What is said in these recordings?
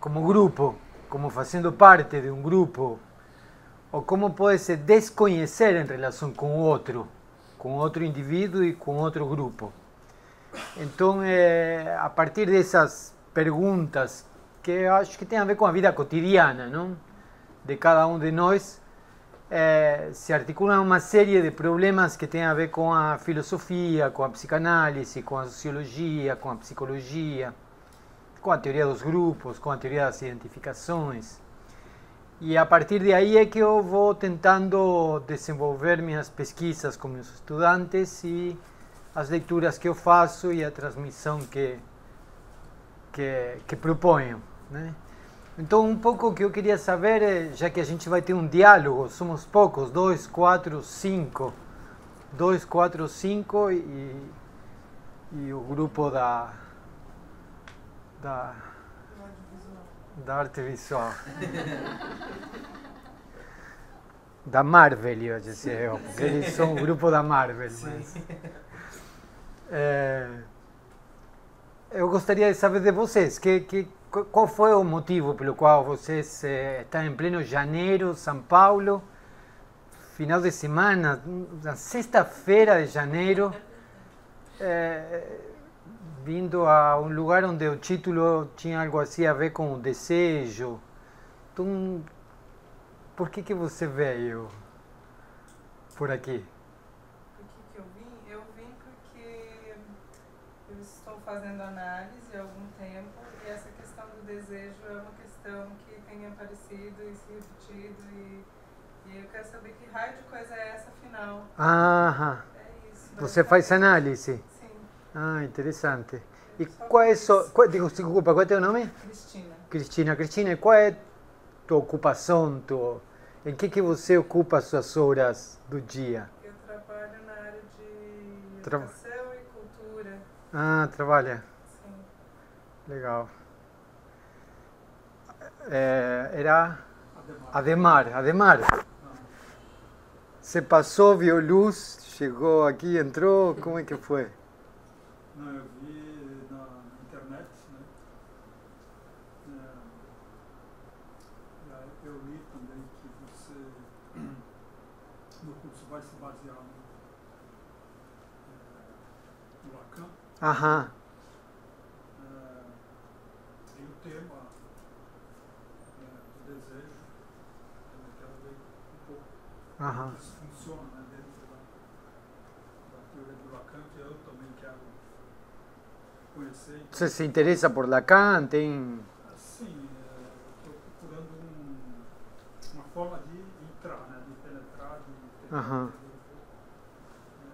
como grupo, como fazendo parte de um grupo, ou como pode se desconhecer em relação com o outro, com outro indivíduo e com outro grupo. Então, é, a partir dessas perguntas que eu acho que tem a ver com a vida cotidiana, não? De cada um de nós, é, se articulam uma série de problemas que têm a ver com a filosofia, com a psicanálise, com a sociologia, com a psicologia, com a teoria dos grupos, com a teoria das identificações. E a partir de aí é que eu vou tentando desenvolver minhas pesquisas com meus estudantes e as leituras que eu faço e a transmissão que, que, que proponho. Né? Então, um pouco o que eu queria saber, é, já que a gente vai ter um diálogo, somos poucos, dois, quatro, cinco, dois, quatro, cinco e, e o grupo da, da, da arte visual. da Marvel, eu dizer eu, porque eles são o grupo da Marvel. Mas, é, eu gostaria de saber de vocês, que, que, qual foi o motivo pelo qual vocês eh, estão em pleno janeiro, São Paulo, final de semana, na sexta-feira de janeiro, eh, vindo a um lugar onde o título tinha algo assim a ver com o desejo. Então, por que que você veio por aqui? fazendo análise há algum tempo e essa questão do desejo é uma questão que tem aparecido e se repetido e, e eu quero saber que raio de coisa é essa afinal. Ah, é isso. Você faz análise? Ah, interessante. E qual é sua, qual, desculpa, qual é teu nome? Cristina. Cristina, Cristina, qual é tua ocupação, tua, em que que você ocupa suas horas do dia? Eu trabalho na área de Tra ah, trabalha? Sim. Legal. É, era Ademar. Ademar. Você passou, viu luz, chegou aqui, entrou, como é que foi? Não, eu vi na internet, né? É, eu li também que você no curso vai se basear no, é, no Lacan. Aham. É, e o tema é, do desejo, eu quero ver um pouco Aham. como isso funciona né, dentro da, da teoria do Lacan, que eu também quero conhecer. Então, Você se interessa por Lacan? Tem. Sim, estou procurando um, uma forma de entrar, né, de penetrar, de. Aham. É,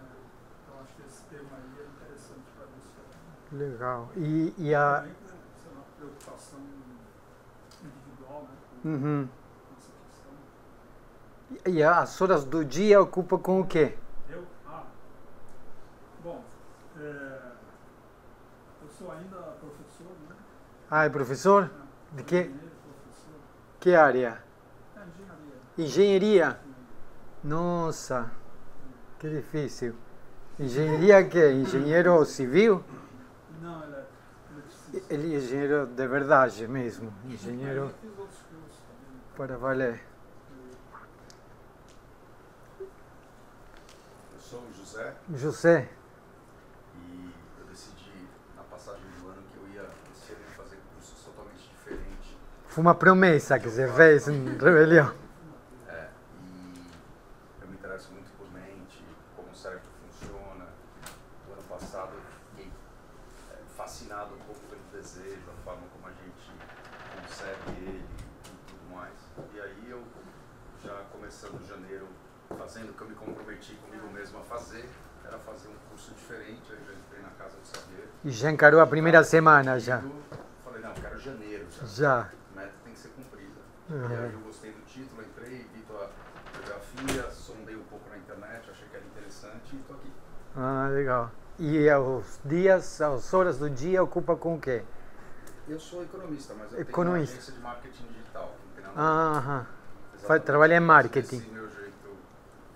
então acho que esse tema aí é interessante para você. Legal. E, e a. Também sei lá, preocupação individual, né, com Uhum. E as horas do dia ocupa com o quê? Eu? Ah, bom, é, sou ainda professor, né? Ah, é professor? De quê? Engenheiro, professor. Que área? É engenharia. Engenharia? Nossa, que difícil. Engenharia que é? Engenheiro civil? Não, ele é eletricista. Ele é engenheiro de verdade mesmo. Engenheiro Eu fiz outros cursos também. para valer. Eu sou o José José, e eu decidi na passagem do ano que eu ia esse ano ia fazer cursos totalmente diferentes. Foi uma promessa que você fez em rebelião. É, e eu me interesso muito por mente, como o cérebro funciona. O ano passado eu fiquei é, fascinado um pouco pelo desejo, a forma como a gente concebe ele e tudo mais. E aí eu, já começando janeiro, fazendo o que eu me comprometi comigo mesmo a fazer, era fazer um curso diferente, aí já entrei na Casa do Saber. E já encarou a primeira semana já. Falei, não, eu quero janeiro já. Já. A meta tem que ser E aí eu gostei do título, entrei, vi tua biografia, sondei um pouco na internet, achei que era interessante e estou aqui. Ah, legal. E os dias, as horas do dia ocupa com o quê? Eu sou economista, mas eu Economista. tenho uma agência de marketing digital. que Não tem nada a Aham. ver. Faz, Exatamente. trabalha em marketing. Esse meu jeito,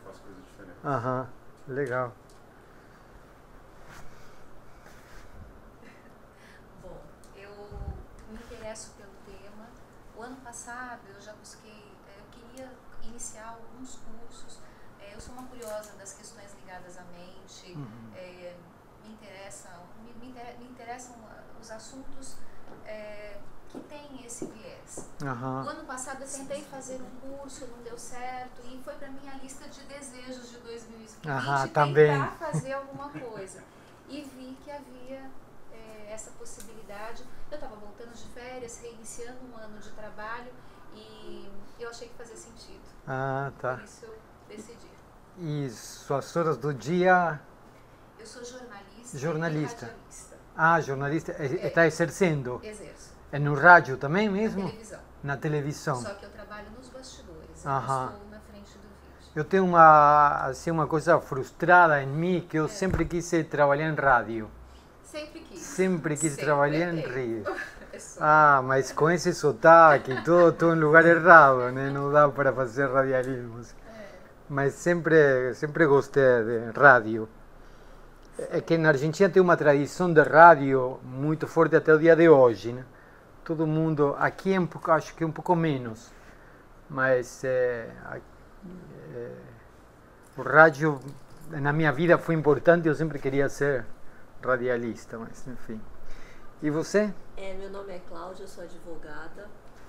faço coisas diferentes. Aham, legal. Bom, eu me interesso pelo tema passado eu já busquei, eh, eu queria iniciar alguns cursos. Eh, eu sou uma curiosa das questões ligadas à mente. Uhum. eh, me interessam, me, me, inter- me interessam ah, os assuntos eh, que têm esse viés. Aham. No ano passado eu tentei fazer um curso, não deu certo e foi para minha lista de desejos de 2020 Aham, tentar também. fazer alguma coisa. E vi que havia eh, essa possibilidade. Eu estava voltando de férias, reiniciando um ano de trabalho e eu achei que fazia sentido. Ah, tá. Por isso eu decidi. E suas horas do dia. Eu sou jornalista, Jornalista. Ah, jornalista. É. Está exercendo. Exerço. É no rádio também Na mesmo? televisão. Na televisão. Só que eu trabalho nos bastidores. Eu Aham. estou na frente do vídeo. Eu tenho uma, assim, uma coisa frustrada em mim, que eu É. sempre quis trabalhar em rádio. Sempre quis. Sempre quis Sempre trabalhar em rádio. É Ah, mas com esse sotaque, todo, todo em lugar errado, né? Não dá para fazer radialismo. É. Mas sempre, sempre gostei de rádio. É que na Argentina tem uma tradição de rádio muito forte até o dia de hoje, né? Todo mundo, aqui é um pouco, acho que um pouco menos, mas é, é, o rádio na minha vida foi importante, eu sempre queria ser radialista, mas enfim. E você? É, meu nome é Cláudia, eu sou advogada.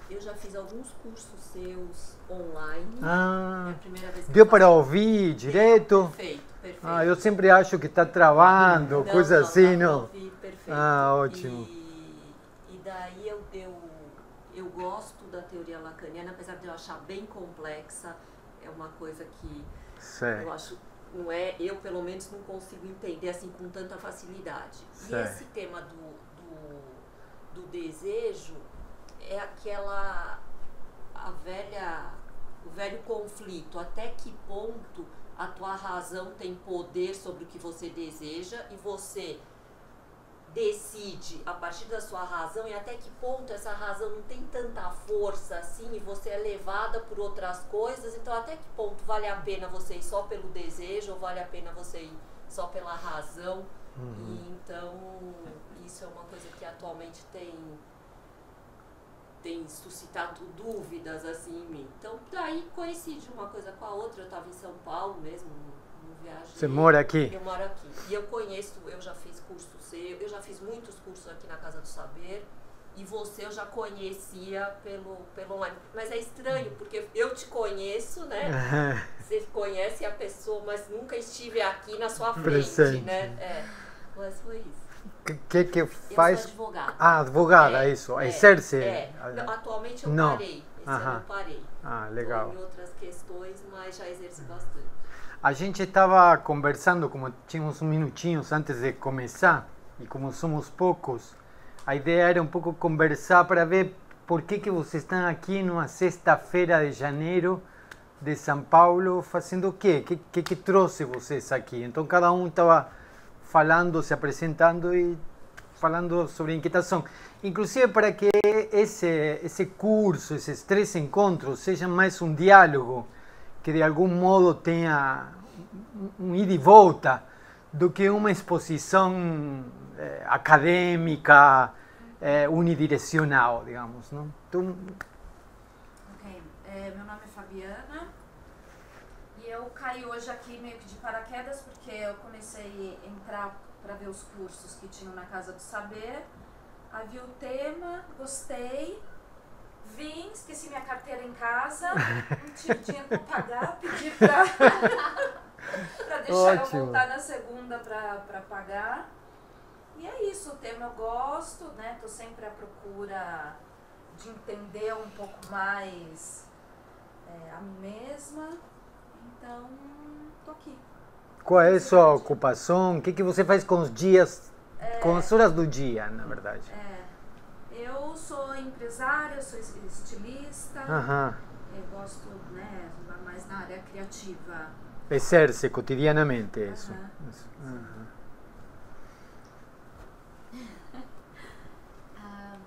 Eu já fiz alguns cursos seus online. É Ah, a primeira vez que deu eu para ouvir direito? Perfeito, perfeito. Ah, eu sempre acho que está travando, Não, coisa não, assim, não? ouvir perfeito. Ah, ótimo. E, e daí eu, eu, eu gosto da teoria lacaniana, apesar de eu achar bem complexa. É uma coisa que Sei. eu acho, não é, eu pelo menos não consigo entender assim com tanta facilidade. Sei. E esse tema do, do, do desejo é aquela a velha o velho conflito, até que ponto a tua razão tem poder sobre o que você deseja e você decide a partir da sua razão e até que ponto essa razão não tem tanta força assim e você é levada por outras coisas, então até que ponto vale a pena você ir só pelo desejo ou vale a pena você ir só pela razão? E então isso é uma coisa que atualmente tem tem suscitado dúvidas assim em mim. Então daí coincide uma coisa com a outra. Eu estava em São Paulo mesmo, Você mora aqui? Eu moro aqui. E eu conheço, eu já fiz curso seu, eu já fiz muitos cursos aqui na Casa do Saber. E você eu já conhecia pelo, pelo online. Mas é estranho, porque eu te conheço, né? Você conhece a pessoa, mas nunca estive aqui na sua frente, né? É. Mas foi isso. O que, que Eu faz? sou advogada. Ah, advogada, É, isso. é, Exerce? É. Não, atualmente eu Não. parei. Esse ano eu parei. Ah, Tô legal. em outras questões, mas já exerci bastante. A gente estava conversando, como tínhamos minutinhos antes de começar, e como somos poucos, a ideia era um pouco conversar para ver por que, que vocês estão aqui numa sexta-feira de janeiro de São Paulo fazendo o quê? O que, que, que trouxe vocês aqui? Então cada um estava falando, se apresentando e falando sobre inquietação. Inclusive para que esse, esse curso, esses três encontros sejam mais um diálogo que de algum modo tenha um, ida e volta do que uma exposição eh, acadêmica eh, unidirecional, digamos. Não? Então, é, meu nome é Fabiana e eu caí hoje aqui meio que de paraquedas porque eu comecei a entrar para ver os cursos que tinham na Casa do Saber. Vi o tema, gostei, vim, esqueci minha carteira em casa, não tive dinheiro para pagar, pedi para deixar Ótimo. eu voltar na segunda para pagar. E é isso, o tema eu gosto, né? Tô sempre à procura de entender um pouco mais é, a mim mesma. Então, tô aqui. qual é a sua ocupação? O que, que você faz com os dias, com as horas do dia, na verdade? É, eu sou empresária, sou estilista, Aham. eu gosto né, mais na área criativa. Exerce cotidianamente isso. Aham. Isso. Aham. Ah,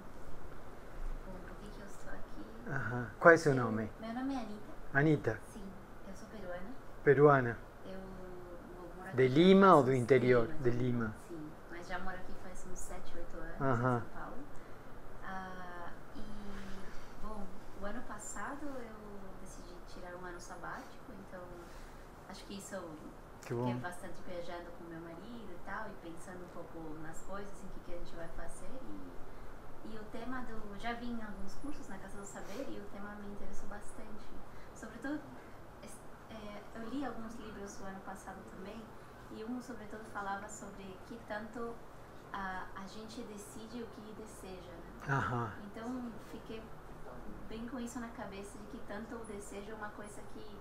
bom, por que, que eu estou aqui? Aham. Qual é seu nome? Meu nome é Anitta. Anitta, Sim, eu sou peruana. peruana. Eu vou morar aqui De Lima ou do interior? Lima, De Lima. Sim, mas já moro aqui faz uns 7, 8 anos Aham. em São Paulo. Ah, e, bom, o ano acho que isso Que fiquei bom. bastante viajando com meu marido e tal, e pensando um pouco nas coisas, em que, que a gente vai fazer. E, e o tema do. Já vim em alguns cursos na Casa do Saber e o tema me interessou bastante. Sobretudo, é, eu li alguns livros o ano passado também, e um, sobretudo, falava sobre que tanto a, a gente decide o que deseja, né? Ajá. Então fiquei bem com isso na cabeça de que tanto o desejo é uma coisa que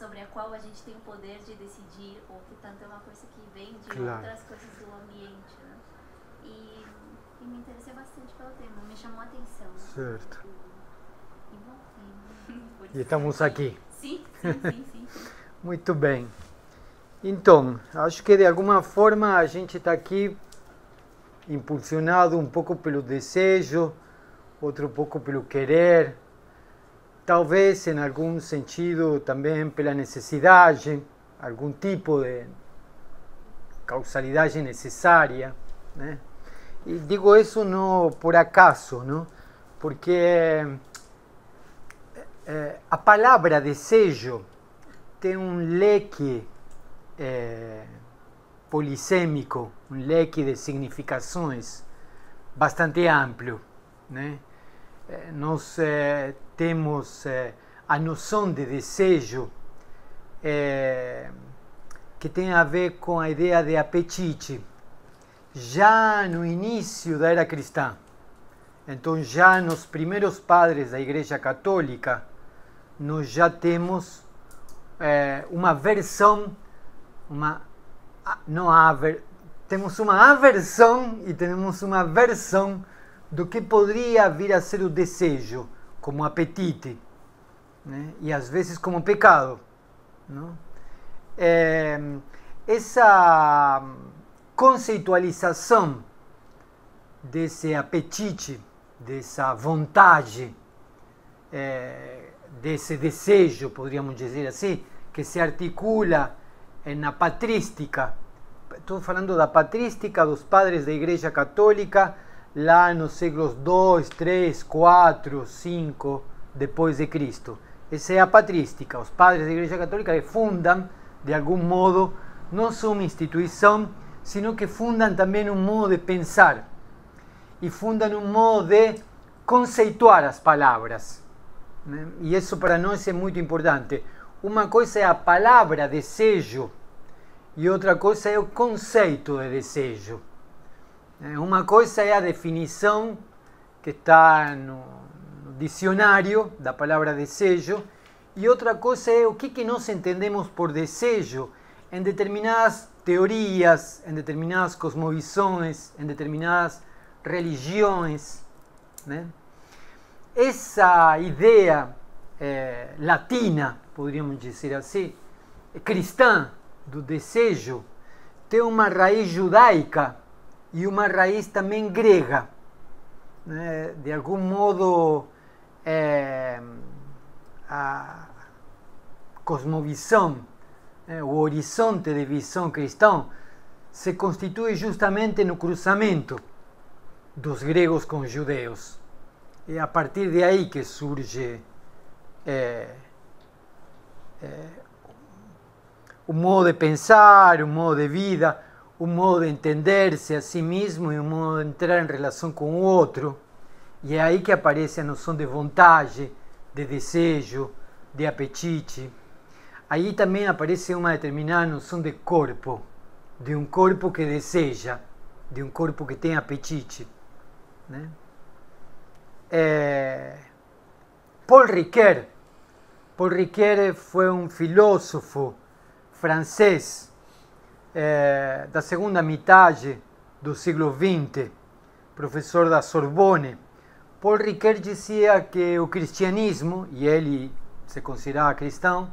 sobre a qual a gente tem o poder de decidir ou que tanto é uma coisa que vem de Claro. outras coisas do ambiente, né? E, e me interessei bastante pelo tema, me chamou a atenção. Certo. E. Por E isso estamos aqui. Sim, sim, sim, sim. sim. Muito bem. Então, acho que de alguma forma a gente está aqui impulsionado um pouco pelo desejo, outro pouco pelo querer, talvez em algum sentido também pela necessidade, algum tipo de causalidade necessária, né? E digo isso não por acaso, não? Porque eh, a palavra desejo tem um leque eh, polissêmico, um leque de significações bastante amplo. Né? Eh, Nós eh, temos eh, a noção de desejo que tem a ver com a ideia de apetite, já no início da era cristã. Então, já nos primeiros padres da Igreja Católica, nós já temos uma versão, uma não aver, temos uma aversão e temos uma versão do que poderia vir a ser o desejo, como apetite, né? e às vezes como pecado. Não? Eh, essa conceitualização desse apetite, dessa vontade, eh, desse desejo, poderíamos dizer assim, que se articula na patrística. Estou falando da patrística dos padres da Igreja Católica lá nos séculos 2, 3, 4, 5 depois de Cristo. Essa é a patrística. Os padres da Igreja Católica que fundam, de algum modo, não só uma instituição, sino que fundam também um modo de pensar e fundam um modo de conceituar as palavras. né? E isso para nós é muito importante. Uma coisa é a palavra desejo e outra coisa é o conceito de desejo. Né? Uma coisa é a definição que está no, dicionário da palavra desejo e outra coisa é o que, que nós entendemos por desejo em determinadas teorias, em determinadas cosmovisões, em determinadas religiões. Né? Essa ideia eh, latina, poderíamos dizer assim, cristã do desejo, tem uma raiz judaica e uma raiz também grega. né? De algum modo, eh, a cosmovisão, né? o horizonte de visão cristão, se constitui justamente no cruzamento dos gregos com os judeus. É a partir de aí que surge eh, eh, um modo de pensar, um modo de vida, um modo de entender-se a si mesmo e um modo de entrar em relação com o outro. E é aí que aparece a noção de vontade, de desejo, de apetite. Aí também aparece uma determinada noção de corpo, de um corpo que deseja, de um corpo que tem apetite. Né? É... Paul Ricoeur. Paul Ricoeur foi um filósofo francês eh, da segunda metade do século XX, professor da Sorbonne. Paul Ricoeur dizia que o cristianismo, e ele se considerava cristão,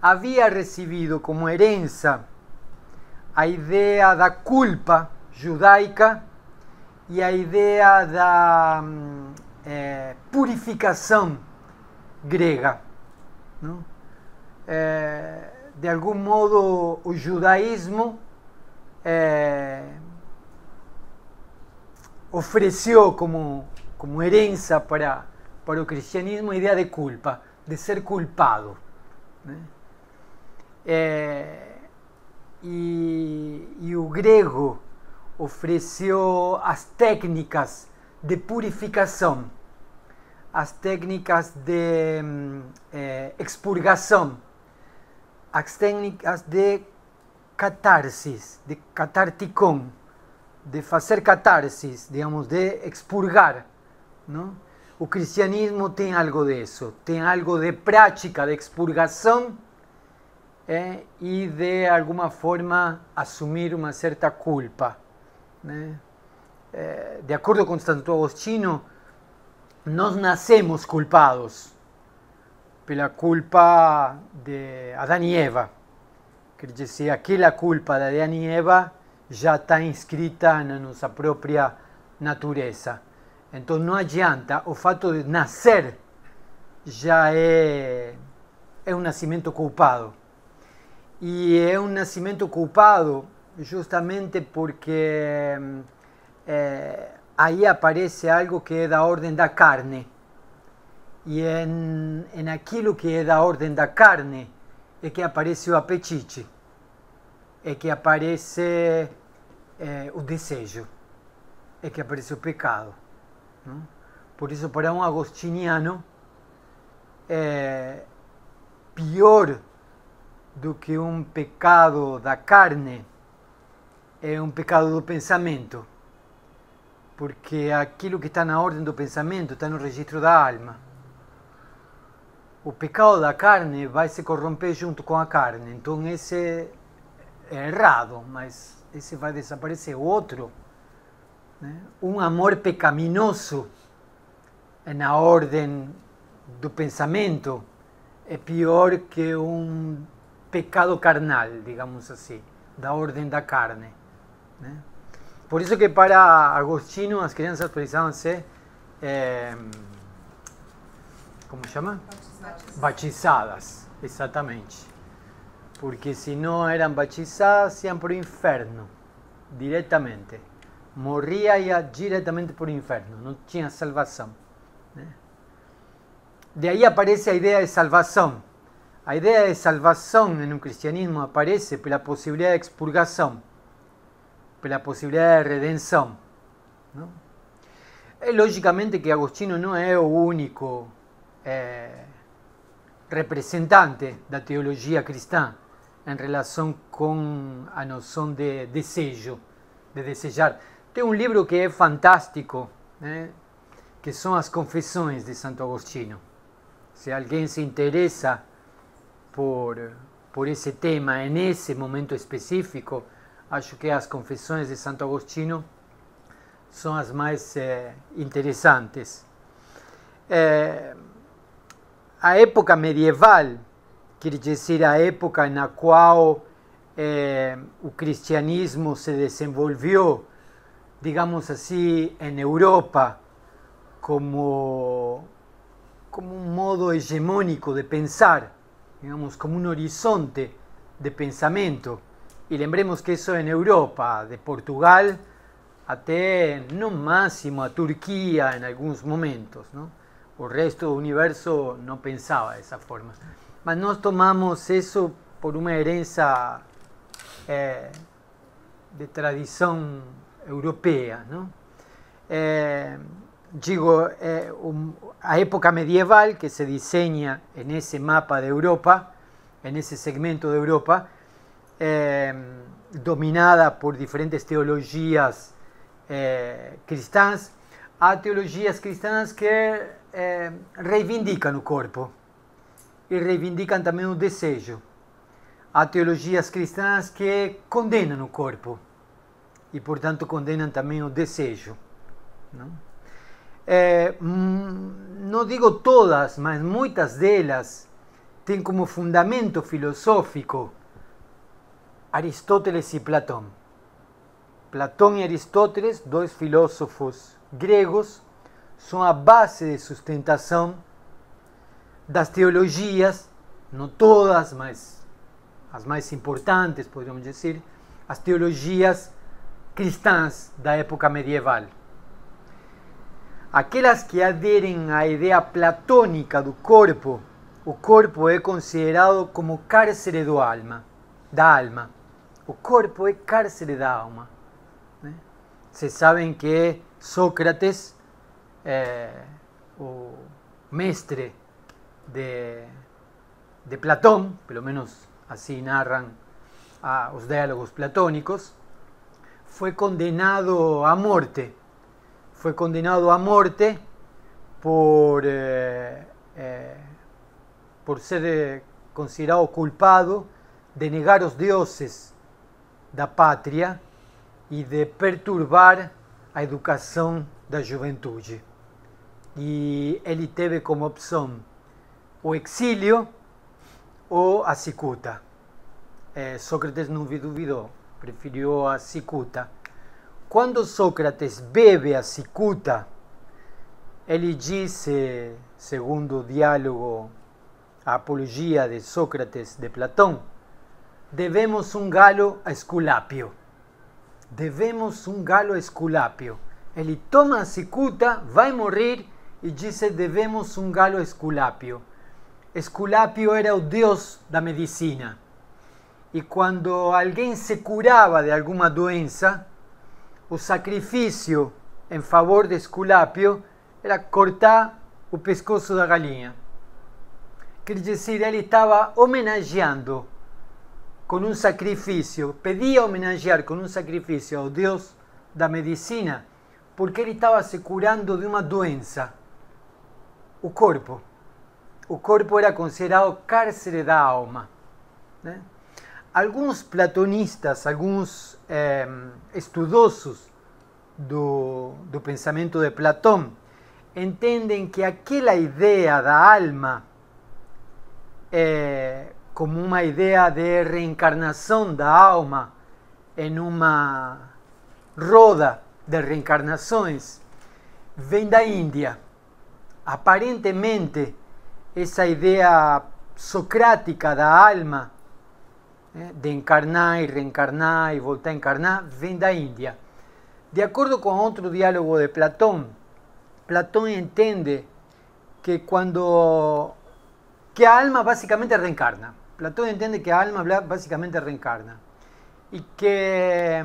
havia recebido como herança a ideia da culpa judaica e a ideia da hum, eh, purificação grega. Não? Eh, de algum modo, o judaísmo eh, ofereceu como, como herança para, para o cristianismo a ideia de culpa, de ser culpado. né? É, e, e o grego ofereceu as técnicas de purificação, as técnicas de hum, eh, expurgação, as técnicas de catarsis, de catarticon, de fazer catarsis, digamos, de expurgar. ¿no? O cristianismo tem algo disso, tem algo de prática de expurgação eh, e de alguma forma assumir uma certa culpa. Eh, de acordo com Santo Agostinho, nós nascemos culpados pela culpa de Adão e Eva. Quer dizer, aquela culpa de Adão e Eva já está inscrita na nossa própria natureza. Então não adianta, o fato de nascer já é, é um nascimento culpado. E é um nascimento culpado justamente porque eh, aí aparece algo que é da ordem da carne. E em, em aquilo que é da ordem da carne é que aparece o apetite, é que aparece eh, o desejo, é que aparece o pecado. Não? Por isso, para um agostiniano, é pior do que um pecado da carne é um pecado do pensamento, porque aquilo que está na ordem do pensamento está no registro da alma. O pecado da carne vai se corromper junto com a carne, então esse é errado, mas esse vai desaparecer. Outro, né? um amor pecaminoso na ordem do pensamento é pior que um pecado carnal, digamos assim, da ordem da carne. Né? Por isso que para Agostinho as crianças precisavam ser, é, como chama? Batizados. Batizadas, exatamente. Porque se não eram batizadas, iam para o inferno, diretamente. Morria ia diretamente para o inferno, não tinha salvação. Né? De aí aparece a ideia de salvação. A ideia de salvação no cristianismo aparece pela possibilidade de expurgação pela possibilidade de redenção. Não? É logicamente que Agostinho não é o único é, representante da teologia cristã em relação com a noção de desejo, de desejar. Tem um livro que é fantástico, né, que são as Confissões de Santo Agostinho. Se alguém se interessa por, por esse tema, nesse momento específico, acho que as confissões de Santo Agostinho são as mais é, interessantes. É, a época medieval, quer dizer, a época na qual é, o cristianismo se desenvolveu, digamos assim, em Europa, como, como um modo hegemônico de pensar, digamos, como um horizonte de pensamento y lembremos que eso en Europa, de Portugal até no máximo a Turquía en algunos momentos. ¿no? O resto do universo não pensava dessa forma. Mas nós tomamos isso por uma herança é, de tradição europeia. Não? É, digo, é, um, a época medieval que se desenha nesse mapa de Europa, nesse segmento de Europa, eh, dominada por diferentes teologias eh, cristãs, há teologias cristãs que eh, reivindicam o corpo e reivindicam também o desejo. Há teologias cristãs que condenam o corpo e, portanto, condenam também o desejo. Não? É, não digo todas, mas muitas delas têm como fundamento filosófico Aristóteles e Platão. Platão e Aristóteles, dois filósofos gregos, são a base de sustentação das teologias, não todas, mas as mais importantes, podemos dizer, as teologias cristãs da época medieval. Aquelas que aderem à ideia platônica do corpo o corpo é considerado como cárcere do alma, da alma. O corpo é cárcere da alma. Né? Vocês sabem que Sócrates, é, o mestre de, de Platón, pelo menos assim narram a, os diálogos platônicos, foi condenado à morte. Foi condenado à morte por, eh, eh, por ser eh, considerado culpado de negar os deuses da pátria e de perturbar a educação da juventude. E ele teve como opção o exílio ou a cicuta. Eh, Sócrates não duvidou, preferiu a cicuta. Quando Sócrates bebe a cicuta, ele disse, segundo o diálogo, a apologia de Sócrates de Platão, devemos um galo a Esculápio. Devemos um galo a Esculápio. Ele toma a cicuta, vai morrer e disse devemos um galo a Esculápio. Esculápio era o deus da medicina. E quando alguém se curava de alguma doença, o sacrifício em favor de Esculápio era cortar o pescoço da galinha. Quer dizer, ele estava homenageando com um sacrifício, pedia homenagear com um sacrifício ao Deus da medicina, porque ele estava se curando de uma doença, o corpo. O corpo era considerado cárcere da alma. Né? Alguns platonistas, alguns estudosos do, do pensamento de Platão, entendem que aquela ideia da alma é como uma ideia de reencarnação da alma em uma roda de reencarnações vem da Índia. Aparentemente, essa ideia socrática da alma, de encarnar e reencarnar e voltar a encarnar, vem da Índia. De acordo com outro diálogo de Platão, Platón entende que cuando que alma básicamente reencarna. Platón entiende que alma básicamente reencarna y que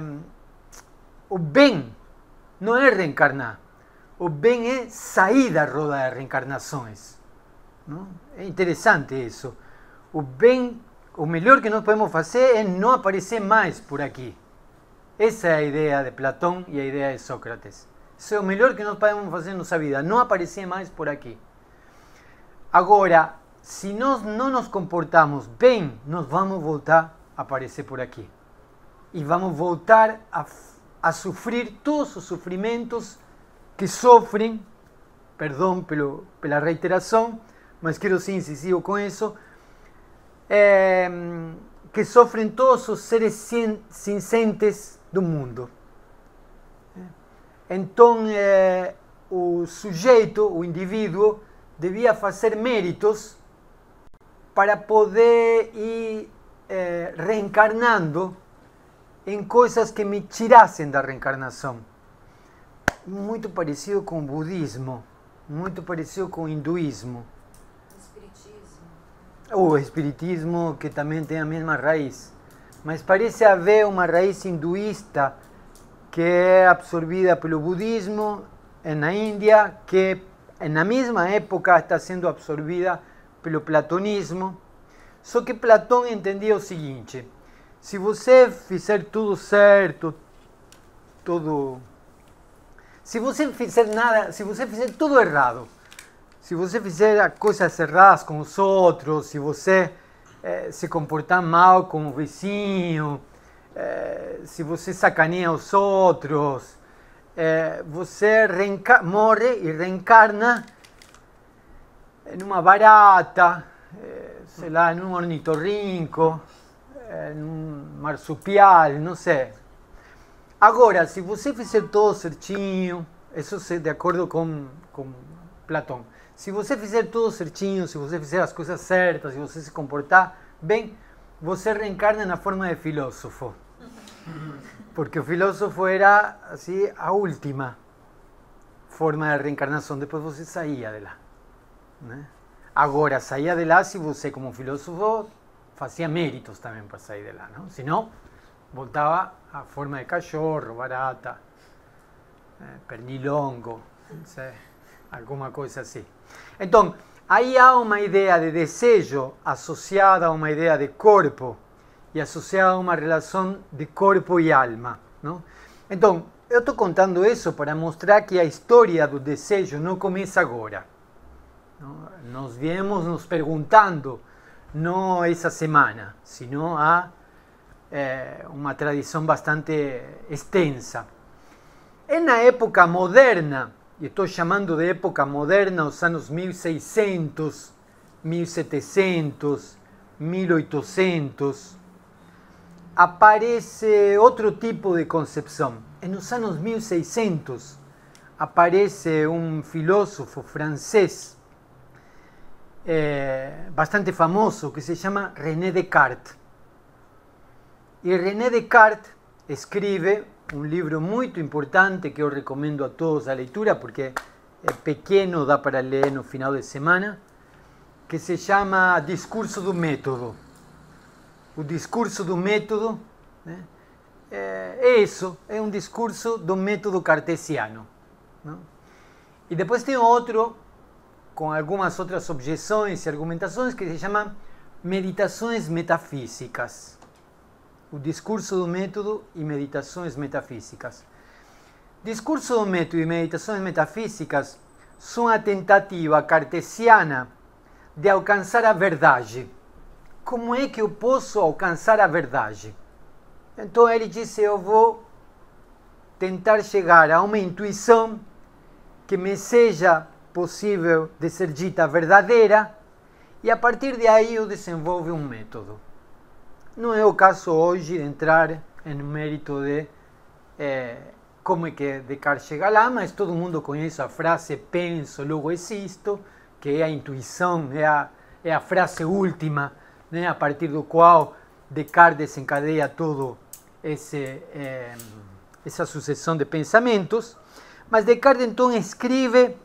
o bem não é reencarnar, o bem é sair da roda de reencarnações. Não? É interessante isso. O bem, o melhor que nós podemos fazer é não aparecer mais por aqui. Essa é a ideia de Platão e a ideia de Sócrates. Isso é o melhor que nós podemos fazer na nossa vida, não aparecer mais por aqui. Agora, se nós não nos comportamos bem, nós vamos voltar a aparecer por aqui. E vamos voltar a, a sofrer todos os sofrimentos que sofrem, perdão pelo, pela reiteração, mas quero ser incisivo com isso, é, que sofrem todos os seres cincentes do mundo. Então, é, o sujeito, o indivíduo, devia fazer méritos para poder ir é, reencarnando em coisas que me tirassem da reencarnação. Muito parecido com o budismo, muito parecido com o hinduísmo. O espiritismo, que também tem a mesma raiz. Mas parece haver uma raiz hinduísta que é absorvida pelo budismo na Índia, que na mesma época está sendo absorvida pelo platonismo. Só que Platão entendia o seguinte: se você fizer tudo certo, tudo. Se você fizer nada, se você fizer tudo errado, se você fizer coisas erradas com os outros, se você eh, se comportar mal com o vizinho, eh, se você sacaneia os outros, eh, você morre e reencarna numa barata, sei lá, num ornitorrinco, num marsupial, não sei. Agora, se você fizer tudo certinho, isso é de acordo com, com Platão. Se você fizer tudo certinho, se você fizer as coisas certas, se você se comportar bem, você reencarna na forma de filósofo. Porque o filósofo era assim a última forma de reencarnação, depois você saía de lá. Né? Agora, saía de lá se você, como filósofo, fazia méritos também para sair de lá, não? Senão, voltava à forma de cachorro, barata, eh, pernilongo, sei, alguma coisa assim. Então, aí há uma ideia de desejo associada a uma ideia de corpo e associada a uma relação de corpo e alma, não? Então, eu estou contando isso para mostrar que a história do desejo não começa agora. Nos viemos nos perguntando, não essa semana, sino há é, uma tradição bastante extensa. É na época moderna, e estou chamando de época moderna os anos 1600, 1700, 1800, aparece outro tipo de concepção. E nos anos 1600 aparece um filósofo francês eh, bastante famoso que se llama René Descartes. Y René Descartes escribe un libro muy importante que yo recomiendo a todos a lectura porque es pequeño, da para leer en el final de semana, que se llama Discurso do Método. O discurso do método né, é isso, é um discurso do método cartesiano. E depois tem outro com algumas outras objeções e argumentações que se chamam meditações metafísicas. O discurso do método e meditações metafísicas. Discurso do método e meditações metafísicas são a tentativa cartesiana de alcançar a verdade. Como é que eu posso alcançar a verdade? Então ele disse: Eu vou tentar chegar a uma intuição que me seja possível de ser dita verdadeira e a partir de aí eu desenvolve um método. Não é o caso hoje de entrar em mérito de eh, como é que Descartes chega lá, mas todo mundo conhece a frase penso, logo existo, que é a intuição, é a, é a frase última, né, a partir do qual Descartes desencadeia todo esse, eh, essa sucessão de pensamentos. Mas Descartes então escreve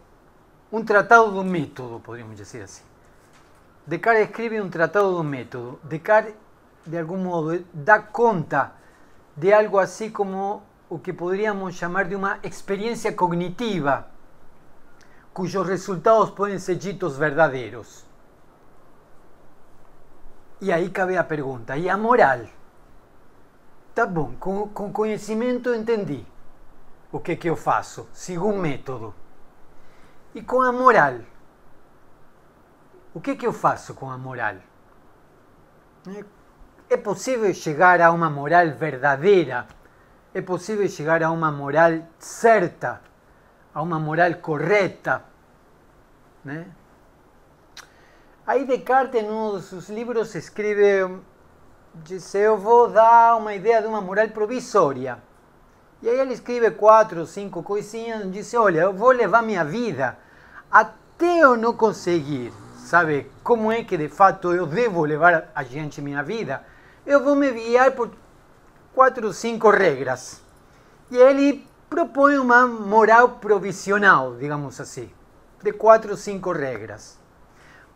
un tratado un método, podríamos decir así. Descartes escribe un tratado un método. Descartes, de algún modo, da cuenta de algo así como lo que podríamos llamar de una experiencia cognitiva, cuyos resultados pueden ser ditos verdaderos. Y ahí cabe la pregunta, ¿y a moral? Tá bom, con, con conhecimento entendí o que eu faço, sigo un método. E com a moral? O que, que eu faço com a moral? É possível chegar a uma moral verdadeira? É possível chegar a uma moral certa? A uma moral correta? Né? Aí Descartes, dos seus livros, escreve: diz, Eu vou dar uma ideia de uma moral provisória. E aí ele escreve quatro, cinco coisinhas, diz: Olha, eu vou levar minha vida até eu não conseguir saber como é que de fato eu devo levar adiante minha vida, eu vou me guiar por quatro ou cinco regras. E ele propõe uma moral provisional, digamos assim, de quatro ou cinco regras.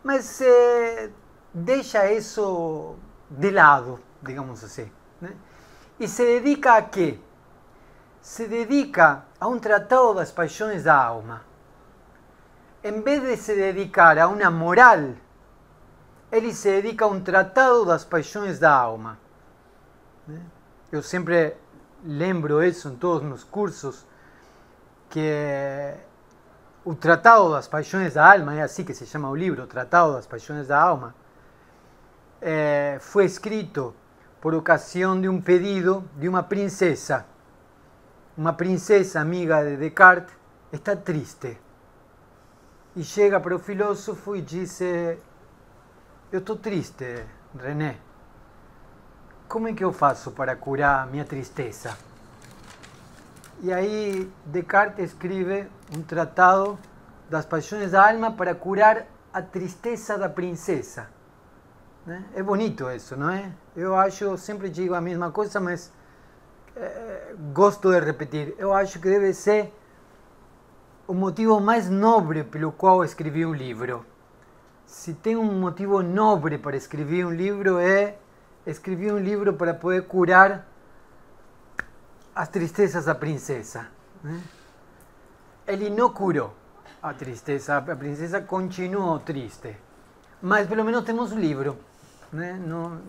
Mas eh, deixa isso de lado, digamos assim. Né? E se dedica a quê? Se dedica a um tratado das paixões da alma en vez de se dedicar a uma moral, ele se dedica a um tratado das paixões da alma. Eu sempre lembro isso em todos os meus cursos, que o Tratado das Paixões da Alma, é assim que se chama o livro, o Tratado das Paixões da Alma, é, foi escrito por ocasião de um pedido de uma princesa. Uma princesa amiga de Descartes está triste e chega para o filósofo e diz: Eu estou triste, René. Como é que eu faço para curar minha tristeza? E aí Descartes escreve um tratado das paixões da alma para curar a tristeza da princesa. Né? É bonito isso, não é? Eu acho, sempre digo a mesma coisa, mas é, gosto de repetir. Eu acho que deve ser o motivo mais nobre pelo qual escrevi um livro. Se tem um motivo nobre para escrever um livro é escrever um livro para poder curar as tristezas da princesa. Né? Ele não curou a tristeza, a princesa continuou triste. Mas pelo menos temos o livro. Né? Não,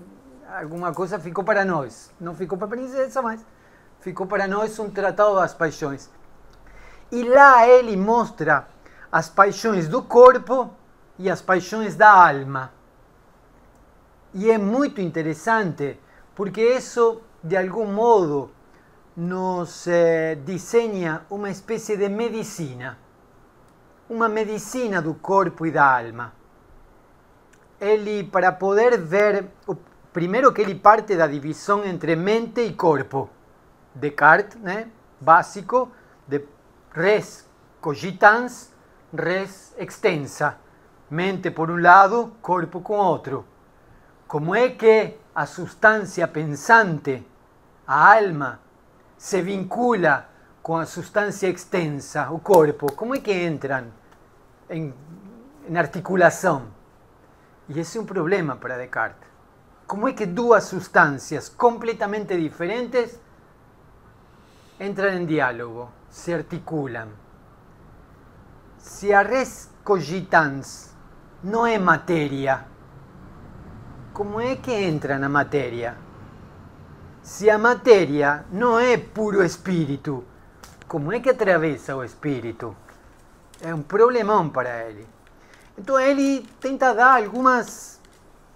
alguma coisa ficou para nós. Não ficou para a princesa, mas ficou para nós um tratado das paixões. E lá ele mostra as paixões do corpo e as paixões da alma. E é muito interessante, porque isso, de algum modo, nos eh, desenha uma espécie de medicina. Uma medicina do corpo e da alma. Ele, para poder ver, o, primeiro que ele parte da divisão entre mente e corpo. Descartes, né? básico, de res cogitans, res extensa. Mente por um lado, corpo com outro. Como é que a substância pensante, a alma, se vincula com a substância extensa, o corpo? Como é que entram em, em articulação? E esse é um problema para Descartes. Como é que duas substâncias completamente diferentes entram em diálogo, se articulam? Se a cogitans não é matéria, como é que entra na matéria? Se a matéria não é puro espírito, como é que atravessa o espírito? É um problemão para ele. Então ele tenta dar algumas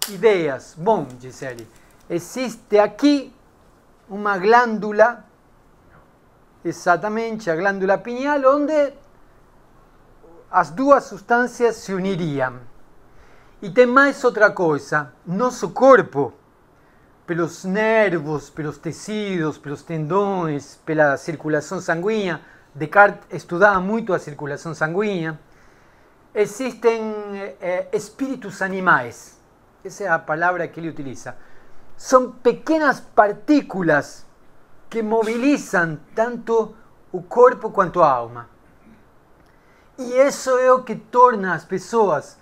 ideias. Bom, diz ele, existe aqui uma glândula, exatamente a glândula pineal, onde as duas substâncias se uniriam. E tem mais outra coisa: nosso corpo, pelos nervos, pelos tecidos, pelos tendões, pela circulação sanguínea, Descartes estudava muito a circulação sanguínea, existem eh, espíritos animais. Essa é a palavra que ele utiliza. São pequenas partículas que mobilizam tanto o corpo quanto a alma. E isso é o que torna as pessoas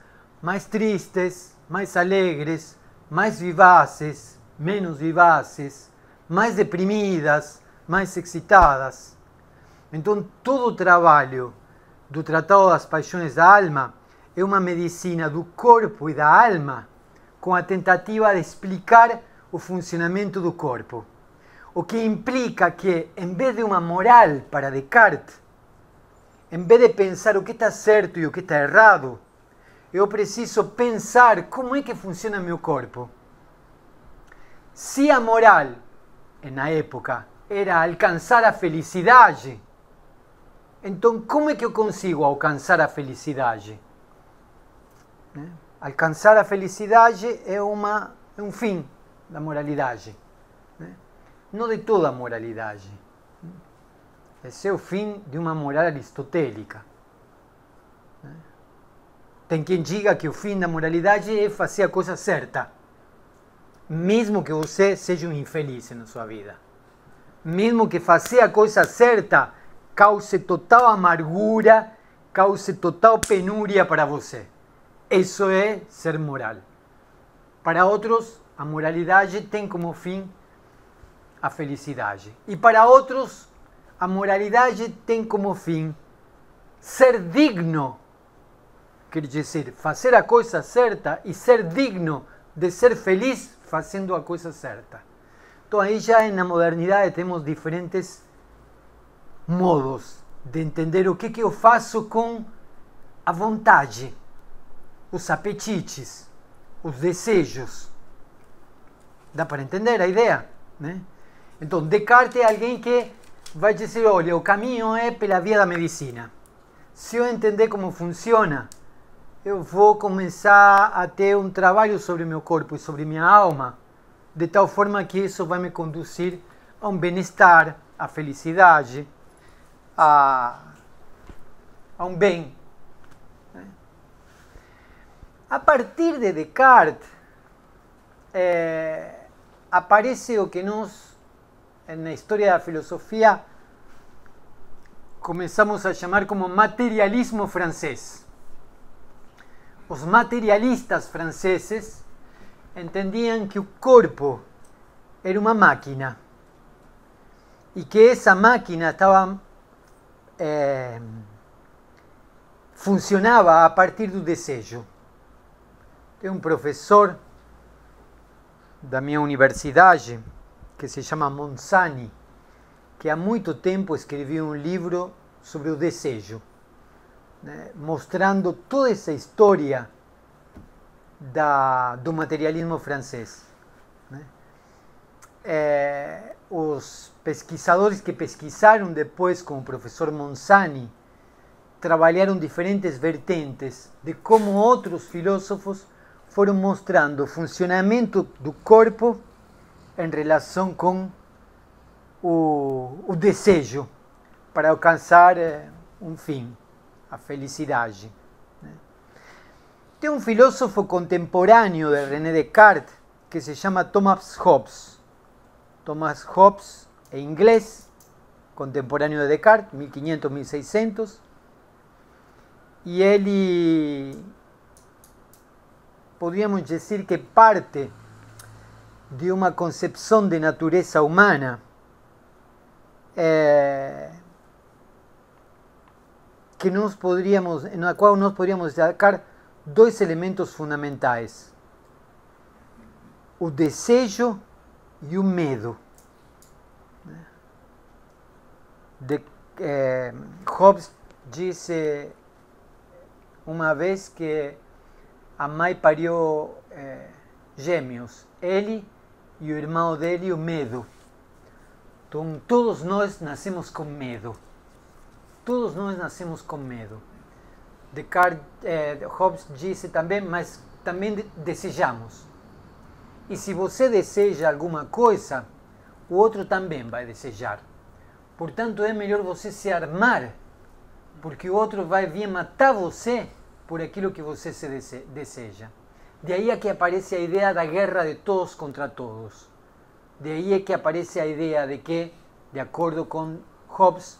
mais tristes, mais alegres, mais vivaces, menos vivaces, mais deprimidas, mais excitadas. Então, todo o trabalho do Tratado das Paixões da Alma é uma medicina do corpo e da alma com a tentativa de explicar o funcionamento do corpo. O que implica que, em vez de uma moral para Descartes, em vez de pensar o que está certo e o que está errado, eu preciso pensar como é que funciona meu corpo. Se a moral, na época, era alcançar a felicidade, então como é que eu consigo alcançar a felicidade? Né? Alcançar a felicidade é, uma, é um fim da moralidade. Né? Não de toda a moralidade. Esse é o fim de uma moral aristotélica. Tem quem diga que o fim da moralidade é fazer a coisa certa, mesmo que você seja um infeliz na sua vida. Mesmo que fazer a coisa certa cause total amargura, cause total penúria para você. Isso é ser moral. Para outros, a moralidade tem como fim a felicidade. E para outros, a moralidade tem como fim ser digno quer dizer, fazer a coisa certa e ser digno de ser feliz fazendo a coisa certa. Então aí já na modernidade temos diferentes modos de entender o que, que eu faço com a vontade, os apetites, os desejos. Dá para entender a ideia? Né? Então, Descartes é alguém que vai dizer: olha, o caminho é pela via da medicina. Se eu entender como funciona, eu vou começar a ter um trabalho sobre meu corpo e sobre minha alma, de tal forma que isso vai me conduzir a um bem-estar, a felicidade, a, a um bem. A partir de Descartes, é, aparece o que nós, na história da filosofia, começamos a chamar como materialismo francês. Os materialistas franceses entendiam que o corpo era uma máquina e que essa máquina estava é, funcionava a partir do desejo. Tem um professor da minha universidade que se chama Monsani, que há muito tempo escreveu um livro sobre o desejo, né, mostrando toda essa história da, do materialismo francês. Né. É, os pesquisadores que pesquisaram depois com o professor Monsani trabalharam diferentes vertentes de como outros filósofos foram mostrando o funcionamento do corpo em relação com o, o desejo para alcançar eh, um fim, a felicidade. Tem um filósofo contemporâneo de René Descartes que se chama Thomas Hobbes. Thomas Hobbes é inglês, contemporâneo de Descartes, 1500, 1600, e ele, podríamos dizer que parte de uma concepção de natureza humana é, que nós poderíamos, na qual nós poderíamos destacar dois elementos fundamentais: o desejo e o medo. De, é, Hobbes disse uma vez que a mãe pariu é, gêmeos, ele e o irmão dele, o medo. Então, todos nós nascemos com medo. Todos nós nascemos com medo. Descartes, eh, Hobbes disse também, mas também desejamos. E se você deseja alguma coisa, o outro também vai desejar. Portanto, é melhor você se armar, porque o outro vai vir matar você por aquilo que você se deseja. De aí é que aparece a ideia da guerra de todos contra todos. De aí é que aparece a ideia de que, de acordo com Hobbes,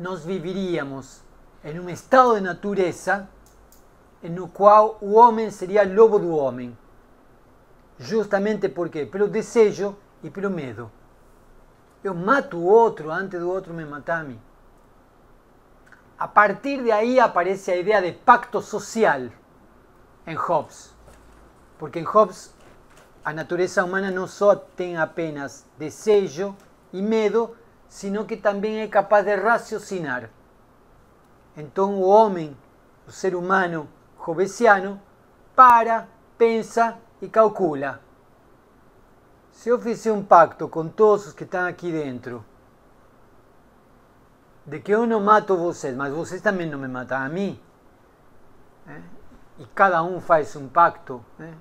nós viveríamos em um estado de natureza no qual o homem seria lobo do homem. Justamente porque pelo desejo e pelo medo. Eu mato o outro antes do outro me matar a mim. A partir de aí aparece a ideia de pacto social em Hobbes. Porque em Hobbes a natureza humana não só tem apenas desejo e medo, sino que também é capaz de raciocinar. Então o homem, o ser humano hobbesiano, para, pensa e calcula. Se eu fizer um pacto com todos os que estão aqui dentro, de que eu não mato vocês, mas vocês também não me matam a mim, né? e cada um faz um pacto, né?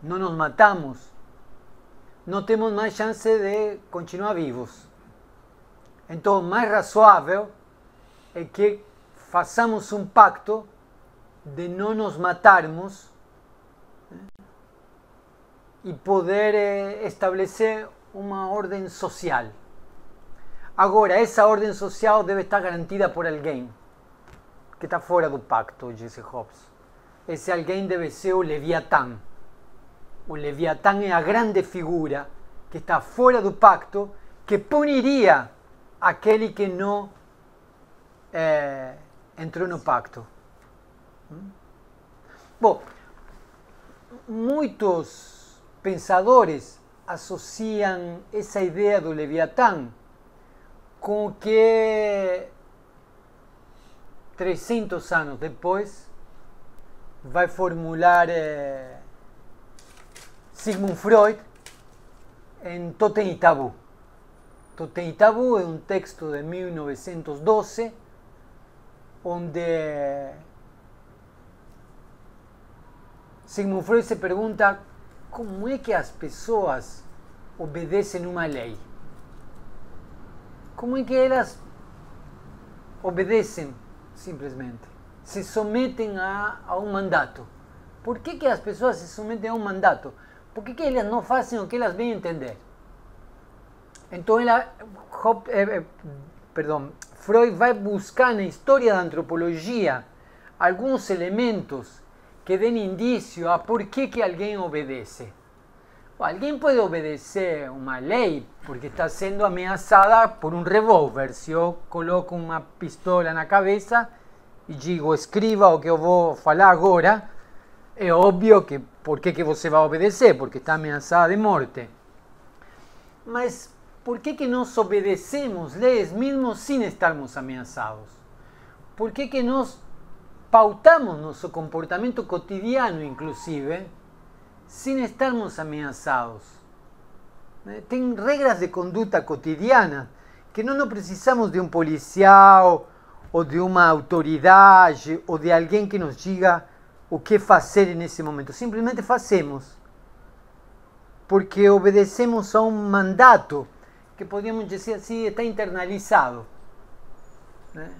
não nos matamos, não temos mais chance de continuar vivos. Então, mais razoável é que façamos um pacto de não nos matarmos né? e poder eh, estabelecer uma ordem social. Agora, essa ordem social deve estar garantida por alguém que está fora do pacto, disse Hobbes. Esse alguém deve ser o Leviatã. O Leviatã é a grande figura que está fora do pacto, que puniria aquele que não é, entrou no pacto. Bom, muitos pensadores associam essa ideia do Leviatã com que 300 anos depois vai formular eh, Sigmund Freud em Totem e Tabu. E Tabu é um texto de 1912 onde Sigmund Freud se pergunta como é que as pessoas obedecem uma lei. Como é que elas obedecem simplesmente? Se sometem a, a um mandato. Por que, que as pessoas se sometem a um mandato? Por que, que elas não fazem o que elas vêm entender? Então, ela, eh, eh, perdão, Freud vai buscar na história da antropologia alguns elementos que den indício a por que, que alguém obedece. Alguém pode obedecer uma lei porque está sendo ameaçada por um revólver. Se eu coloco uma pistola na cabeça e digo escreva o que eu vou falar agora, é óbvio que por que, que você vai obedecer? Porque está ameaçada de morte. Mas por que, que nós obedecemos leis mesmo sem estarmos ameaçados? Por que, que nós pautamos nosso comportamento cotidiano, inclusive, sem estarmos ameaçados? Tem regras de conduta cotidiana que não, não precisamos de um policial ou de uma autoridade ou de alguém que nos diga o que fazer nesse momento. Simplesmente fazemos. Porque obedecemos a um mandato que podíamos dizer assim, está internalizado. Né?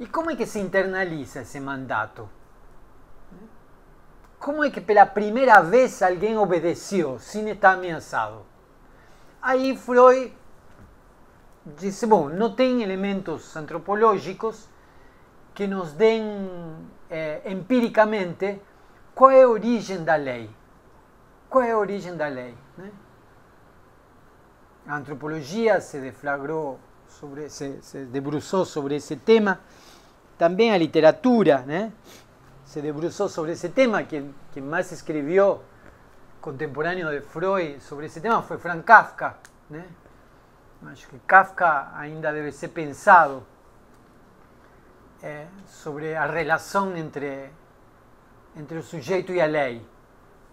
E como é que se internaliza esse mandato? Como é que pela primeira vez alguém obedeceu sem estar ameaçado? Aí Freud disse, bom, não tem elementos antropológicos que nos deem eh, empiricamente qual é a origem da lei. Qual é a origem da lei? Né? A antropologia se deflagrou sobre, se, se debruçou sobre esse tema, também a literatura, né? se debruçou sobre esse tema. Quem, quem mais escreveu contemporâneo de Freud sobre esse tema foi Frank Kafka. Né? Acho que Kafka ainda deve ser pensado é, sobre a relação entre, entre o sujeito e a lei.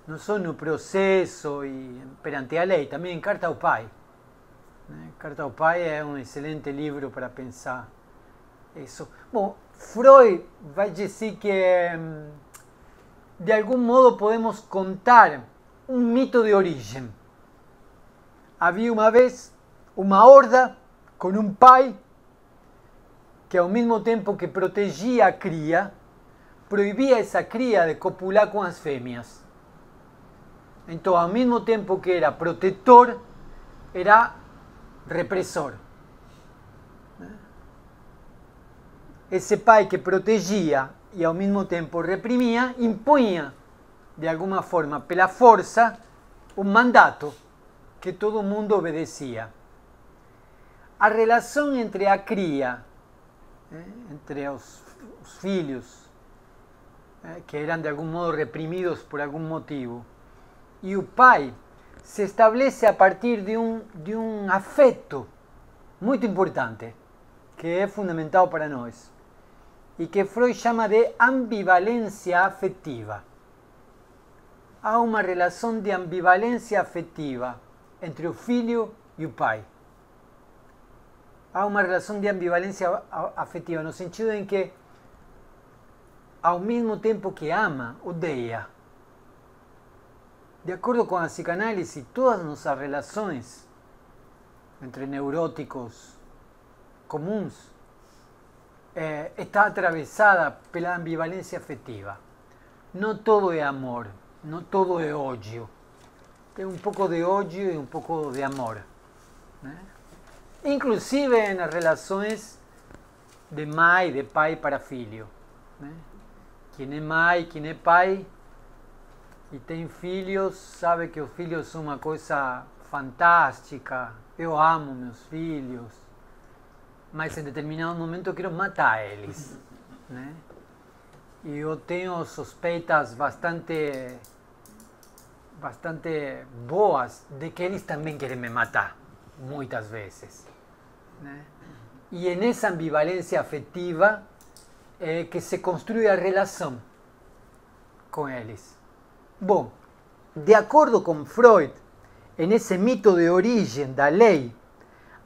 Não só no processo e perante a lei, também em Carta ao Pai. Né? Carta ao Pai é um excelente livro para pensar isso. Bom, Freud vai dizer que de algum modo podemos contar um mito de origem. Havia uma vez uma horda com um pai que ao mesmo tempo que protegia a cria, proibia essa cria de copular com as fêmeas. Então, ao mesmo tempo que era protetor, era repressor. Esse pai que protegia e ao mesmo tempo reprimia, impunha, de alguma forma, pela força, um mandato que todo mundo obedecia. A relação entre a cria eh, entre os, os filhos eh, que eram de algum modo reprimidos por algum motivo e o pai se estabelece a partir de um, de um afeto muito importante que é fundamental para nós e que Freud chama de ambivalência afetiva. Há uma relação de ambivalência afetiva entre o filho e o pai há uma relação de ambivalência afetiva, no sentido em que, ao mesmo tempo que ama, odeia. De acordo com a psicanálise, todas as nossas relações entre neuróticos comuns eh, está atravessada pela ambivalência afetiva. Não todo é amor, não todo é ódio. Tem um pouco de ódio e um pouco de amor. Né? inclusive nas relações de mãe, de pai para filho. Né? Quem é mãe, quem é pai e tem filhos, sabe que os filhos são uma coisa fantástica. Eu amo meus filhos, mas em determinado momento eu quero matar eles. Né? E eu tenho suspeitas bastante, bastante boas de que eles também querem me matar, muitas vezes. Né? E é nessa ambivalência afetiva é que se construi a relação com eles. Bom, de acordo com Freud, nesse mito de origem da lei,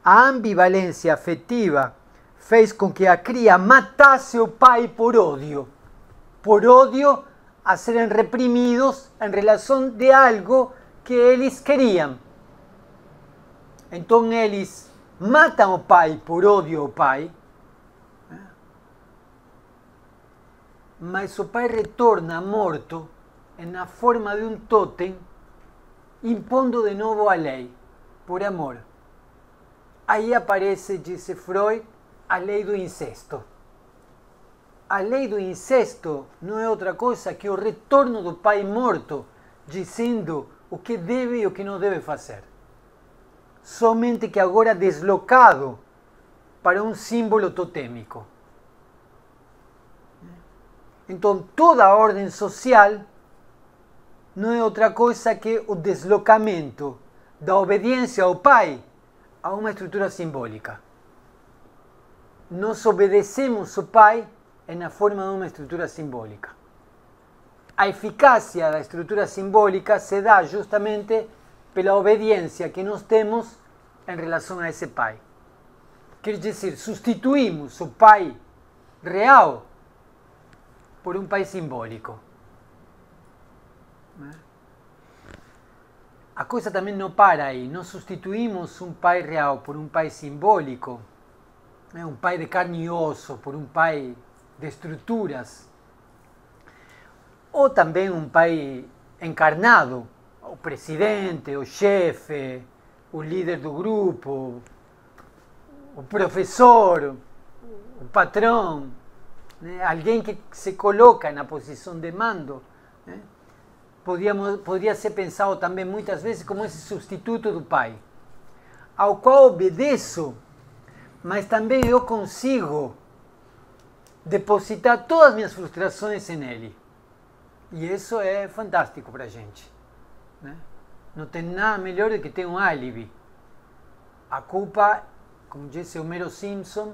a ambivalência afetiva fez com que a cria matasse o pai por ódio. Por ódio a serem reprimidos em relação de algo que eles queriam. Então eles matam o pai por ódio ao pai, mas o pai retorna morto na forma de um totem, impondo de novo a lei, por amor. Aí aparece, disse Freud, a lei do incesto. a lei do incesto não é outra coisa que o retorno do pai morto, dizendo o que deve e o que não deve fazer. Somente que agora deslocado para um símbolo totêmico. Então, toda a ordem social não é outra coisa que o deslocamento da obediência ao pai a uma estrutura simbólica. Nós obedecemos ao pai na forma de uma estrutura simbólica. A eficácia da estrutura simbólica se dá justamente pela obediência que nós temos em relação a esse pai. Quer dizer, substituímos o pai real por um pai simbólico. A coisa também não para aí. Nós substituímos um pai real por um pai simbólico, um pai de carne e osso por um pai de estruturas, ou também um pai encarnado, o presidente, o chefe, o líder do grupo, o professor, o patrão, né? alguém que se coloca na posição de mando. Podíamos, poderia ser pensado também muitas vezes como esse substituto do pai, ao qual obedeço, mas também eu consigo depositar todas as minhas frustrações nele. E isso é fantástico para a gente. Né? Não tem nada melhor do que ter um álibi. A culpa, como disse o Mero Simpson,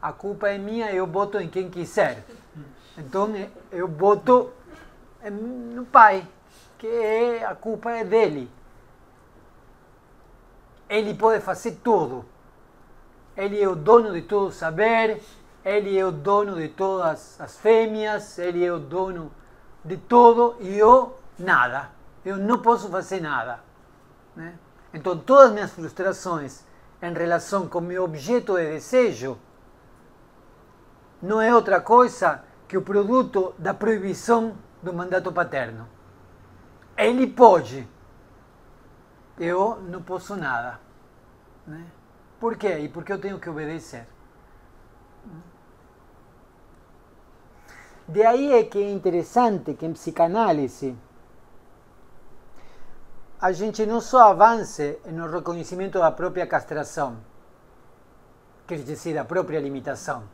a culpa é minha, eu boto em quem quiser. Então eu boto no pai, que é, a culpa é dele. Ele pode fazer tudo. Ele é o dono de todo saber, ele é o dono de todas as fêmeas, ele é o dono de todo e eu nada. Eu não posso fazer nada. Né? Então, todas as minhas frustrações em relação com meu objeto de desejo não é outra coisa que o produto da proibição do mandato paterno. Ele pode, eu não posso nada. Né? Por quê? E porque eu tenho que obedecer. De aí é que é interessante que em psicanálise a gente não só avance no reconhecimento da própria castração, quer dizer, da própria limitação,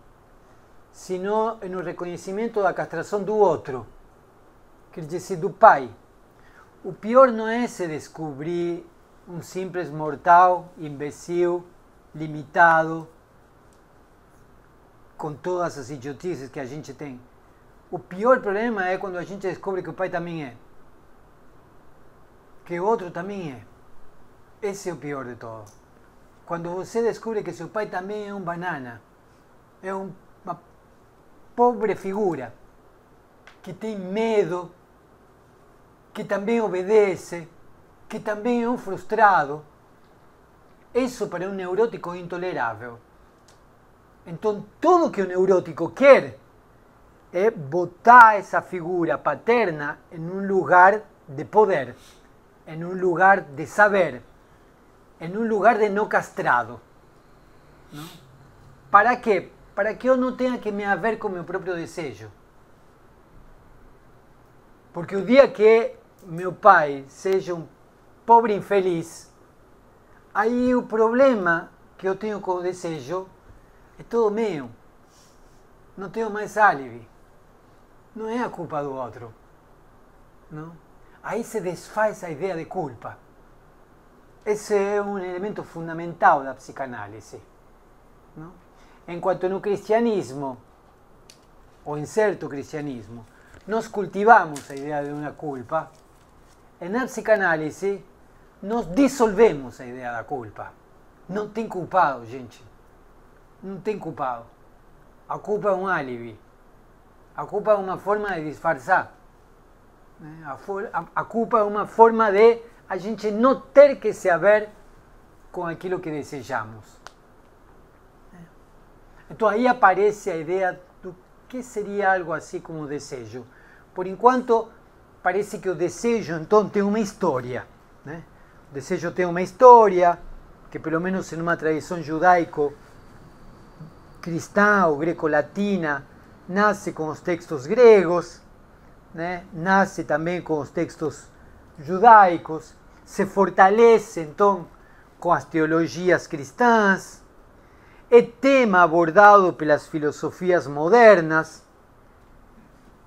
sino no reconhecimento da castração do outro, quer dizer, do pai. O pior não é se descobrir um simples mortal, imbecil, limitado, com todas as idiotices que a gente tem. O pior problema é quando a gente descobre que o pai também é. Que o outro também é. Esse é o pior de todo. Quando você descobre que seu pai também é um banana, é um, uma pobre figura, que tem medo, que também obedece, que também é um frustrado, isso para um neurótico é intolerável. Então, tudo que o neurótico quer é botar essa figura paterna em um lugar de poder, em um lugar de saber, em um lugar de não castrado. Não? Para quê? Para que eu não tenha que me haver com meu próprio desejo. Porque o dia que meu pai seja um pobre infeliz, aí o problema que eu tenho com o desejo é todo meu. Não tenho mais álibi não é a culpa do outro. Não? Aí se desfaz a ideia de culpa. Esse é um elemento fundamental da psicanálise. Não? Enquanto no cristianismo, ou em certo cristianismo, nós cultivamos a ideia de uma culpa, na psicanálise nós dissolvemos a ideia da culpa. Não tem culpado, gente. Não tem culpado. A culpa é um álibi. A culpa é uma forma de disfarçar. A, for, a, a culpa é uma forma de a gente não ter que se haver com aquilo que desejamos. Então aí aparece a ideia do que seria algo assim como desejo. Por enquanto, parece que o desejo então tem uma história. Né? O desejo tem uma história que, pelo menos em uma tradição judaico-cristã ou greco-latina, nasce com os textos gregos, né? nasce também com os textos judaicos, se fortalece então com as teologias cristãs, é tema abordado pelas filosofias modernas,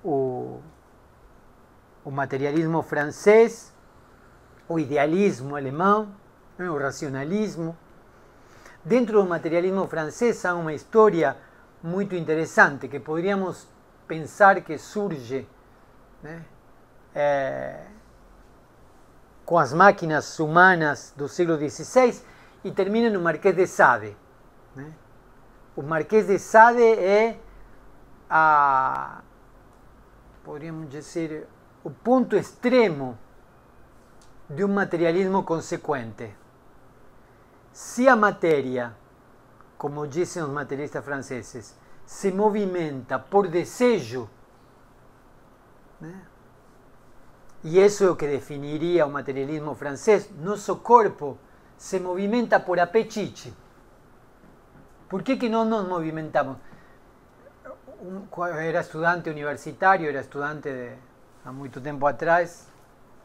o, o materialismo francês, o idealismo alemão, né? o racionalismo. Dentro do materialismo francês há uma história muito interessante que poderíamos pensar que surge né, é, com as máquinas humanas do século XVI e termina no Marquês de Sade. Né? O Marquês de Sade é a, poderíamos dizer, o ponto extremo de um materialismo consequente. Se a matéria, como dizem os materialistas franceses, se movimenta por desejo, né? e isso é o que definiria o materialismo francês, nosso corpo se movimenta por apetite. Por que, que não nos movimentamos? Era estudante universitário, era estudante de, há muito tempo atrás,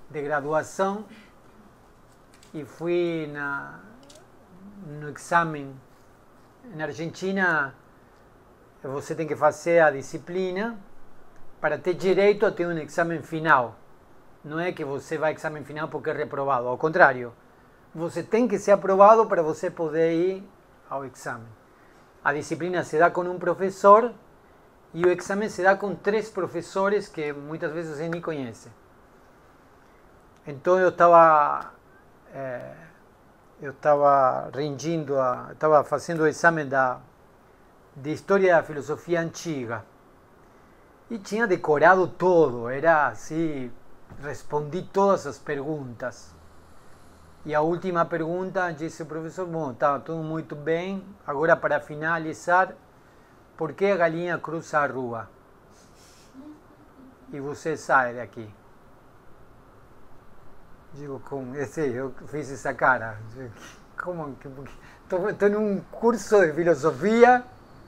de graduação, e fui na, no exame na Argentina você tem que fazer a disciplina para ter direito a ter um exame final. Não é que você vai exame final porque é reprovado, ao contrário. Você tem que ser aprovado para você poder ir ao exame. A disciplina se dá com um professor e o exame se dá com três professores que muitas vezes você nem conhece. Então eu estava é, eu estava rendindo, estava fazendo o exame da, de História da Filosofia Antiga e tinha decorado todo, era assim, respondi todas as perguntas. E a última pergunta disse o professor, bom, está tudo muito bem, agora para finalizar, por que a galinha cruza a rua? E você sai daqui. Digo, com esse, eu fiz essa cara. Como. Estou num curso de filosofia,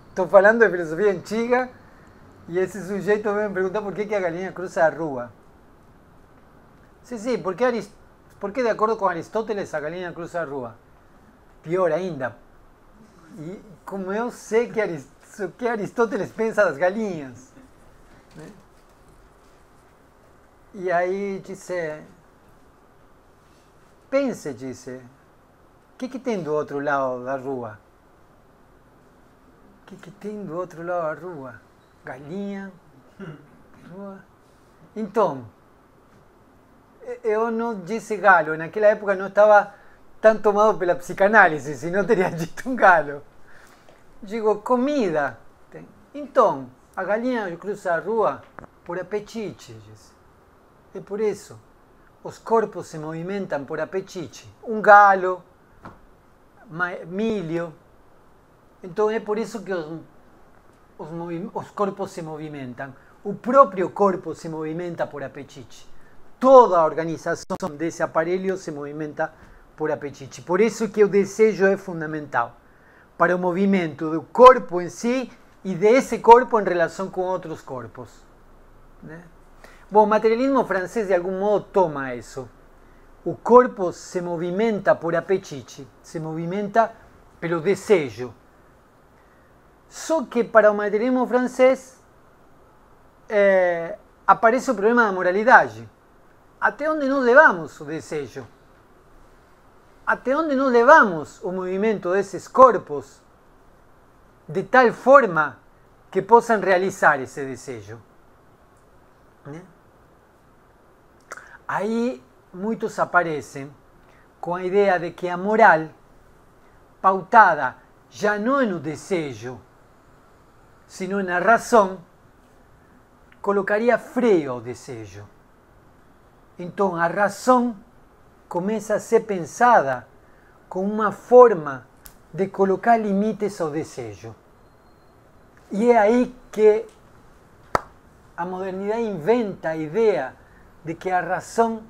estou falando de filosofia antiga, e esse sujeito me perguntar por que, que a galinha cruza a rua. Sim, sim, porque, Arist... porque de acordo com Aristóteles a galinha cruza a rua. Pior ainda, e como eu sei que, Arist... que Aristóteles pensa das galinhas. Né? E aí disse, Pense, disse, o que, que tem do outro lado da rua? O que, que tem do outro lado da rua? Galinha? Rua? Então, eu não disse galo, naquela época não estava tão tomado pela psicanálise, senão teria dito um galo. Digo, comida. Então, a galinha cruza a rua por apetite, disse. É por isso os corpos se movimentam por apetite. Um galo, milho. Então é por isso que os, os, os corpos se movimentam. O próprio corpo se movimenta por apetite. Toda a organização desse aparelho se movimenta por apetite. Por isso que o desejo é fundamental para o movimento do corpo em si e desse corpo em relação com outros corpos. Né? Bom, o materialismo francês de algum modo toma isso. O corpo se movimenta por apetite, se movimenta pelo desejo. Só que para o materialismo francês é, aparece o problema da moralidade. Até onde nós levamos o desejo? Até onde nós levamos o movimento desses corpos de tal forma que possam realizar esse desejo? Né? Aí muitos aparecem com a ideia de que a moral, pautada já não é no desejo, sino na razão, colocaria freio ao desejo. Então a razão começa a ser pensada como uma forma de colocar limites ao desejo. E é aí que a modernidade inventa a ideia de que a razão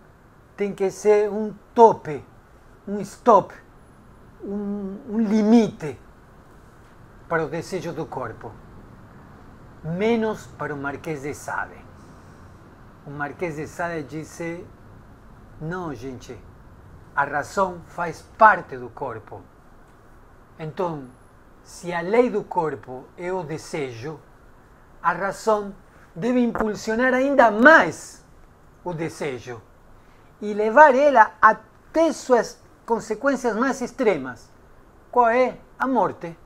tem que ser um tope, um stop, um, um limite para o desejo do corpo. menos para o Marquês de Sade. O Marquês de Sade disse: não, gente, a razão faz parte do corpo. Então, se a lei do corpo é o desejo, a razão deve impulsionar ainda mais o desejo e levar ela até suas consequências mais extremas. Qual é? A morte.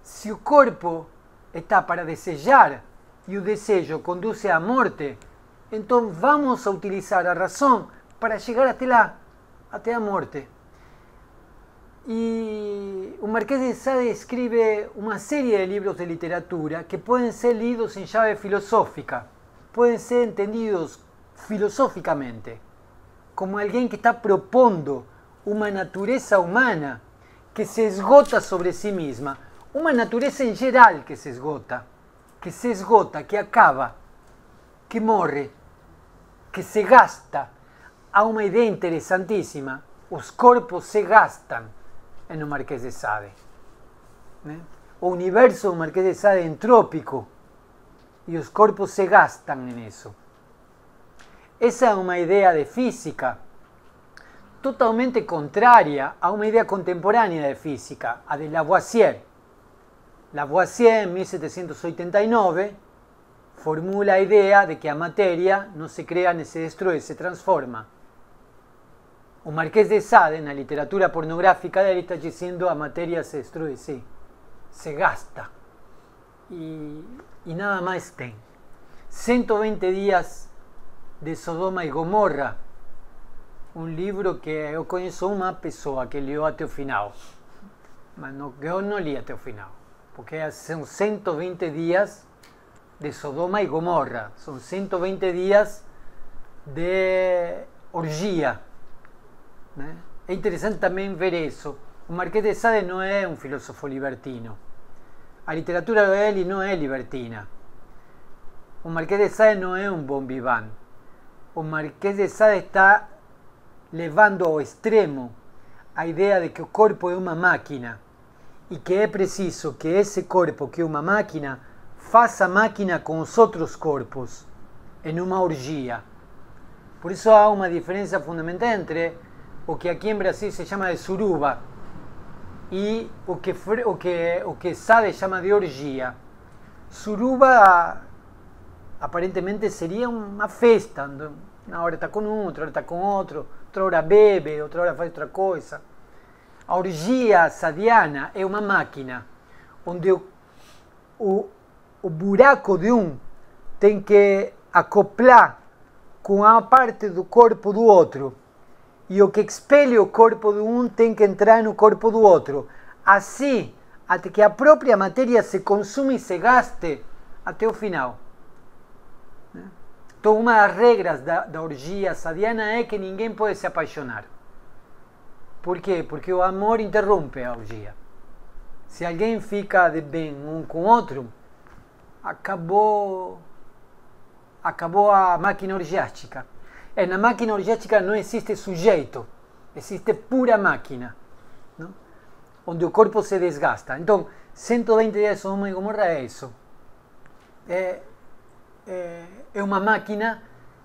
Se o corpo está para desejar e o desejo conduz à morte, então vamos a utilizar a razão para chegar até lá, até a morte. E o Marquês de Sade escreve uma série de livros de literatura que podem ser lidos em chave filosófica, podem ser entendidos filosoficamente, como alguém que está propondo uma natureza humana que se esgota sobre si mesma, uma natureza em geral que se esgota, que se esgota, que acaba, que morre, que se gasta. Há uma ideia interessantíssima: os corpos se gastam no Marquês de Sade. Né? O universo do Marquês de Sade entrópico e os corpos se gastam nisso. Essa é uma ideia de física totalmente contrária a uma ideia contemporânea de física, a de Lavoisier. Lavoisier, em 1789, formula a ideia de que a matéria não se cria nem se destrói, se transforma. O Marquês de Sade, na literatura pornográfica dele, está dizendo a matéria se destrói, sim, se gasta. E, e nada mais tem. 120 dias de Sodoma e Gomorra, um livro que eu conheço uma pessoa que leu até o final, mas não, eu não li até o final, porque são 120 dias de Sodoma e Gomorra, são 120 dias de orgia. Né? É interessante também ver isso. O Marquês de Sade não é um filósofo libertino. A literatura dele não é libertina. O Marquês de Sade não é um bom vivant. O Marquês de Sade está levando ao extremo a ideia de que o corpo é uma máquina e que é preciso que esse corpo, que é uma máquina, faça máquina com os outros corpos em uma orgia. Por isso há uma diferença fundamental entre o que aqui em Brasil se chama de suruba e o que, o que, o que Sade chama de orgia. Suruba aparentemente seria uma festa, uma hora está com um, outra hora está com outro, outra hora bebe, outra hora faz outra coisa. A orgia sadiana é uma máquina onde o, o, o buraco de um tem que acoplar com a parte do corpo do outro e o que expele o corpo de um tem que entrar no corpo do outro. Assim, até que a própria matéria se consuma e se gaste até o final. Então, uma das regras da, da orgia sadiana é que ninguém pode se apaixonar. Por quê? Porque o amor interrompe a orgia. Se alguém fica de bem um com o outro, acabou, acabou a máquina orgiástica. E na máquina orgiástica não existe sujeito, existe pura máquina, não? onde o corpo se desgasta. Então, 120 dias de Sodoma e Gomorra é isso. É, uma máquina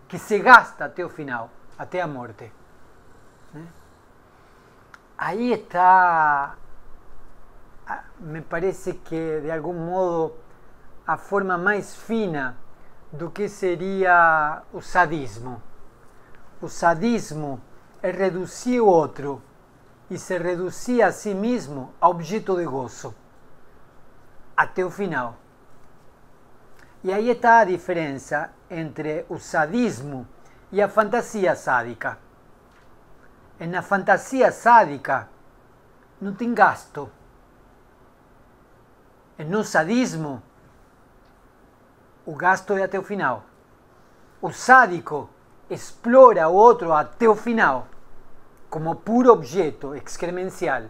que se gasta até o final, até a morte. Né? Aí está, me parece que de algum modo, a forma mais fina do que seria o sadismo. O sadismo é reduzir o outro e se reduzir a si mesmo a objeto de gozo, até o final. E aí está a diferença entre o sadismo e a fantasia sádica. E na fantasia sádica não tem gasto. E no sadismo, o gasto é até o final. O sádico explora o outro até o final, como puro objeto excremencial.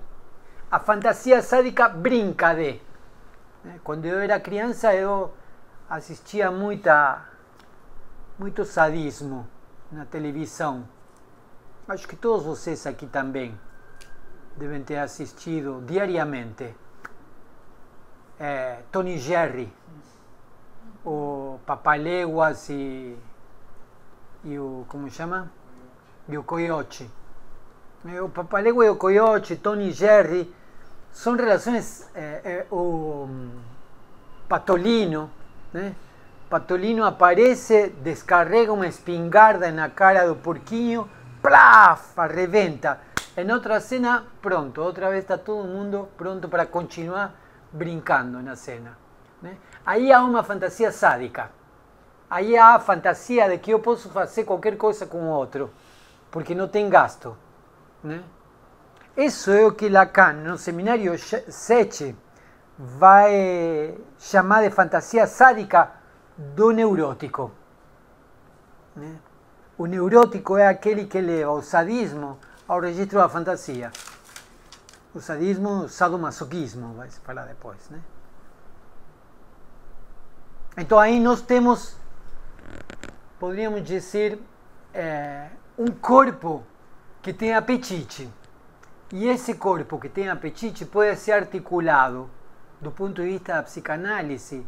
A fantasia sádica brinca de. Quando eu era criança, eu assistia muita, muito sadismo na televisão. Acho que todos vocês aqui também devem ter assistido diariamente. é, Tony Jerry, o Papaléguas e, e o, como chama? E o Coyote. O Papalégua e o Coyote, Tony Jerry, são relações, é, é, o Patolino, né? Patolino aparece, descarrega uma espingarda na cara do porquinho, plaf, arrebenta. Em outra cena, pronto, outra vez está todo mundo pronto para continuar brincando na cena. Né? Aí há uma fantasia sádica. Aí há a fantasia de que eu posso fazer qualquer coisa com o outro, porque não tem gasto. Né? Isso é o que Lacan, no seminário 7, vai chamar de fantasia sádica do neurótico. Né? O neurótico é aquele que leva o sadismo ao registro da fantasia. O sadismo, o sadomasoquismo, vai se falar depois. Né? Então aí nós temos, poderíamos dizer, é, um corpo que tem apetite. E esse corpo que tem apetite pode ser articulado do ponto de vista da psicanálise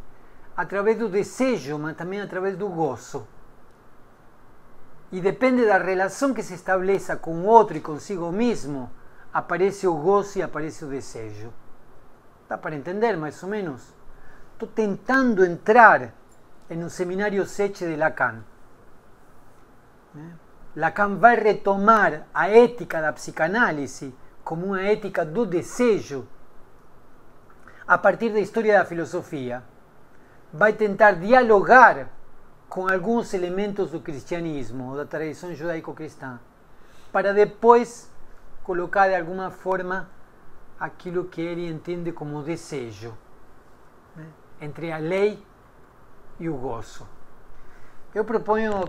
através do desejo, mas também através do gozo. E depende da relação que se estabeleça com o outro e consigo mesmo, aparece o gozo e aparece o desejo. Dá para entender mais ou menos? Estou tentando entrar no seminário 7 de Lacan. Lacan vai retomar a ética da psicanálise como uma ética do desejo a partir da história da filosofia. Vai tentar dialogar com alguns elementos do cristianismo, da tradição judaico-cristã, para depois colocar de alguma forma aquilo que ele entende como desejo, né? entre a lei e o gozo. Eu proponho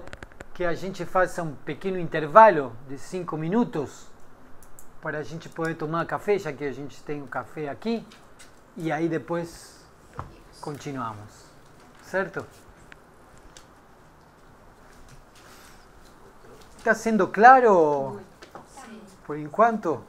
que a gente faça um pequeno intervalo de cinco minutos para a gente poder tomar café, já que a gente tem o café aqui, e aí depois continuamos. Certo? Está sendo claro por enquanto?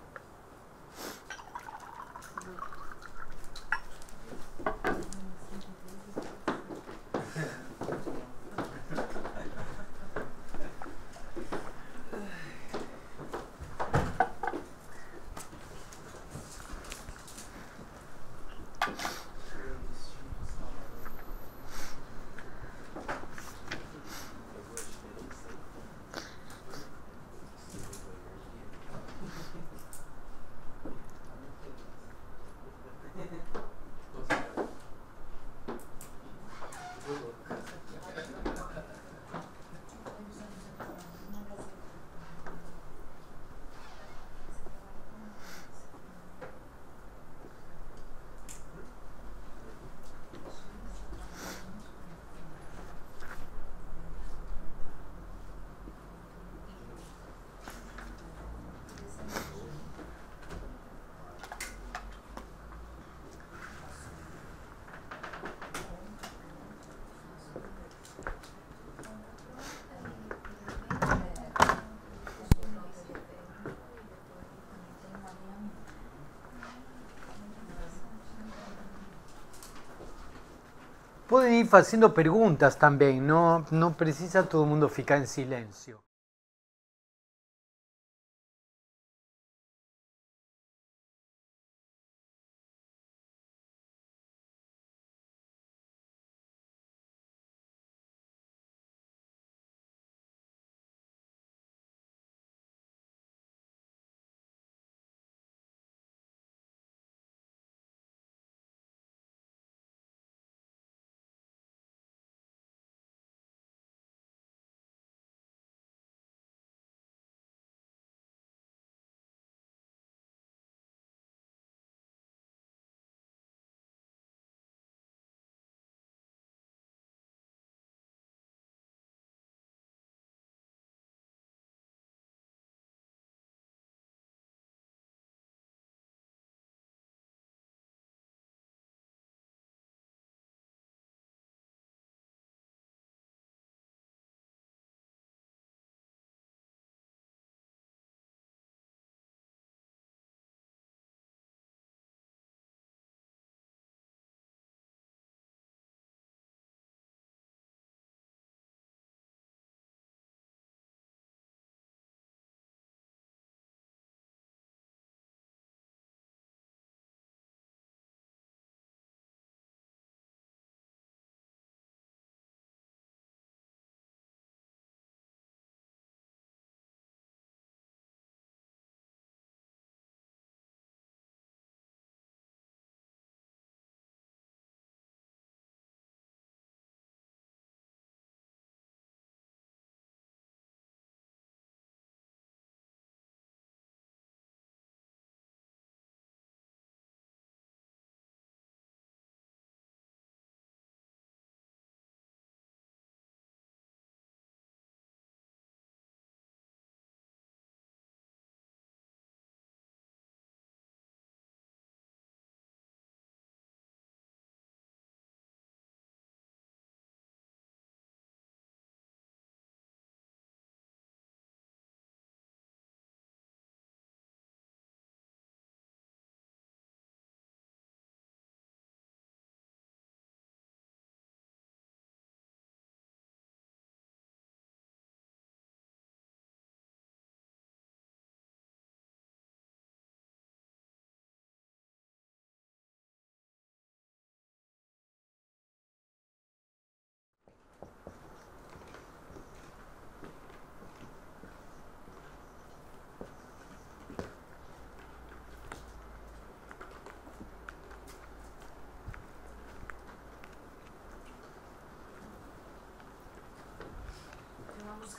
Ir fazendo perguntas também, não, não precisa todo mundo ficar em silêncio.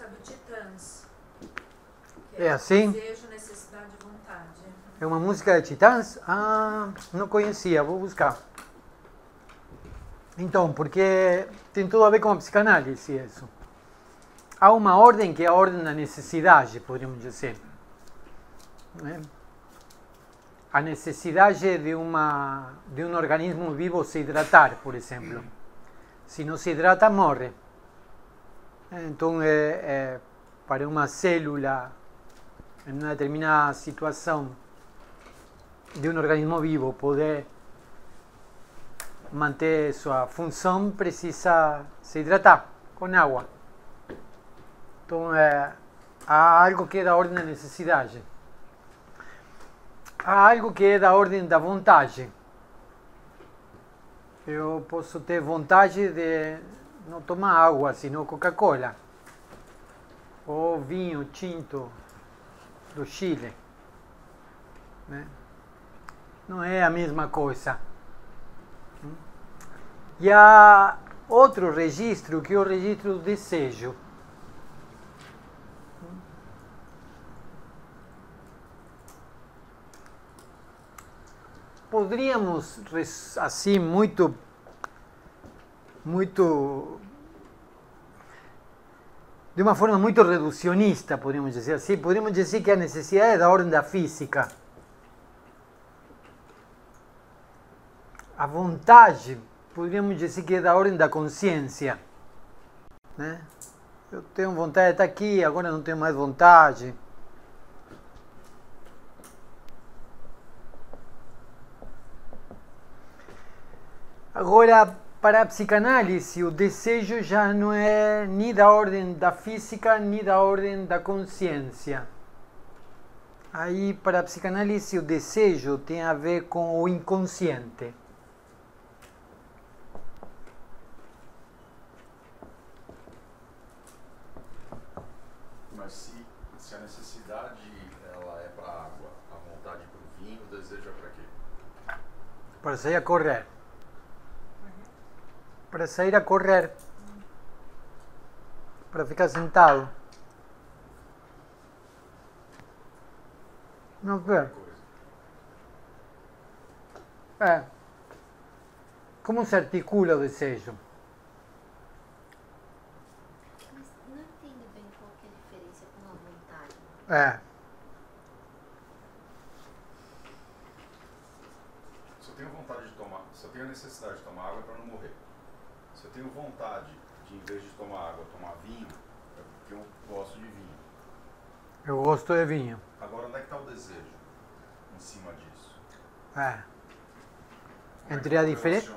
Do Titãs. que É assim? Desejo, necessidade e vontade. É uma música de Titãs? Ah, não conhecia, vou buscar. Então, porque tem tudo a ver com a psicanálise isso. Há uma ordem que é a ordem da necessidade, poderíamos dizer. né? A necessidade de, uma, de um organismo vivo se hidratar, por exemplo. Se não se hidrata, morre. Então, é, é, para uma célula, em uma determinada situação, de um organismo vivo poder manter sua função, precisa se hidratar com água. Então, é, há algo que é da ordem da necessidade. Há algo que é da ordem da vontade. Eu posso ter vontade de não tomar água, senão Coca-Cola. Ou vinho tinto do Chile. Né? Não é a mesma coisa. E há outro registro, que é o registro do desejo. Poderíamos, assim, muito, muito, de uma forma muito reducionista, poderíamos dizer assim, poderíamos dizer que a necessidade é da ordem da física. A vontade, poderíamos dizer que é da ordem da consciência. Né? Eu tenho vontade de estar aqui, agora não tenho mais vontade. Agora, para a psicanálise, o desejo já não é nem da ordem da física, nem da ordem da consciência. Aí, para a psicanálise, o desejo tem a ver com o inconsciente. Mas se, se a necessidade ela é para água, a vontade para o vinho, o desejo é para quê? Para sair a correr. Para sair a correr. Para ficar sentado. Não ver. É. Como se articula o desejo? Mas não entendo bem qual é a diferença com a vontade. É. Se eu tenho vontade de tomar, se eu tenho a necessidade de tomar água é para não morrer. Se eu tenho vontade de, em vez de tomar água, tomar vinho, é porque eu gosto de vinho. Eu gosto de vinho. Agora, onde é que está o desejo em cima disso? É. Como é Entre que a diferença.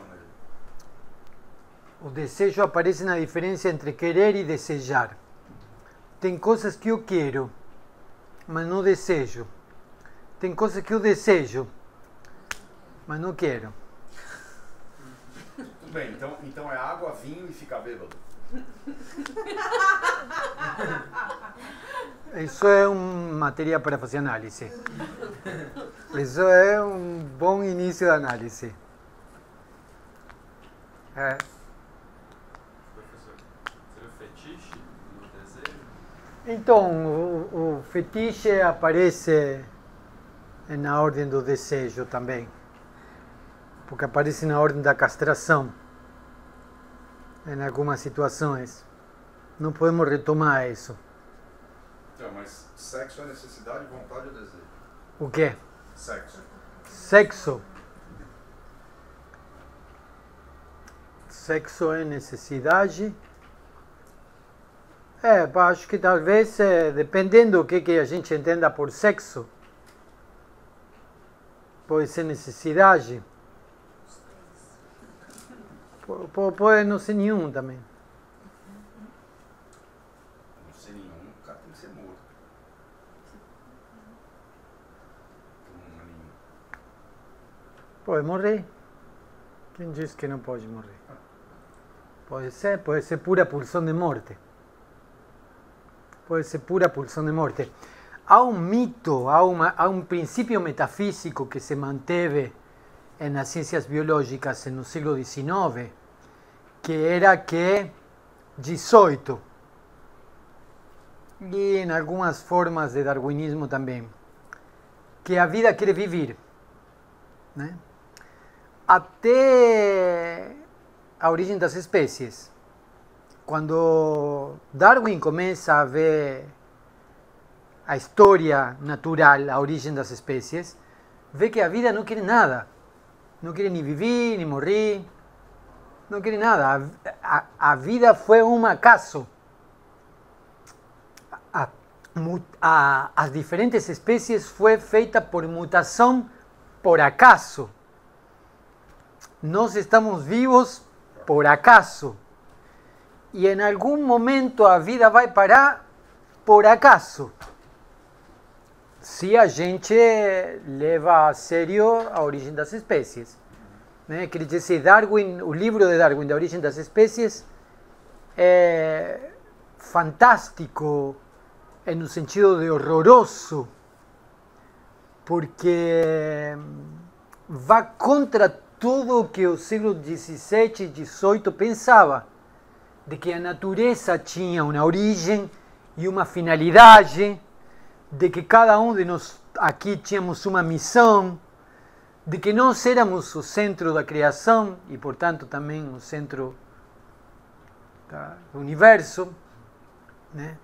O desejo aparece na diferença entre querer e desejar. Tem coisas que eu quero, mas não desejo. Tem coisas que eu desejo, mas não quero. Tudo bem, então, então é água, vinho e ficar bêbado. Isso é uma matéria para fazer análise. Isso é um bom início da análise. É. Professor, seria o fetiche no desejo? Então, o, o fetiche aparece na ordem do desejo também. Porque aparece na ordem da castração. Em algumas situações. Não podemos retomar isso. Então, mas sexo é necessidade, vontade ou desejo? O quê? Sexo. Sexo. Sexo é necessidade. É, acho que talvez, é, dependendo do que, que a gente entenda por sexo, pode ser necessidade. Po- Pode não ser nenhum também. Não sei nenhum, o cara tem que ser morto. É. Pode morrer. Quem diz que não pode morrer? Pode ser, pode ser pura pulsão de morte. Pode ser pura pulsão de morte. Há um mito, há, uma, há um princípio metafísico que se manteve eh, nas ciências biológicas no século XIX, que era que 18 e em algumas formas de darwinismo também, que a vida quer viver. Até a origem das espécies. Quando Darwin começa a ver a história natural, a origem das espécies, vê que a vida não quer nada. Não quer nem viver, nem morrer. Não quer nada. A, a, a vida foi um acaso. A, a, as diferentes espécies foi feita por mutação por acaso. Nós estamos vivos por acaso. E em algum momento a vida vai parar por acaso. Se a gente leva a sério a origem das espécies. Né? Quer dizer, Darwin, o livro de Darwin, da origem das espécies, é fantástico no sentido de horroroso, porque vai contra tudo o que o século XVII e XVIII pensava, de que a natureza tinha uma origem e uma finalidade, de que cada um de nós aqui tínhamos uma missão, de que nós éramos o centro da criação e, portanto, também o centro do universo. Né?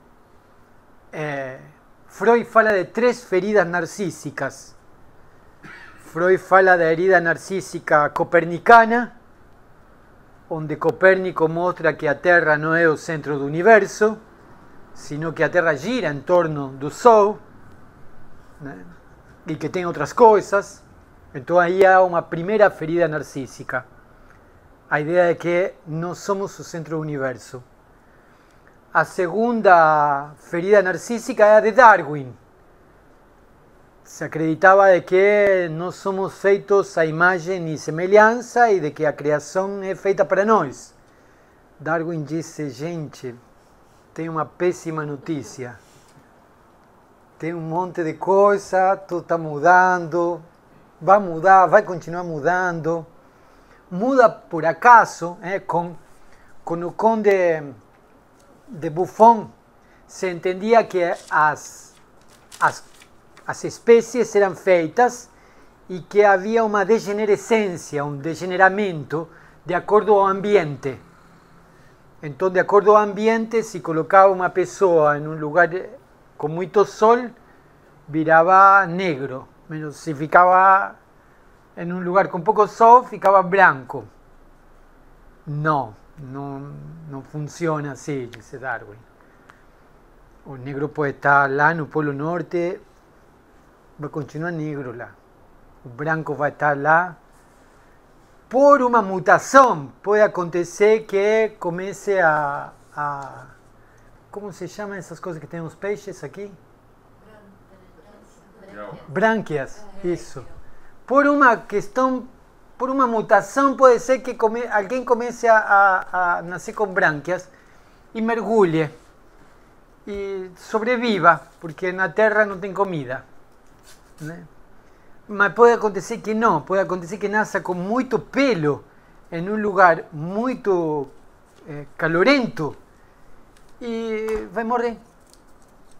É, Freud fala de três feridas narcísicas. Freud fala da herida narcísica copernicana, onde Copérnico mostra que a Terra não é o centro do universo, sino que a Terra gira em torno do Sol né? e que tem outras coisas. Então aí há uma primeira ferida narcísica. A ideia é que nós somos o centro do universo. A segunda ferida narcísica é a de Darwin. Se acreditava de que nós somos feitos à imagem e semelhança e de que a criação é feita para nós. Darwin disse, gente, tem uma péssima notícia. Tem um monte de coisa, tudo está mudando, vai mudar, vai continuar mudando. Muda por acaso, eh, com, com o conde de Buffon, se entendia que as, as, as espécies eram feitas e que havia uma degenerescência, um degeneramento de acordo ao ambiente. Então, de acordo ao ambiente, se colocava uma pessoa em um lugar com muito sol, virava negro. Se ficava em um lugar com pouco sol, ficava branco. Não, não, não funciona assim, disse Darwin. O negro pode estar lá no Polo Norte, vai continuar negro lá. O branco vai estar lá. Por uma mutação, pode acontecer que comece a, a como se chamam essas coisas que tem os peixes aqui? Brânquias, isso. Por uma questão, por uma mutação, pode ser que come, alguém comece a, a, a nascer com brânquias e mergulhe e sobreviva, porque na Terra não tem comida. Né? Pode acontecer que não, pode acontecer que nasça com muito pelo em um lugar muito eh, calorento e vai morrer.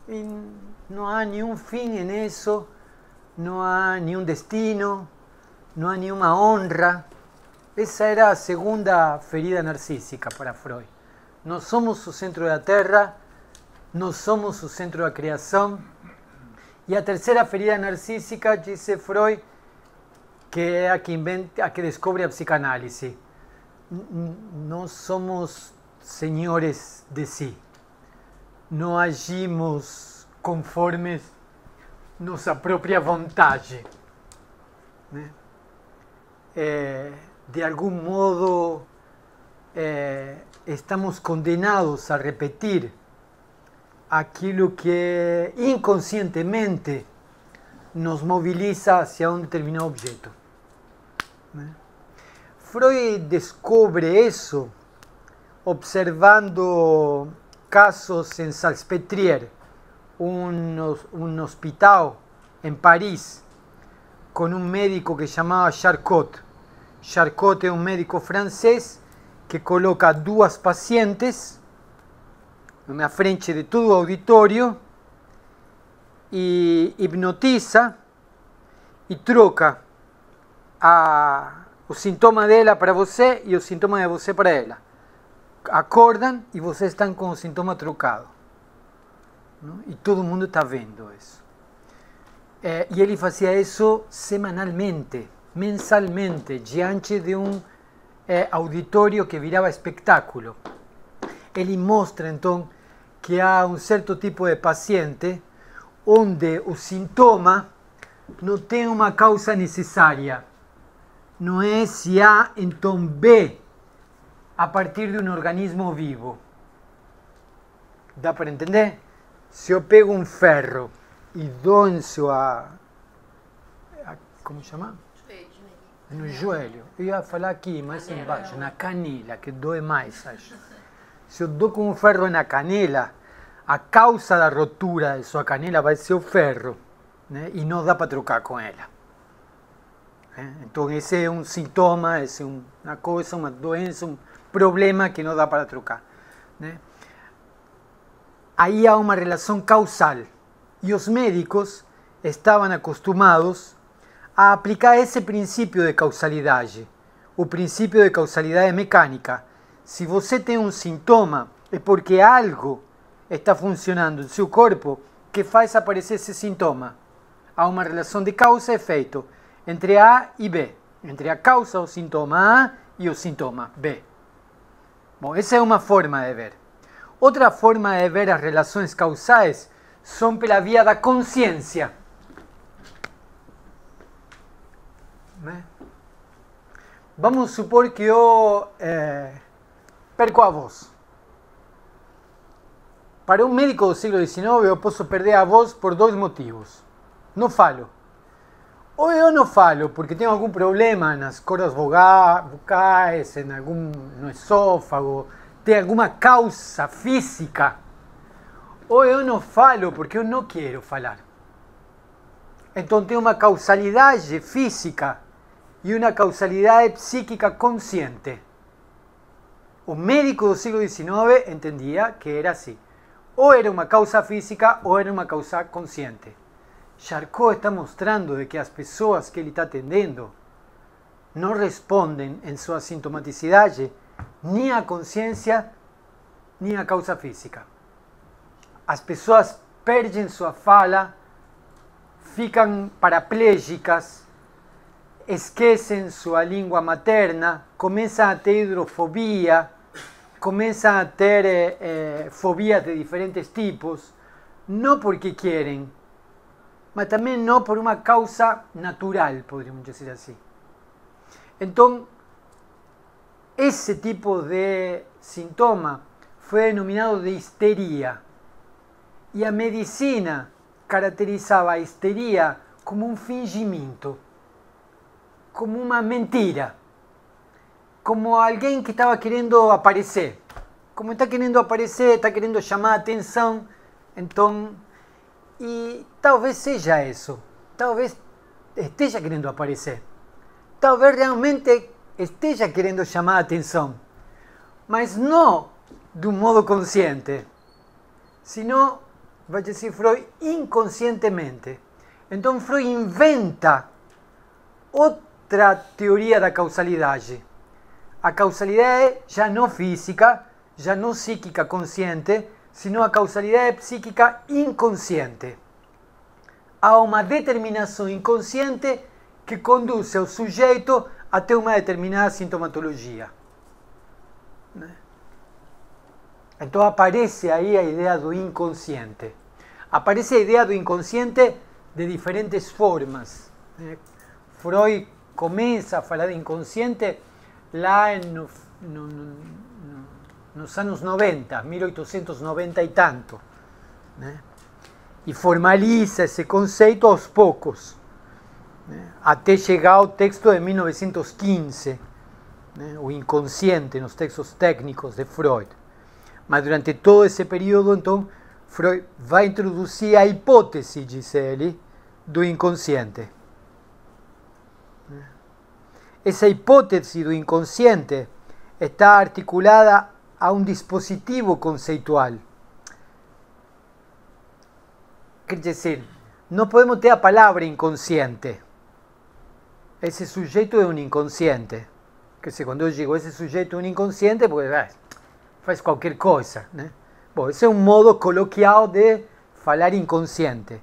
E não há nenhum fim nisso, não há nenhum destino, não há nenhuma honra. Essa era a segunda ferida narcísica para Freud. Nós somos o centro da Terra, nós somos o centro da criação. E a terceira ferida narcísica, disse Freud, que é a que, inventa, a que descobre a psicanálise. Nós somos senhores de si. Não agimos conforme nossa própria vontade. Né? É, de algum modo, é, estamos condenados a repetir aquilo que inconscientemente nos moviliza hacia um determinado objeto. Né? Freud descobre isso observando casos em Salpêtrière, um, um hospital em Paris, com um médico que chamava Charcot. Charcot é um médico francês que coloca duas pacientes na frente de todo o auditório e hipnotiza e troca a, o sintoma dela para você e o sintoma de você para ela. Acordam e vocês estão com o sintoma trocado. Não? E todo mundo está vendo isso. É, e ele fazia isso semanalmente, mensalmente, diante de um é, auditório que virava espetáculo. Ele mostra então que há um certo tipo de paciente onde o sintoma não tem uma causa necessária. Não é se A, então B, a partir de um organismo vivo. Dá para entender? Se eu pego um ferro e dou em sua. Como chama? No joelho. Eu ia falar aqui, mais embaixo, na canela, que doe mais, acho. Se eu dou com um ferro na canela, a causa da rotura de sua canela vai ser o ferro né? e não dá para trocar com ela. Né? Então esse é um sintoma, esse é uma coisa, uma doença, um problema que não dá para trocar. Né? Aí há uma relação causal e os médicos estavam acostumados a aplicar esse princípio de causalidade, o princípio de causalidade mecânica. Se você tem um sintoma, é porque algo está funcionando em seu corpo que faz aparecer esse sintoma. Há uma relação de causa e efeito entre A e B, entre a causa, o sintoma A e o sintoma B. Bom, essa é uma forma de ver. Outra forma de ver as relações causais são pela via da consciência. Vamos supor que eu é, perco a voz. Para um médico do século XIX, eu posso perder a voz por dois motivos. Não falo. Ou eu não falo porque tenho algum problema nas cordas vocais, em algum, no esôfago, tem alguma causa física. Ou eu não falo porque eu não quero falar. Então tem uma causalidade física e uma causalidade psíquica consciente. O médico do século XIX entendia que era assim. Ou era uma causa física ou era uma causa consciente. Charcot está mostrando de que as pessoas que ele está atendendo não respondem em sua sintomaticidade nem à consciência nem à causa física. As pessoas perdem sua fala, ficam paraplégicas, esquecem sua língua materna, começam a ter hidrofobia, começam a ter eh, eh, fobias de diferentes tipos, não porque querem, mas também não por uma causa natural, poderíamos dizer assim. Então, esse tipo de sintoma foi denominado de histeria. E a medicina caracterizava a histeria como um fingimento, como uma mentira como alguém que estava querendo aparecer. Como está querendo aparecer, está querendo chamar a atenção, então. E talvez seja isso. Talvez esteja querendo aparecer. Talvez realmente esteja querendo chamar a atenção. Mas não de um modo consciente, sino, vai dizer Freud, inconscientemente. Então Freud inventa outra teoria da causalidade a causalidade já não física, já não psíquica consciente, sino a causalidade psíquica inconsciente. Há uma determinação inconsciente que conduz o sujeito até uma determinada sintomatologia. Então aparece aí a ideia do inconsciente. Aparece a ideia do inconsciente de diferentes formas. Freud começa a falar de inconsciente lá no, no, no, nos anos 90, 1890 e tanto. Né? E formaliza esse conceito aos poucos, né? até chegar ao texto de 1915, né? o inconsciente, nos textos técnicos de Freud. Mas durante todo esse período, então, Freud vai introduzir a hipótese, diz ele, do inconsciente. Esa hipótesis do inconsciente está articulada a un dispositivo conceitual. quer dizer, não podemos ter a palavra inconsciente. Esse sujeito é um inconsciente. Quer dizer, quando eu digo esse sujeito é um inconsciente, porque ah, faz qualquer coisa, né? Bom, modo coloquial de falar inconsciente.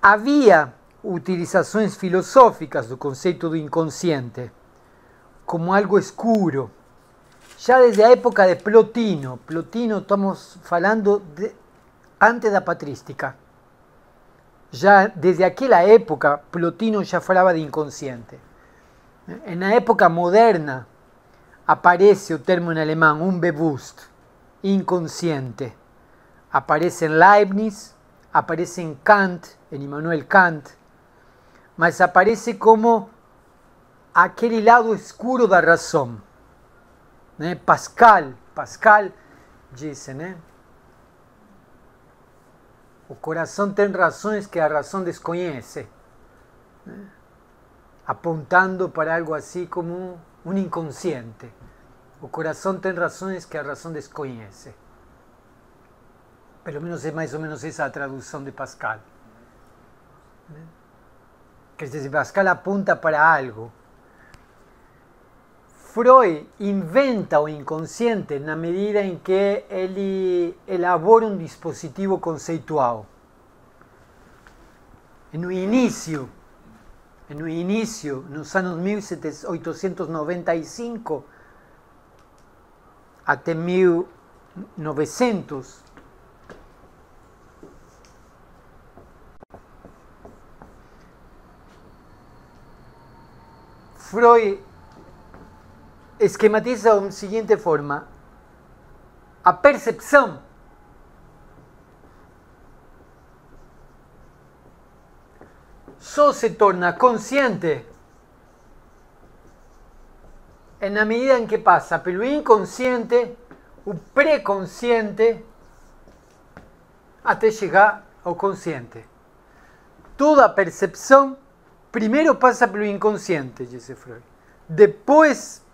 Havia utilizações filosóficas do conceito do inconsciente como algo escuro. Já desde a época de Plotino, Plotino estamos falando de, antes da patrística. Já desde aquela época, Plotino já falava de inconsciente. Na época moderna, aparece o termo em alemão, unbewusst, inconsciente. Aparece em Leibniz, aparece em Kant, em Immanuel Kant, mas aparece como aquele lado escuro da razão. Né? Pascal, Pascal disse, né? O coração tem razões que a razão desconhece, né? apontando para algo assim como um inconsciente. O coração tem razões que a razão desconhece. Pelo menos é mais ou menos essa a tradução de Pascal. Né? Quer dizer, Pascal apunta para algo. Freud inventa o inconsciente na medida em que ele elabora um dispositivo conceitual. No início, no início, nos anos 1895 até 1900, Freud esquematiza da seguinte forma: a percepção só se torna consciente na medida em que passa pelo inconsciente, o pré-consciente, até chegar ao consciente. Toda percepção primeiro passa pelo inconsciente, disse Freud. Depois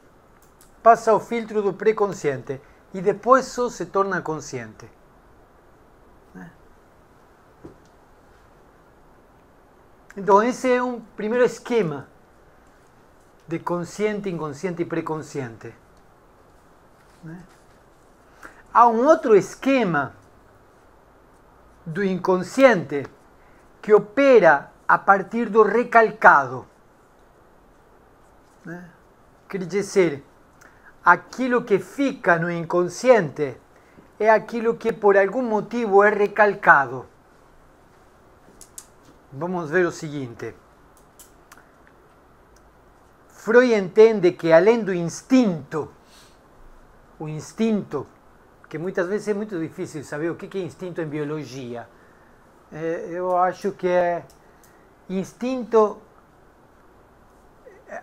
passa ao filtro do pré-consciente e depois só se torna consciente. Então esse é um primeiro esquema de consciente, inconsciente e pré-consciente. Há um outro esquema do inconsciente que opera a partir do recalcado. Quer dizer, aquilo que fica no inconsciente é aquilo que por algum motivo é recalcado. Vamos ver o seguinte. Freud entende que além do instinto, o instinto, que muitas vezes é muito difícil saber o que é instinto em biologia. Eu acho que é instinto.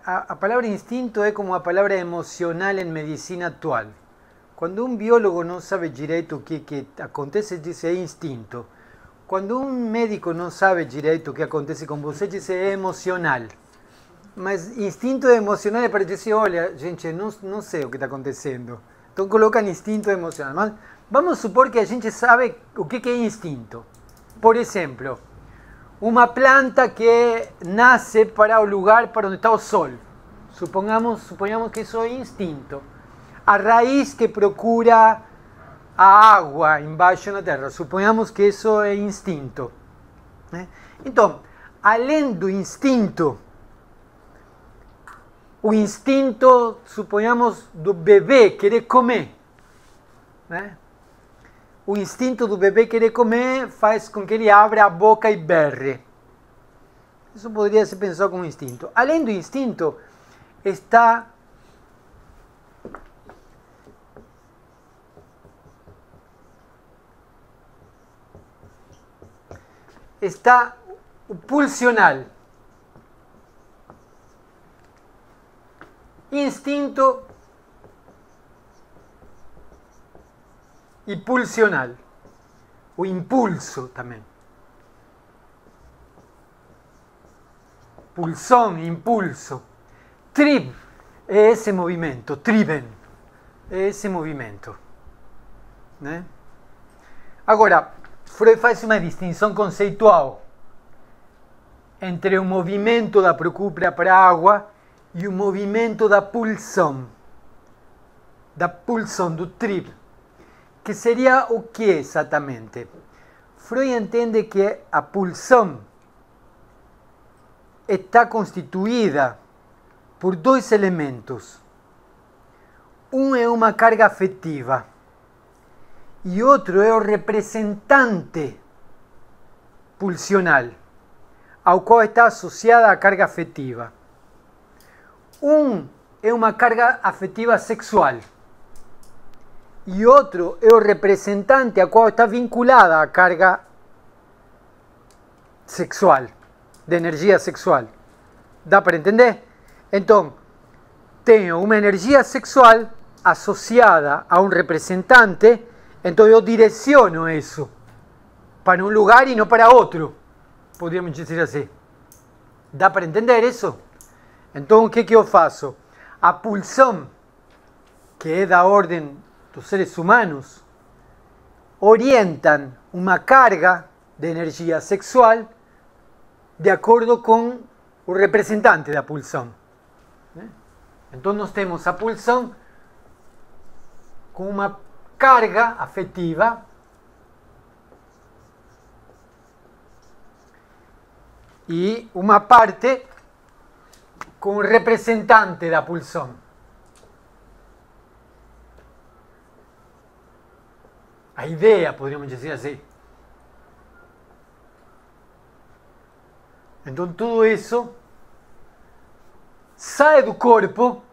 A, a palavra instinto é como a palavra emocional em medicina atual. Quando um biólogo não sabe direito o que, que acontece, diz é instinto. Quando um médico não sabe direito o que acontece com você, diz é emocional. Mas instinto emocional é para dizer, olha, gente, não, não sei o que está acontecendo. Então colocam instinto emocional. Mas vamos supor que a gente sabe o que é instinto. Por exemplo, uma planta que nasce para o lugar para onde está o sol. Supongamos, que isso é instinto. A raiz que procura a água embaixo na terra. Suponhamos que isso é instinto. Né? Então, além instinto, o instinto, suponhamos, do bebê querer comer. Né? O instinto do bebê querer comer faz com que ele abra a boca e berre. Isso poderia ser pensado como instinto. Além do instinto, está está o pulsional. Instinto e pulsional. O impulso também. Pulsão, impulso. Trib é esse movimento, triben é esse movimento. Né? Agora, Freud faz uma distinção conceitual entre o movimento da procura para a água e o movimento da pulsão, da pulsão do trip, que seria o que exatamente? Freud entende que a pulsão está constituída por dois elementos. Um é uma carga afetiva e outro é o representante pulsional, ao qual está associada a carga afetiva. Um é uma carga afetiva sexual e outro é o representante a qual está vinculada a carga sexual, de energia sexual. Dá para entender? Então, tenho uma energia sexual associada a um representante, então eu direciono isso para um lugar e não para outro. Podríamos dizer assim. Dá para entender isso? Então, o que, que eu faço? A pulsão, que é da ordem dos seres humanos, orientam uma carga de energia sexual de acordo com o representante da pulsão. Então nós temos a pulsão com uma carga afetiva e uma parte com o representante da pulsão. A ideia, poderíamos dizer assim. Então tudo isso sai do corpo,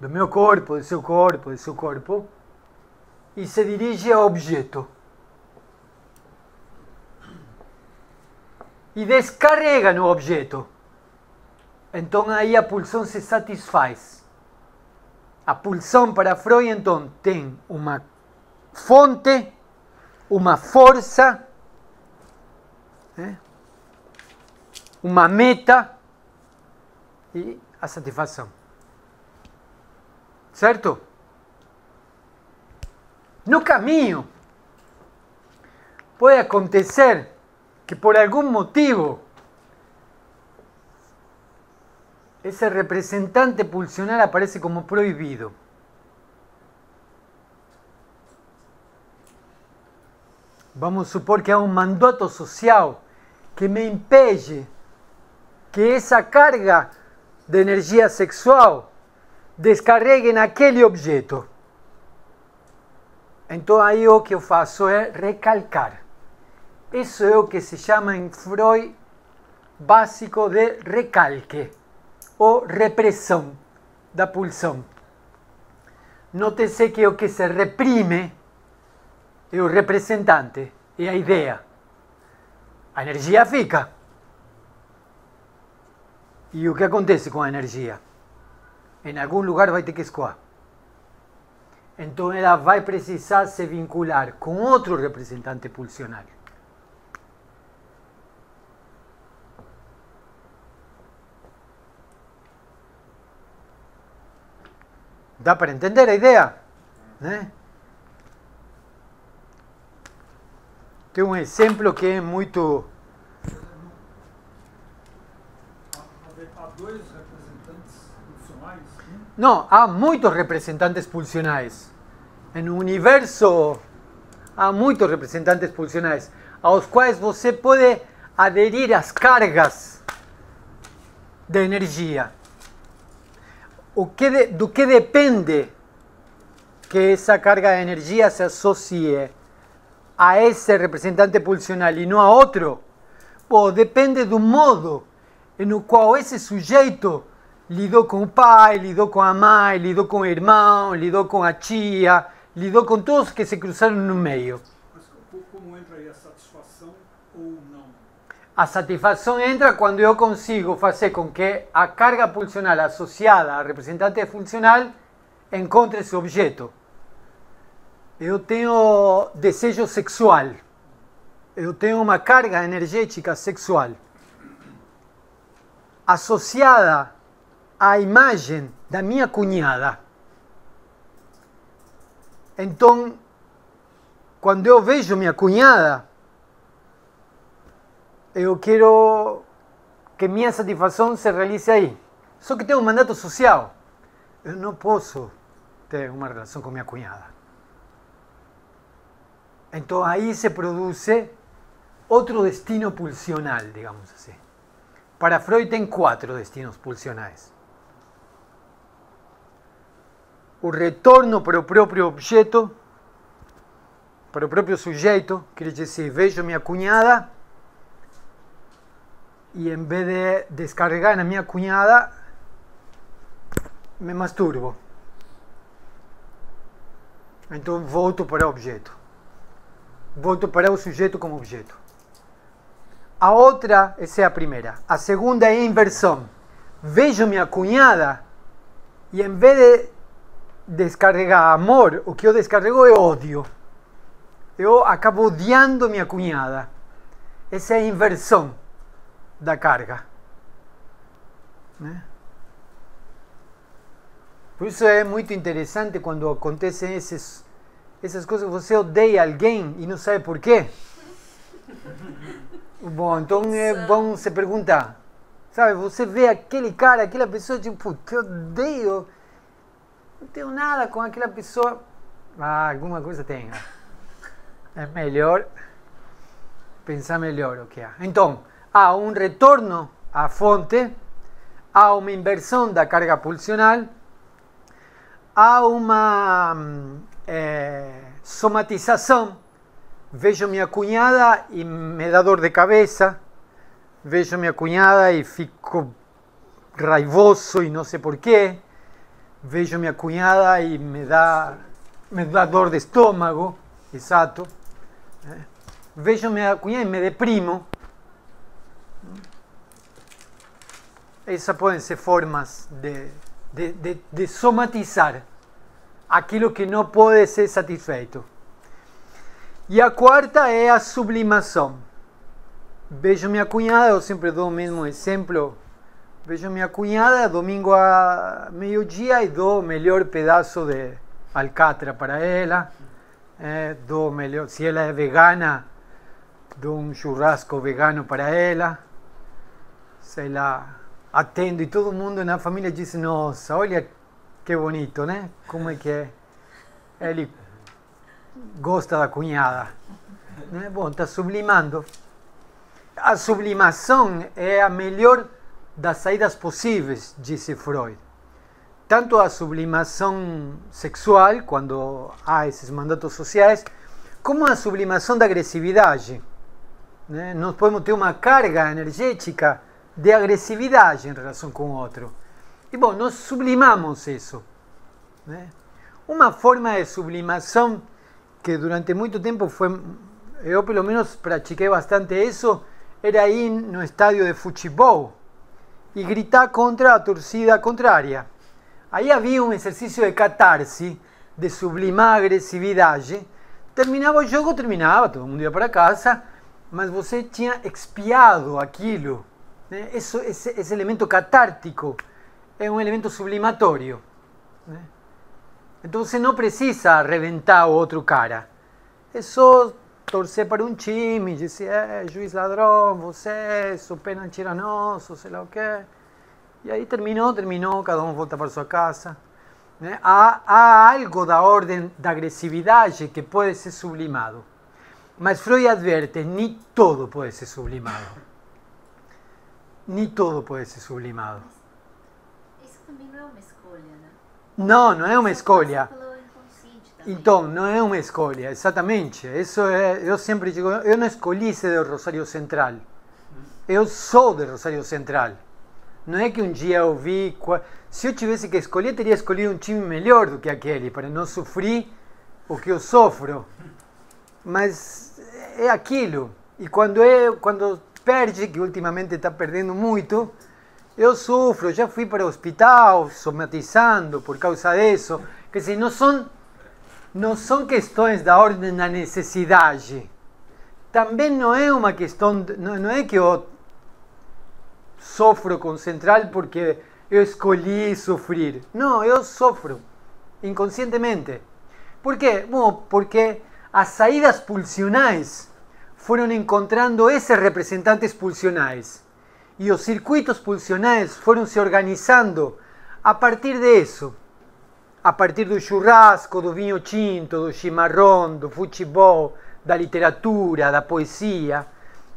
do meu corpo, do seu corpo, do seu corpo, e se dirige ao objeto. E descarrega no objeto. Então aí a pulsão se satisfaz. A pulsão para Freud então tem uma fonte, uma força, né? uma meta e a satisfação. Certo? No caminho, pode acontecer que por algum motivo esse representante pulsional aparece como proibido. Vamos supor que há um mandato social que me impede que essa carga de energia sexual descarregue naquele objeto. Então aí o que eu faço é recalcar. Isso é o que se chama em Freud básico de recalque ou repressão da pulsão. Note-se que o que se reprime é o representante, é a ideia. A energia fica. E o que acontece com a energia? Em algum lugar vai ter que escoar. Então ela vai precisar se vincular com outro representante pulsional. Dá para entender a ideia? Né? Tem um exemplo que é muito. Há dois representantes funcionais? Não, há muitos representantes pulsionais. No universo há muitos representantes pulsionais, aos quais você pode aderir as cargas de energia. O que de, do que depende que essa carga de energia se associe a esse representante pulsional e não a outro? Bom, depende do modo no qual esse sujeito lidou com o pai, lidou com a mãe, lidou com o irmão, lidou com a tia, lidou com todos que se cruzaram no meio. Mas co- como entra aí a satisfação ou não? A satisfação entra quando eu consigo fazer com que a carga pulsional associada ao representante funcional encontre esse objeto. Eu tenho desejo sexual. Eu tenho uma carga energética sexual associada à imagem da minha cunhada. Então, quando eu vejo minha cunhada, eu quero que minha satisfação se realize aí. Só que tenho um mandato social. Eu não posso ter uma relação com minha cunhada. Então aí se produz outro destino pulsional, digamos assim. Para Freud tem quatro destinos pulsionais. O retorno para o próprio objeto, para o próprio sujeito, quer dizer, vejo minha cunhada e em vez de descarregar na minha cunhada, me masturbo. Então volto para o objeto. Volto para o sujeito como objeto. A outra, essa é a primeira. A segunda é a inversão. Vejo minha cunhada e em vez de descarregar amor, o que eu descarrego é ódio. Eu acabo odiando minha cunhada. Essa é a inversão da carga. Né? Por isso é muito interessante quando acontecem esses, essas coisas. Você odeia alguém e não sabe por quê. Bom, então é bom se perguntar. Sabe, você vê aquele cara, aquela pessoa, tipo, puta, eu odeio. Não tenho nada com aquela pessoa. Ah, alguma coisa tem. É melhor pensar melhor o que há. Então, há um retorno à fonte, há uma inversão da carga pulsional, há uma é, somatização. Vejo minha cunhada e me dá dor de cabeça, vejo minha cunhada e fico raivoso e não sei porquê, vejo minha cunhada e me dá, me dá dor de estômago, exato. Vejo minha cunhada e me deprimo. Essas podem ser formas de, de, de, de somatizar aquilo que não pode ser satisfeito. E a quarta é a sublimação. Vejo minha cunhada, eu sempre dou o mesmo exemplo. Vejo minha cunhada domingo a meio-dia e dou o melhor pedaço de alcatra para ela. É, dou melhor, se ela é vegana, dou um churrasco vegano para ela. Se ela atendo e todo mundo na família diz: Nossa, olha que bonito, né? Como é que é? Ele gosta da cunhada. Né? Bom, está sublimando. A sublimação é a melhor das saídas possíveis, disse Freud. Tanto a sublimação sexual, quando há esses mandatos sociais, como a sublimação da agressividade. Né? Nós podemos ter uma carga energética de agressividade em relação com o outro. E bom, nós sublimamos isso. Né? Uma forma de sublimação que durante muito tempo foi, eu pelo menos pratiquei bastante isso, era ir no estádio de futebol e gritar contra a torcida contrária. Aí havia um exercício de catarse, de sublimar a agressividade. Terminava o jogo, terminava, todo mundo ia para casa, mas você tinha expiado aquilo. Né? Isso, esse, esse elemento catártico é um elemento sublimatório. Né? Então você não precisa arrebentar o outro cara. É só torcer para um time, dizer, é, juiz ladrão, você, sou pena tiranoso, sei lá o quê. E aí terminou, terminou, cada um volta para sua casa. Né? Há, há algo da ordem da agressividade que pode ser sublimado. Mas Freud adverte, nem todo pode ser sublimado. Nem todo pode ser sublimado. Isso também não é uma escolha, né? Não, não é uma escolha. Então, não é uma escolha, exatamente. Isso é, eu sempre digo, eu não escolhi ser do Rosário Central. Eu sou do Rosário Central. Não é que um dia eu vi. Se eu tivesse que escolher, teria escolhido um time melhor do que aquele, para não sofrer o que eu sofro. Mas é aquilo. E quando, é, quando perde, que ultimamente está perdendo muito, eu sofro. Já fui para o hospital somatizando por causa. Quer dizer, não são, não são questões da ordem da necessidade. Também não é uma questão. de- Não, não é que eu sofro com central porque eu escolhi sofrer. Não, eu sofro inconscientemente. Por quê? Bom, porque as saídas pulsionais fueron encontrando esos representantes pulsionales. Y los circuitos pulsionales fueron se organizando a partir de eso. A partir do churrasco, do vinho tinto, do chimarrón, do futebol, da literatura, da poesía.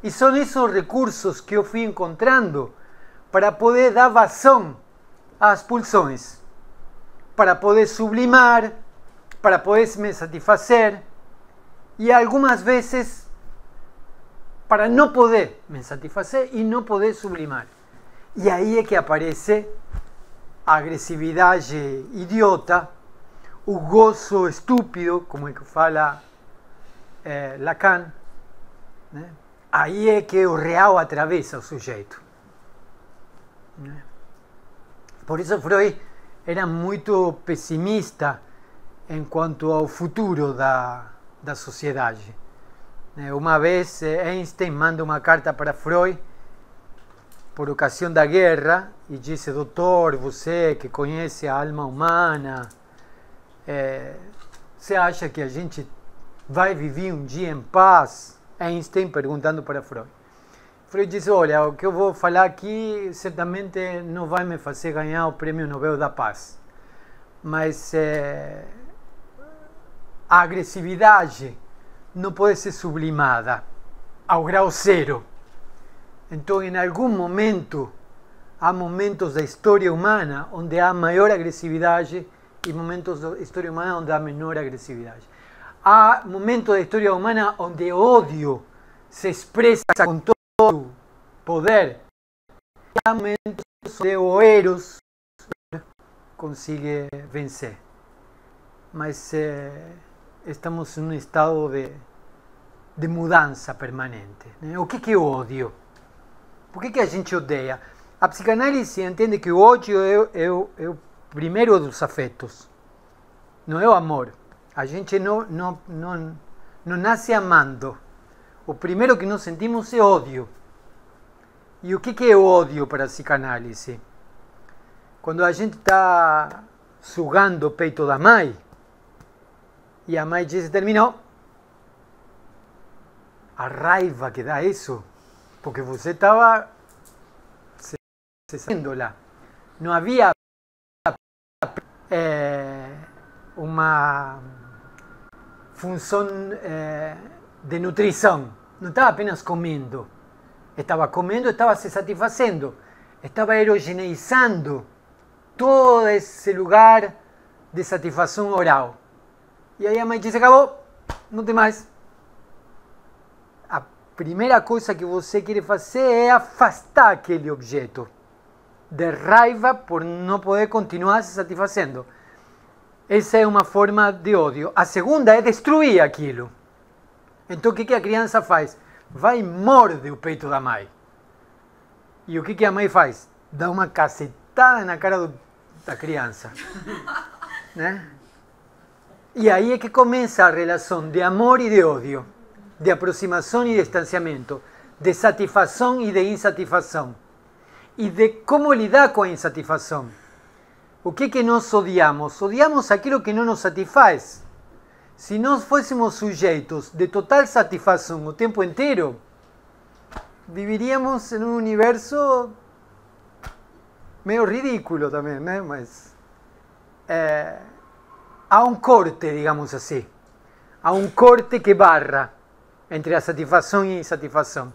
Y son esos recursos que yo fui encontrando para poder dar vazão às pulsões, para poder sublimar, para poder me satisfacer y algunas veces para no poder me satisfacer y no poder sublimar. Y ahí es que aparece a agressividade idiota, o gozo estúpido, como é que fala eh, Lacan, né? aí é que o real atravessa o sujeito. Né? Por isso Freud era muito pessimista em quanto ao futuro da, da sociedade. Né? Uma vez eh, Einstein manda uma carta para Freud por ocasião da guerra e disse: Doutor, você que conhece a alma humana, é, você acha que a gente vai viver um dia em paz? Einstein perguntando para Freud. Freud disse: Olha, o que eu vou falar aqui certamente não vai me fazer ganhar o prêmio Nobel da Paz, mas é, a agressividade não pode ser sublimada ao grau zero. Então, em algum momento, há momentos da história humana onde há maior agressividade e momentos da história humana onde há menor agressividade. Há momentos da história humana onde o ódio se expressa com todo o poder. E há momentos onde o Eros consigue vencer. Mas eh, estamos em um estado de, de mudança permanente. Né? O que, que é ódio? Por que, que a gente odeia? A psicanálise entende que o ódio é, é, é o primeiro dos afetos, não é o amor. A gente não, não, não, não nasce amando. O primeiro que nós sentimos é ódio. E o que, que é ódio para a psicanálise? Quando a gente está sugando o peito da mãe e a mãe diz terminou, a raiva que dá isso porque você estava cesándola. Não havia é, uma função é, de nutrição. Não estava apenas comendo. Estava comendo, estava se satisfazendo. Estava erogeneizando todo esse lugar de satisfação oral. E aí a mãe disse: acabou, não tem mais primeira coisa que você quer fazer é afastar aquele objeto de raiva por não poder continuar se satisfazendo. Essa é uma forma de ódio. A segunda é destruir aquilo. Então o que, que a criança faz? Vai e morde o peito da mãe. E o que, que a mãe faz? Dá uma cacetada na cara do, da criança. né? E aí é que começa a relação de amor e de ódio de aproximação e distanciamento, de satisfação e de insatisfação, e de como lidar com a insatisfação. O que que nós odiamos? Odiamos aquilo que não nos satisfaz. Se nós fôssemos sujeitos de total satisfação o tempo inteiro, viviríamos em um universo meio ridículo também, né? Mas é, há um corte, digamos assim. Há um corte que barra entre a satisfação e a insatisfação.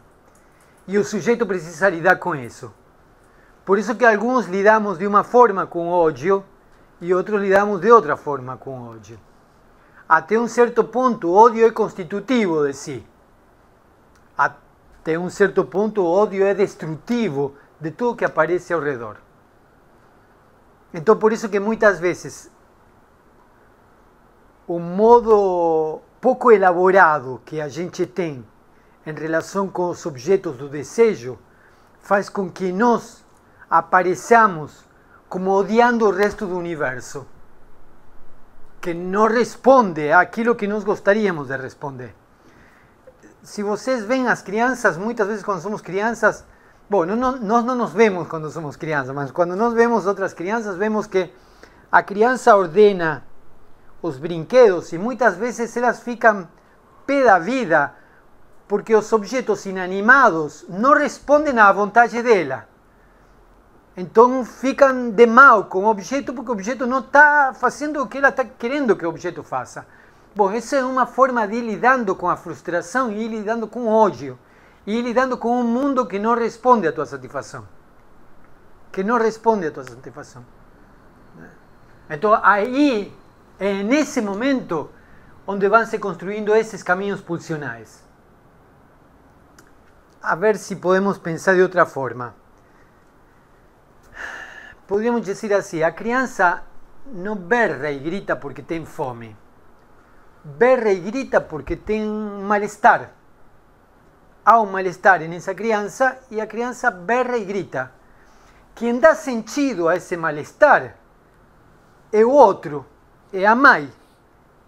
E o sujeito precisa lidar com isso. Por isso que alguns lidamos de uma forma com ódio e outros lidamos de outra forma com ódio. Até um certo ponto, o ódio é constitutivo de si. Até um certo ponto, o ódio é destrutivo de tudo que aparece ao redor. Então, por isso que muitas vezes o modo pouco elaborado que a gente tem em relação com os objetos do desejo faz com que nós apareçamos como odiando o resto do universo, que não responde àquilo que nós gostaríamos de responder. Se vocês veem as crianças, muitas vezes quando somos crianças, bom, não, não, nós não nos vemos quando somos crianças, mas quando nós vemos outras crianças, vemos que a criança ordena os brinquedos e muitas vezes elas ficam pé da vida porque os objetos inanimados não respondem à vontade dela. Então ficam de mal com o objeto porque o objeto não está fazendo o que ela está querendo que o objeto faça. Bom, essa é uma forma de ir lidando com a frustração e ir lidando com o ódio. E ir lidando com um mundo que não responde à tua satisfação. Que não responde à tua satisfação. Então aí, é nesse momento, onde vão se construindo esses caminhos pulsionais. A ver se podemos pensar de outra forma. Podríamos dizer assim: a criança não berra e grita porque tem fome. Berra e grita porque tem mal-estar. Há um mal-estar nessa criança e a criança berra e grita. Quem dá sentido a esse mal-estar é o outro, é a mãe.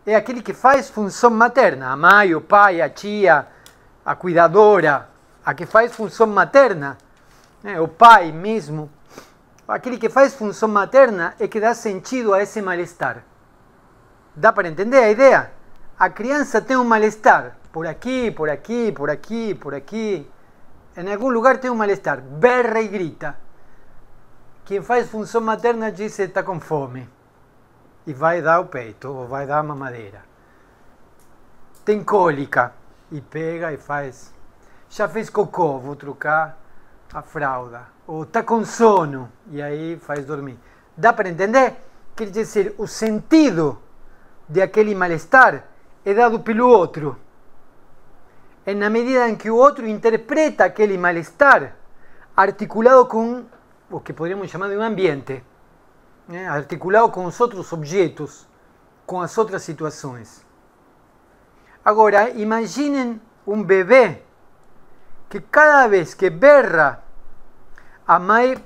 É aquele que faz função materna. A mãe, o pai, a tia, a cuidadora, a que faz função materna. É, o pai mesmo aquele que faz função materna é que dá sentido a esse mal-estar. Dá para entender a ideia? A criança tem um mal-estar. Por aqui, por aqui, por aqui, por aqui. Em algum lugar tem um mal-estar. Berra e grita. Quem faz função materna diz que está com fome. E vai dar o peito, ou vai dar a mamadeira. Tem cólica. E pega e faz. Já fez cocô, vou trocar a fralda ou está com sono e aí faz dormir. Dá para entender? Quer dizer, o sentido de aquele mal-estar é dado pelo outro. É na medida em que o outro interpreta aquele mal-estar articulado com o que poderíamos chamar de um ambiente, né? articulado com os outros objetos, com as outras situações. Agora, imaginem um bebê que cada vez que berra a mãe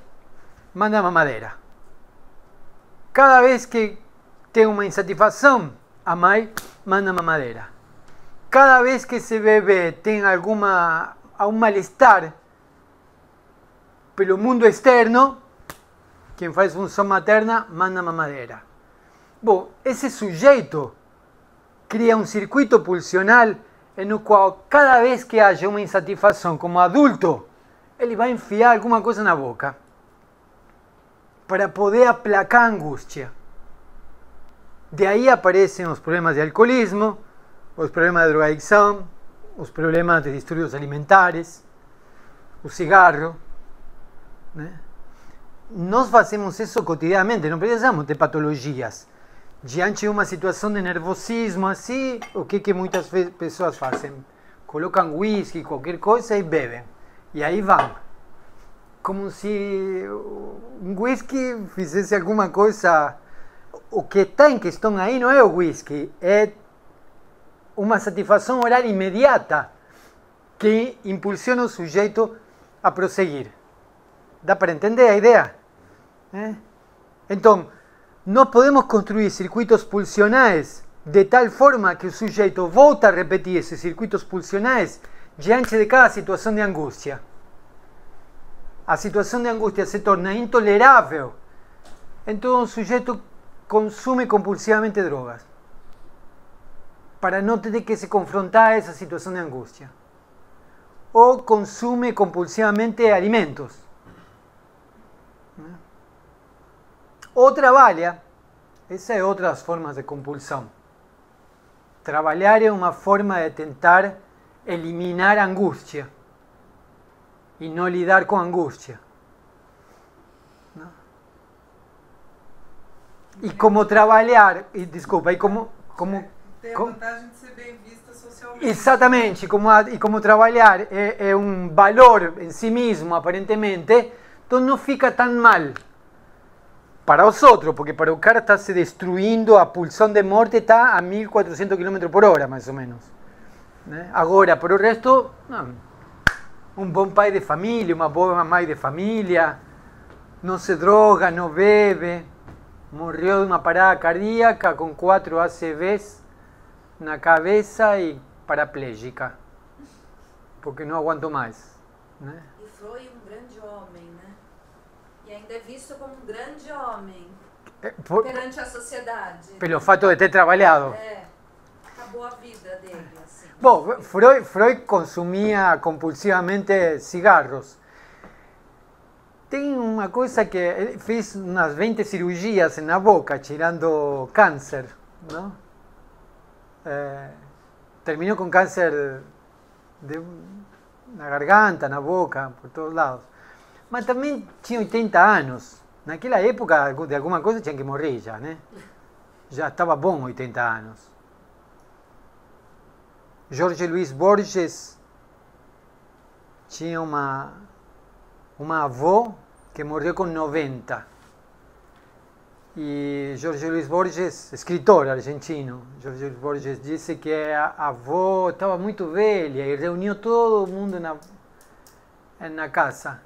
manda mamadeira. Cada vez que tem uma insatisfação, a mãe manda mamadeira. Cada vez que esse bebê tem alguma algum mal-estar pelo mundo externo, quem faz função materna manda mamadeira. Bom, esse sujeito cria um circuito pulsional no qual cada vez que haja uma insatisfação como adulto, ele vai enfiar alguma coisa na boca para poder aplacar a angústia. De aí aparecem os problemas de alcoolismo, os problemas de drogadicção, os problemas de distúrbios alimentares, o cigarro. Né? Nós fazemos isso cotidianamente, não precisamos de patologias. Diante de uma situação de nervosismo assim, o que, que muitas pessoas fazem? Colocam whisky, qualquer coisa e bebem. E aí vão. Como se um whisky fizesse alguma coisa. O que está em questão aí não é o whisky, é uma satisfação oral imediata que impulsiona o sujeito a prosseguir. Dá para entender a ideia? É? Então, nós podemos construir circuitos pulsionais de tal forma que o sujeito volta a repetir esses circuitos pulsionais diante de cada situação de angústia. A situação de angústia se torna intolerável, então o sujeito consume compulsivamente drogas para não ter que se confrontar a essa situação de angústia. Ou consume compulsivamente alimentos. Ou trabalha. Essa é outra das formas de compulsão. Trabalhar é uma forma de tentar eliminar a angústia e não lidar com a angústia. Não? E como trabalhar, e desculpa, e como. como Tem a vantagem de ser bem vista socialmente. Exatamente, como a, e como trabalhar é, é, um valor em si mesmo, aparentemente, então não fica tão mal para os outros, porque para o cara está se destruindo, a pulsão de morte está a 1400 km por hora, mais ou menos. Né? Agora, para o resto, não. um bom pai de família, uma boa mãe de família, não se droga, não bebe, morreu de uma parada cardíaca com quatro ACVs na cabeça e paraplégica, porque não aguentou mais. Né? E foi ainda é visto como um grande homem É, por- perante a sociedade. pelo fato de ter trabalhado. É. Acabou a vida dele, assim. Bom, Freud, Freud consumia compulsivamente cigarros. Tem uma coisa que ele fez umas 20 cirurgias na boca, tirando câncer, não? Eh, terminou com câncer de, na garganta, na boca, por todos lados. Mas também tinha 80 anos. Naquela época, de alguma coisa tinha que morrer já, né? Já estava bom 80 anos. Jorge Luiz Borges tinha uma, uma avó que morreu com 90. E Jorge Luiz Borges, escritor argentino, Jorge Luiz Borges disse que a avó estava muito velha e reuniu todo mundo na, na casa.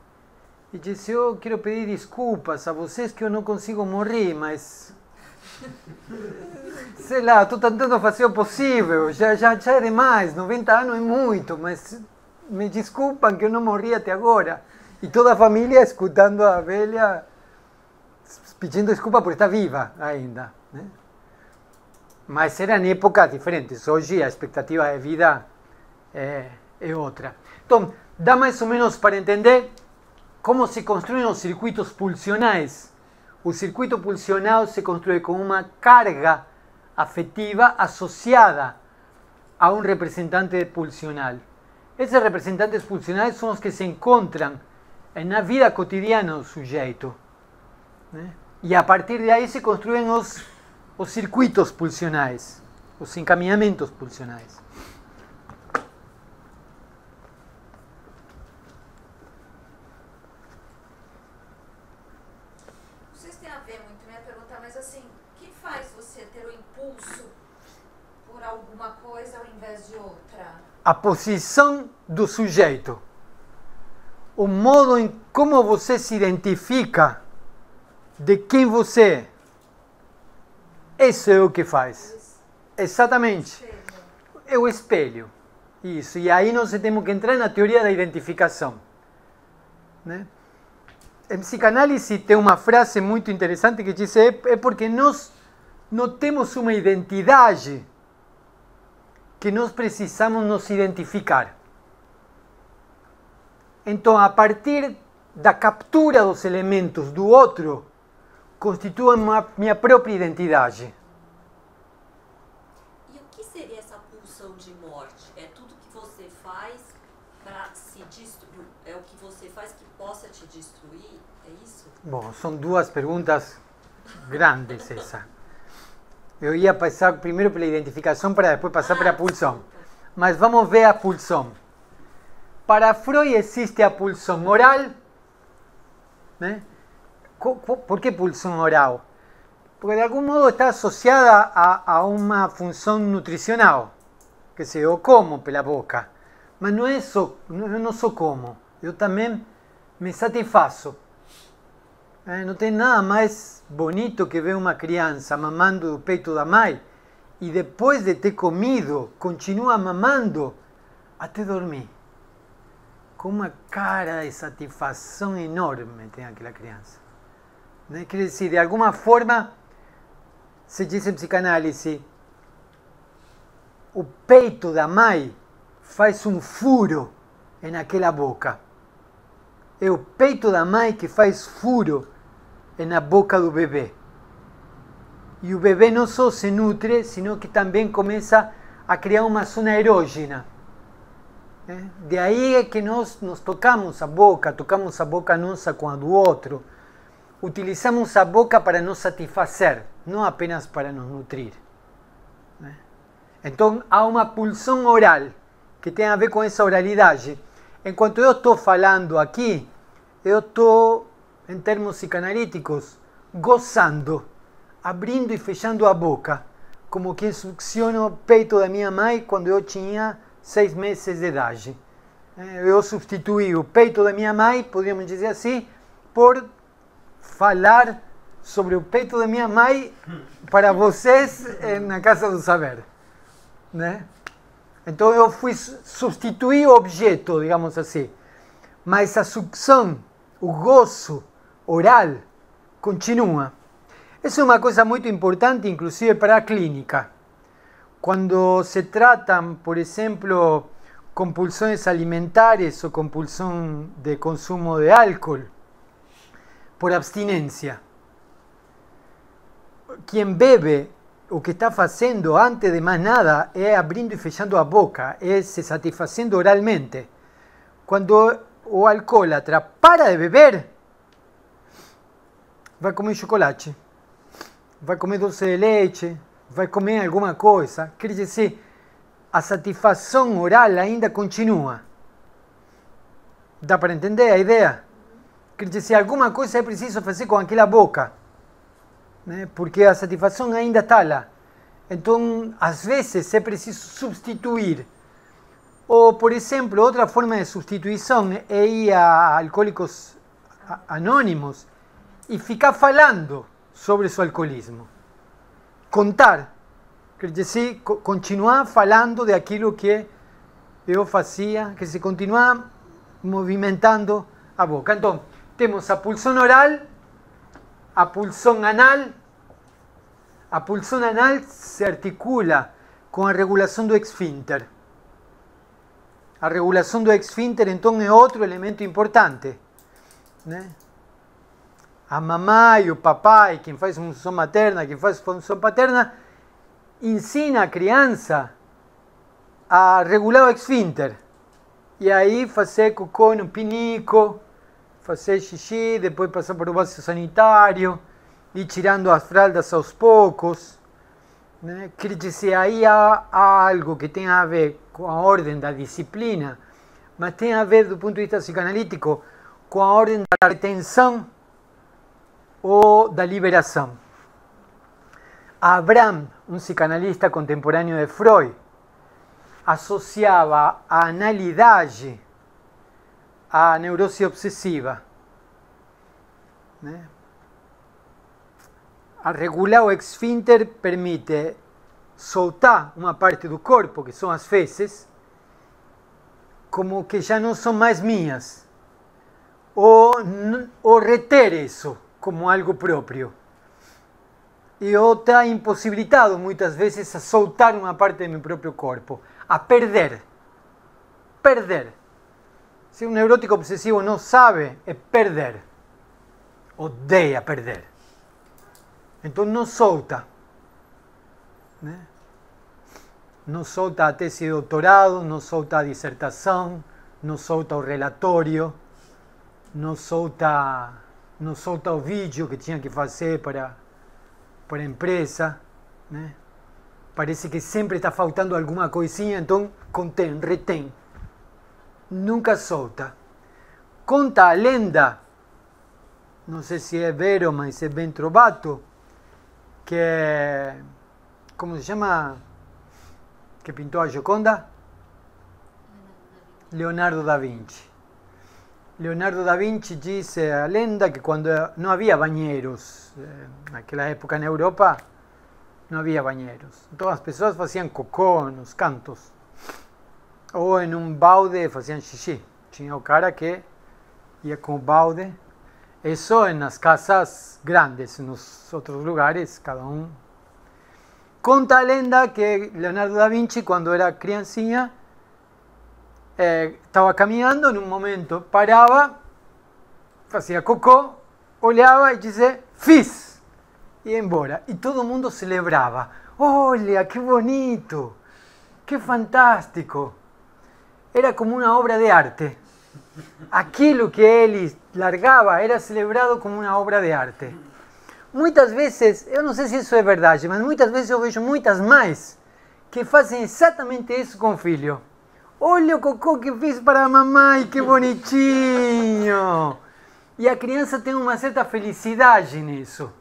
E disse, eu quero pedir desculpas a vocês que eu não consigo morrer, mas sei lá, estou tentando fazer o possível, já, já, já é demais, 90 anos é muito, mas me desculpam que eu não morri até agora. E toda a família escutando a velha pedindo desculpa por estar viva ainda. Né? Mas eram épocas diferentes, hoje a expectativa de vida é, é outra. Então, dá mais ou menos para entender como se construem os circuitos pulsionais. O circuito pulsional se constrói com uma carga afetiva associada a um representante pulsional. Esses representantes pulsionais são os que se encontram na vida cotidiana do sujeito. Né? E a partir de aí se construem os, os circuitos pulsionais, os encaminhamentos pulsionais. Vocês têm a ver muito minha pergunta, mas assim, o que faz você ter o impulso por alguma coisa ao invés de outra? A posição do sujeito, o modo em como você se identifica de quem você é. Isso é o que faz. Exatamente. É o espelho. Isso. E aí nós temos que entrar na teoria da identificação. Né? Em psicanálise tem uma frase muito interessante que diz é, é porque nós não temos uma identidade que nós precisamos nos identificar. Então, a partir da captura dos elementos do outro, constituem a minha própria identidade. E o que seria essa pulsão de morte? É tudo que você faz para se destruir? É o que você faz que possa te destruir? É isso? Bom, são duas perguntas grandes essa. Eu ia passar primeiro pela identificação para depois passar para a pulsão. Mas vamos ver a pulsão. Para Freud existe a pulsão oral. Né? Co- Por que pulsão oral? Porque de algum modo está associada a, a uma função nutricional. Que se eu como pela boca. Mas não é só, eu não só como, eu também me satisfaço. Eh, Não tem nada mais bonito que ver uma criança mamando do peito da mãe e depois de ter comido, continua mamando até dormir. Com uma cara de satisfação enorme tem aquela criança. Né? Quer dizer, de alguma forma, se diz em psicanálise, o peito da mãe faz um furo naquela boca. É o peito da mãe que faz furo na boca do bebê. E o bebê não só se nutre, sino que também começa a criar uma zona erógena. né? De aí é que nós nos tocamos a boca, tocamos a boca nossa com a do outro. Utilizamos a boca para nos satisfazer, não apenas para nos nutrir. né? Então há uma pulsão oral que tem a ver com essa oralidade. Enquanto eu estou falando aqui, eu estou, em termos psicanalíticos, gozando, abrindo e fechando a boca, como quem succiona o peito da minha mãe quando eu tinha seis meses de idade. Eh, Eu substituí o peito da minha mãe, podríamos dizer assim, por falar sobre o peito da minha mãe para vocês eh, na Casa do Saber. Né? Então eu fui su- substituir o objeto, digamos assim. Mas a sucção, o gozo oral, continua. Isso é uma coisa muito importante, inclusive para clínica. Cuando se tratan, por ejemplo, compulsiones alimentares o compulsión de consumo de álcool por abstinencia. Quien bebe o que está haciendo antes de más nada es abriendo y fechando a boca, es se satisfazendo oralmente. Cuando o alcoólatra para de beber, vai comer chocolate, vai comer doce de leite, vai comer alguma coisa. Quer dizer, a satisfação oral ainda continua. Dá para entender a ideia? Quer dizer, alguma coisa é preciso fazer com aquela boca, né? porque a satisfação ainda está lá. Então, às vezes, é preciso substituir. Ou, por exemplo, outra forma de substituição é ir a alcoólicos anônimos e ficar falando sobre seu alcoolismo. Contar. Quer dizer, continuar falando de aquilo que eu fazia, que se continuar movimentando a boca. Então, temos a pulsão oral, a pulsão anal. A pulsão anal se articula com a regulação do esfíncter. A regulação do esfíncter, então, é outro elemento importante. A mamãe o papai, quem faz função materna, quem faz função paterna, ensina a criança a regular o esfíncter. E aí fazer cocô no pinico, fazer xixi, depois passar por o vaso sanitário, ir tirando as fraldas aos poucos. Né? Quer dizer, aí há, há algo que tem a ver com a ordem da disciplina, mas tem a ver, do ponto de vista psicanalítico, com a ordem da retenção ou da liberação. Abraham, um psicanalista contemporâneo de Freud, associava a analidade à neurose obsessiva. Né? A regular o esfíncter permite soltar uma parte do corpo, que são as fezes, como que já não são mais minhas, ou, ou reter isso como algo próprio. E eu está impossibilitado muitas vezes a soltar uma parte do meu próprio corpo, a perder. Perder. Se um neurótico obsessivo não sabe, é perder. Odeia perder. Então não solta. Né? Não solta a tese de doutorado, não solta a dissertação, não solta o relatório, não solta, não solta o vídeo que tinha que fazer para, para a empresa. Né? Parece que sempre está faltando alguma coisinha, então contém, retém. Nunca solta. Conta a lenda, não sei se é vero, mas é bem trovato, que é, como se chama, que pintou a Gioconda? Leonardo da Vinci. Leonardo da Vinci dice a lenda que cuando no había bañeros, eh, en aquella época en Europa no había bañeros. Todas las personas hacían cocó en los cantos. O en un balde hacían xixi. Tinha cara que ia com o balde. Eso en las casas grandes, en los otros lugares, cada um. Conta lenda que Leonardo da Vinci, quando era criancinha, eh, estava caminhando, num momento parava, fazia cocô, olhava e dizia, fiz! E ia embora. E todo mundo celebrava. Olha, que bonito! Que fantástico! Era como uma obra de arte. Aquilo que ele largava era celebrado como uma obra de arte. Muitas vezes, eu não sei se isso é verdade, mas muitas vezes eu vejo muitas mães que fazem exatamente isso com o filho. Olha o cocô que fiz para a mamãe, que bonitinho! E a criança tem uma certa felicidade nisso.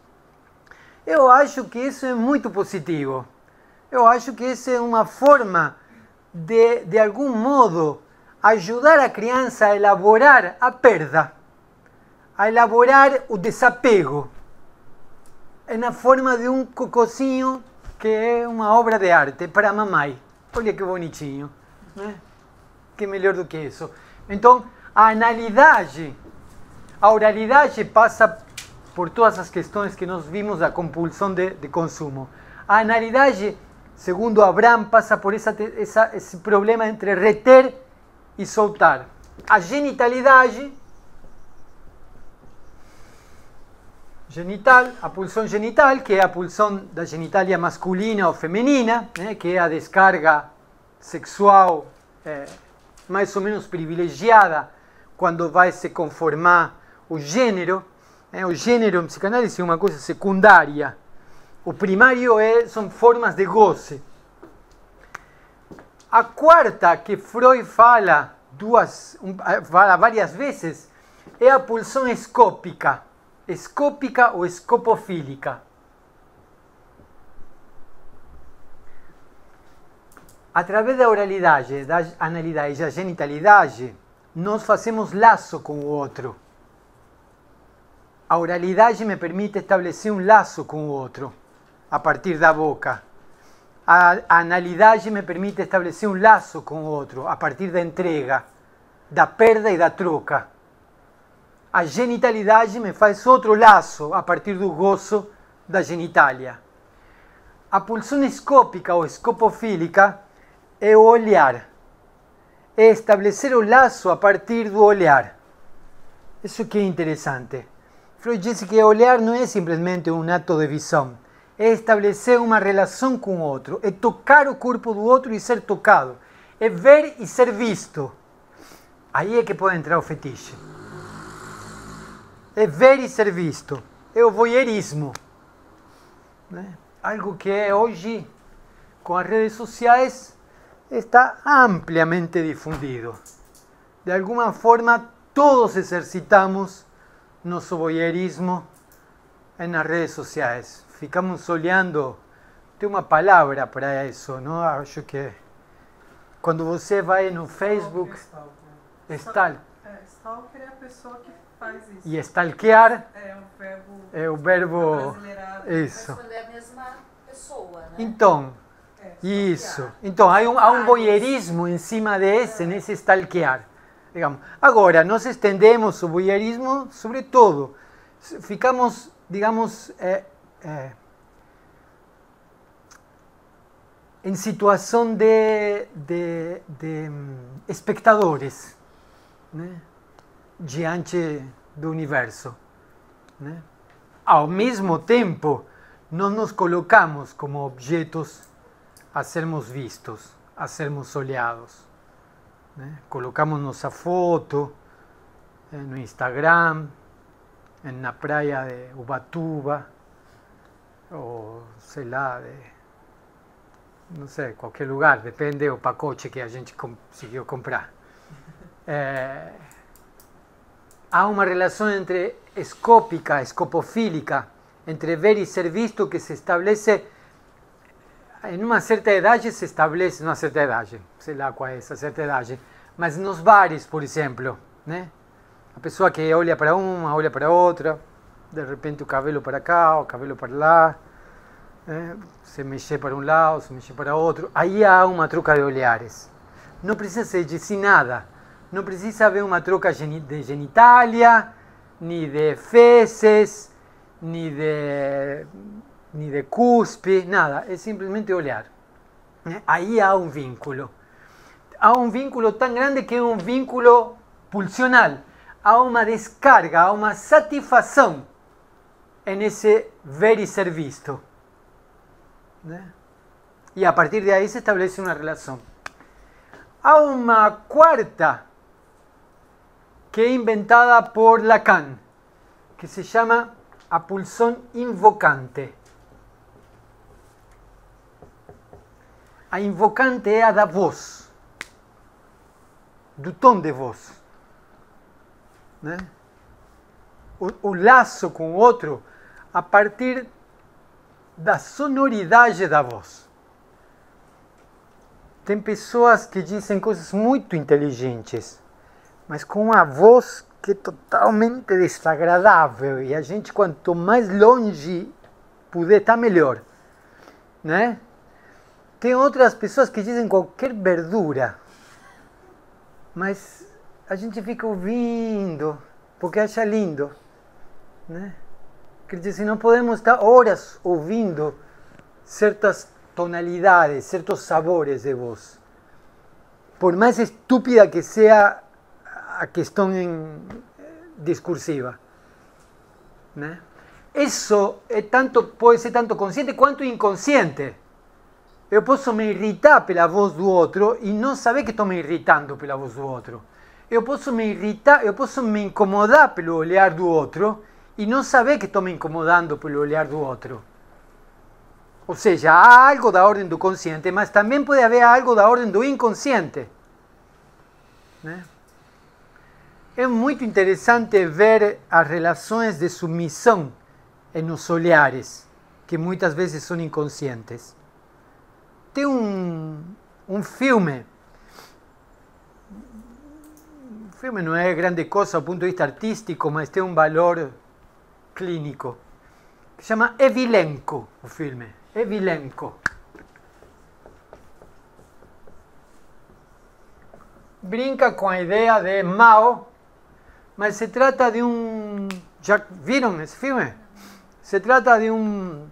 Eu acho que isso é muito positivo. Eu acho que isso é uma forma de, de algum modo, ajudar a criança a elaborar a perda, a elaborar o desapego. É na forma de um cococinho que é uma obra de arte para a mamãe. Olha que bonitinho. Né? Que melhor do que isso. Então, a analidade, a oralidade passa por todas as questões que nós vimos da compulsão de, de consumo. A analidade segundo Abraham, passa por essa, essa, esse problema entre reter e soltar. A genitalidade genital, a pulsão genital, que é a pulsão da genitália masculina ou feminina, né, que é a descarga sexual é, mais ou menos privilegiada quando vai se conformar o gênero. Né, o gênero em psicanálise é uma coisa secundária. O primário é, são formas de goce. A quarta que Freud fala, duas, um, fala várias vezes, é a pulsão escópica escópica ou escopofílica. Através da oralidade, da analidade e da genitalidade, nós fazemos laço com o outro. A oralidade me permite estabelecer um laço com o outro, a partir da boca. A analidade me permite estabelecer um laço com o outro, a partir da entrega, da perda e da troca a genitalidade me faz outro laço a partir do gozo da genitália. A pulsão escópica ou escopofílica é o olhar. É estabelecer o laço a partir do olhar. Isso que é interessante. Freud disse que olhar não é simplesmente um ato de visão. É estabelecer uma relação com o outro. É tocar o corpo do outro e ser tocado. É ver e ser visto. Aí é que pode entrar o fetiche é ver e ser visto. É o voyeurismo. Né? Algo que hoje, com as redes sociais, está ampliamente difundido. De alguma forma, todos exercitamos nosso voyeurismo nas redes sociais. Ficamos olhando. Tem uma palavra para isso, não? Acho que quando você vai no Facebook, stalker. É, stalker é a pessoa que faz isso. E stalkear é um verbo, é o verbo isso. Mas é a mesma pessoa, né? Então, é, isso. Então, há um, há um voyeurismo em cima desse, nesse stalkear. Digamos. Agora, nós estendemos o voyeurismo sobre todo. Ficamos, digamos, é, é, em situação de, de, de um, espectadores. Né? diante do universo. Né? Ao mesmo tempo, nós nos colocamos como objetos a vistos, a sermos. Né? Colocamos nossa foto eh, no Instagram, na praia de Ubatuba, ou sei lá, de, não sei, qualquer lugar, depende do pacote que a gente conseguiu comprar. É, há uma entre escópica, escopofílica, entre ver e ser visto que se estabelece em uma certa idade se estabelece numa certa idade, sei lá qual é essa certa idade, mas nos bares, por exemplo, né? A pessoa que olha para uma, olha para outra, de repente o cabelo para cá, o cabelo para lá, né? se mexe para um lado, se mexe para outro, aí há uma troca de olhares. Não precisa se dizer nada não precisa haver uma troca de genitália, nem de fezes, nem de, nem de cuspe, nada. É simplesmente olhar. Aí há um vínculo. Há um vínculo tão grande que é um vínculo pulsional. Há uma descarga, há uma satisfação nesse ver e ser visto. E a partir de aí se estabelece uma relação. Há uma quarta que é inventada por Lacan, que se chama a pulsão invocante. A invocante é a da voz, do tom de voz. Né? O, o laço com o outro a partir da sonoridade da voz. Tem pessoas que dizem coisas muito inteligentes mas com uma voz que é totalmente desagradável. E a gente, quanto mais longe puder estar, melhor. Né? Tem outras pessoas que dizem qualquer verdura, mas a gente fica ouvindo porque acha lindo. Né? Quer dizer, não podemos estar horas ouvindo certas tonalidades, certos sabores de voz. Por más estúpida que sea a questão em, discursiva. Né? Isso é tanto, pode ser tanto consciente quanto inconsciente. Eu posso me irritar pela voz do outro e não saber que estou me irritando pela voz do outro. Eu posso me irritar, eu posso me incomodar pelo olhar do outro e não saber que estou me incomodando pelo olhar do outro. Ou seja, há algo da ordem do consciente, mas também pode haver algo da ordem do inconsciente. Né? É muito interessante ver as relações de submissão nos olhares, que muitas vezes são inconscientes. Tem um, um filme, o filme não é grande coisa do ponto de vista artístico, mas tem um valor clínico, que se chama Evilenco, o filme, Evilenco. Brinca com a ideia de Mao, mas se trata de um... Já viram esse filme? Se trata de um,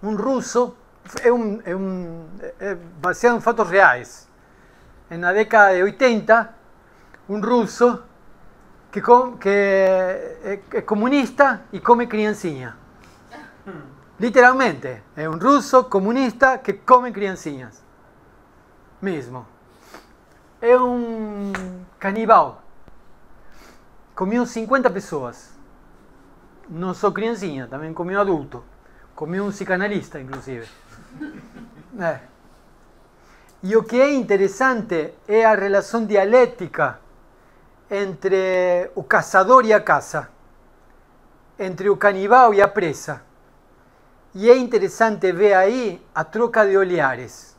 um russo, é, um, é, um, é baseado em fatos reais. Na década de 80, um russo que, com, que é, é comunista e come criancinha. Literalmente, é um russo comunista que come criancinhas. Mesmo. É um canibal. Comiu 50 pessoas não sou criancinha, também comi um adulto. Comi um psicanalista, inclusive. É. E o que é interessante é a relação dialética entre o caçador e a caça, entre o canibal e a presa. E é interessante ver aí a troca de olhares.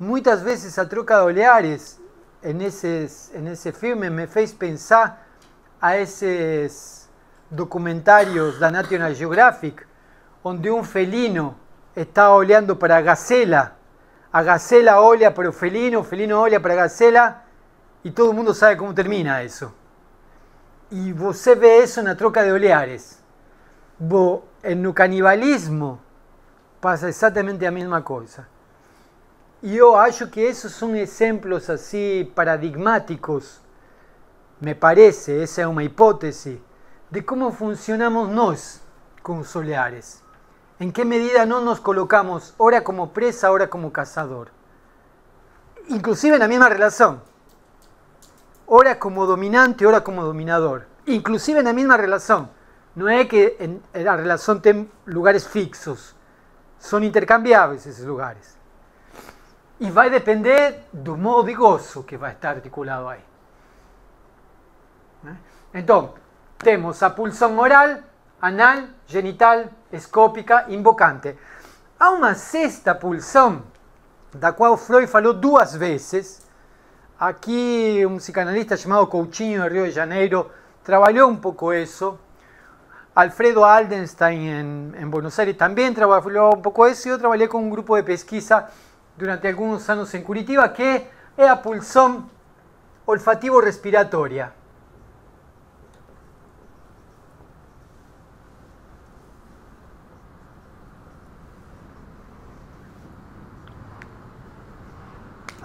Muitas vezes a troca de olhares nesses, nesse filme me fez pensar a esses documentários da National Geographic, onde um felino está olhando para gacela, a gacela olha para felino, felino olha para gacela e todo mundo sabe como termina isso. E você vê isso na troca de olhares. No canibalismo passa exatamente a mesma coisa. E eu acho que esses são exemplos assim paradigmáticos, me parece, essa é uma hipótese, de cómo funcionamos nós con os olhares. En qué medida no nos colocamos ora como presa, ora como cazador. Inclusive en la misma relación. Ora como dominante, ora como dominador. Inclusive en la misma relación. No es que en, la relación ten lugares fixos. Son intercambiables esos lugares. Y va a depender del modo de gozo que va a estar articulado ahí. ¿Eh? Entonces, temos a pulsão oral, anal, genital, escópica, invocante. Há uma sexta pulsão, da qual Freud falou duas vezes. Aqui um psicanalista chamado Coutinho, de Rio de Janeiro, trabalhou um pouco isso. Alfredo Aldenstein em, em Buenos Aires também trabalhou um pouco isso. Eu trabalhei com um grupo de pesquisa durante alguns anos em Curitiba, que é a pulsão olfativo-respiratória.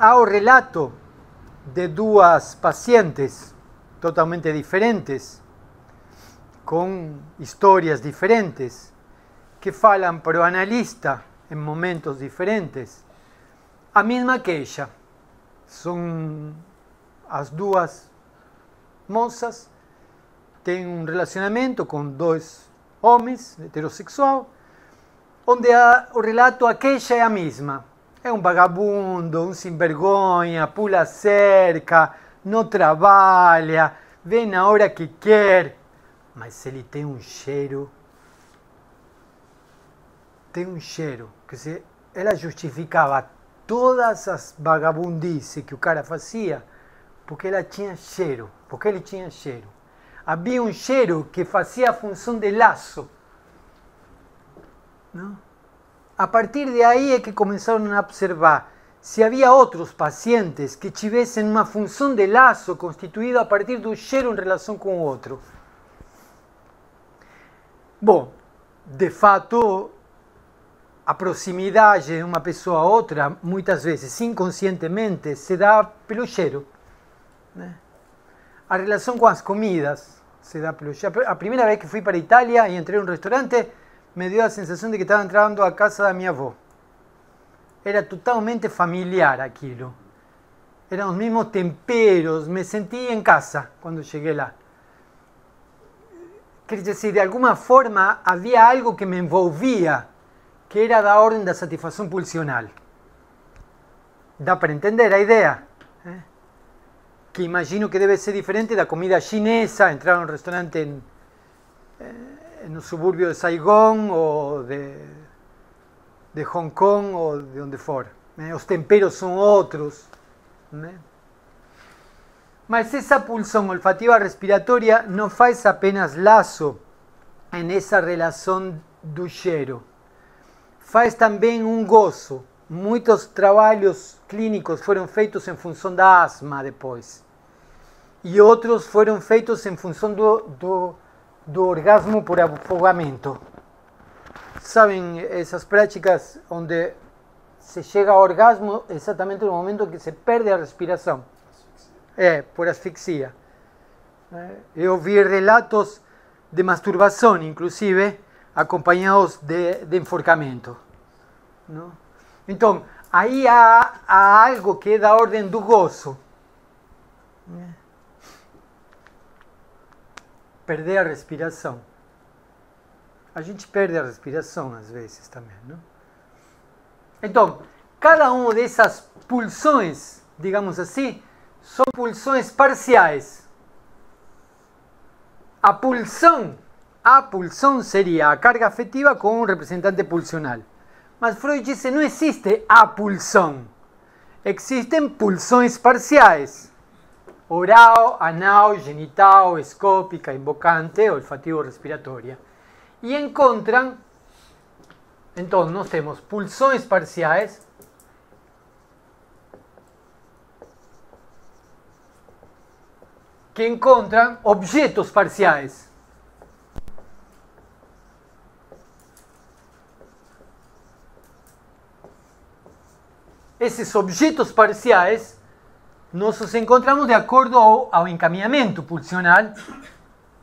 Há o relato de duas pacientes totalmente diferentes, com histórias diferentes, que falam para o analista em momentos diferentes a mesma queixa. São as duas moças, têm um relacionamento com dois homens, heterossexual, onde a, o relato, a queixa é a mesma é um vagabundo, um sem vergonha, pula cerca, não trabalha, vem na hora que quer, mas ele tem um cheiro. Tem um cheiro que se ela justificava todas as vagabundices que o cara fazia porque ela tinha cheiro, porque ele tinha cheiro. Havia um cheiro que fazia a função de laço. Não? A partir de aí é que começaram a observar se havia outros pacientes que tivessem uma função de laço constituída a partir do cheiro em relação com o outro. Bom, de fato, a proximidade de uma pessoa a outra, muitas vezes, inconscientemente, se dá pelo. Né? A relação com as comidas se dá pelo cheiro. A primeira vez que fui para a Itália e entrei um restaurante, me deu a sensação de que estava entrando à casa da minha avó. Era totalmente familiar aquilo. Eram os mesmos temperos, me senti em casa quando cheguei lá. Quer dizer, de alguma forma havia algo que me envolvia, que era da ordem da satisfação pulsional. Dá para entender a ideia? Eh? Que imagino que deve ser diferente da comida chinesa, entrar a um restaurante em, eh, no subúrbio de Saigón ou de, de Hong Kong ou de onde for. Eh? Os temperos são outros. Né? Mas essa pulsão olfativa respiratória não faz apenas laço nessa relação do cheiro. Faz também um gozo. Muitos trabalhos clínicos foram feitos em função da asma depois. E outros foram feitos em função do, do, do orgasmo por afogamento. Sabem essas práticas onde se chega ao orgasmo exatamente no momento que se perde a respiração? É, por asfixia. Eu vi relatos de masturbação, inclusive, acompanhados de, de enforcamento. Não? Então, aí há, há, algo que é da ordem do gozo. Perder a respiração. A gente perde a respiração às vezes também, não? Então, cada uma dessas pulsões, digamos assim, são pulsões parciais. A pulsão, a pulsão seria a carga afetiva com um representante pulsional. Mas Freud disse não existe a pulsão. Existem pulsões parciais. Oral, anal, genital, escópica, invocante, olfativo-respiratória. E encontram, então nós temos pulsões parciais que encontram objetos parciais. Esses objetos parciais nós os encontramos de acordo ao, ao encaminhamento pulsional,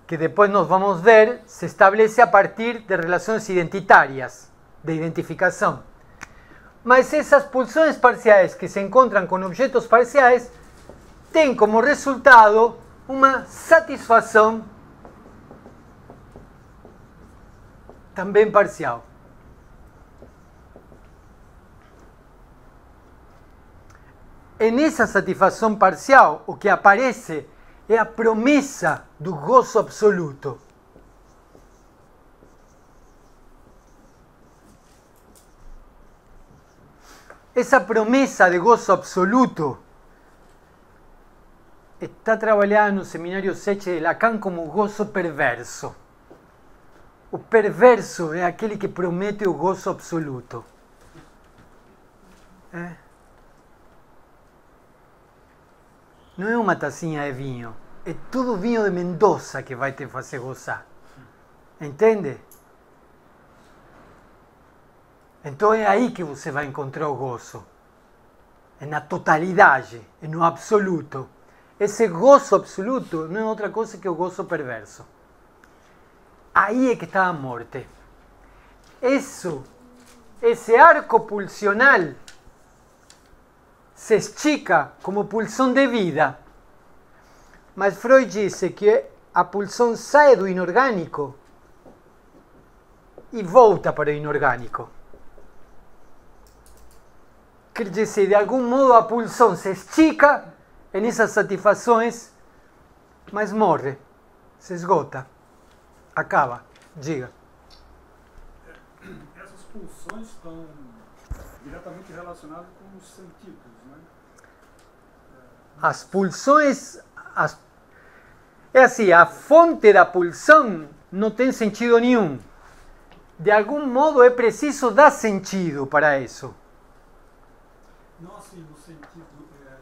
que depois nós vamos ver se estabelece a partir de relações identitárias, de identificação. Mas essas pulsões parciais que se encontram com objetos parciais têm como resultado uma satisfação também parcial. E nessa satisfação parcial, o que aparece é a promessa do gozo absoluto. Essa promessa de gozo absoluto está trabalhada no seminário 7 de Lacan como gozo perverso. O perverso é aquele que promete o gozo absoluto. É. Não é uma tacinha de vinho. É tudo vinho de Mendoza que vai te fazer gozar. Entende? Então é aí que você vai encontrar o gozo. É na totalidade, é no absoluto. Esse gozo absoluto não é outra coisa que o gozo perverso. Aí é que está a morte. Isso, esse arco pulsional se estica como pulsão de vida. Mas Freud disse que a pulsão sai do inorgânico e volta para o inorgânico. Quer dizer, de algum modo a pulsão se estica nessas satisfações, mas morre, se esgota, acaba. Diga. Essas pulsões estão diretamente relacionadas com os sentidos? As pulsões, as... é assim, a fonte da pulsão não tem sentido nenhum. De algum modo é preciso dar sentido para isso. Não assim, no sentido, é,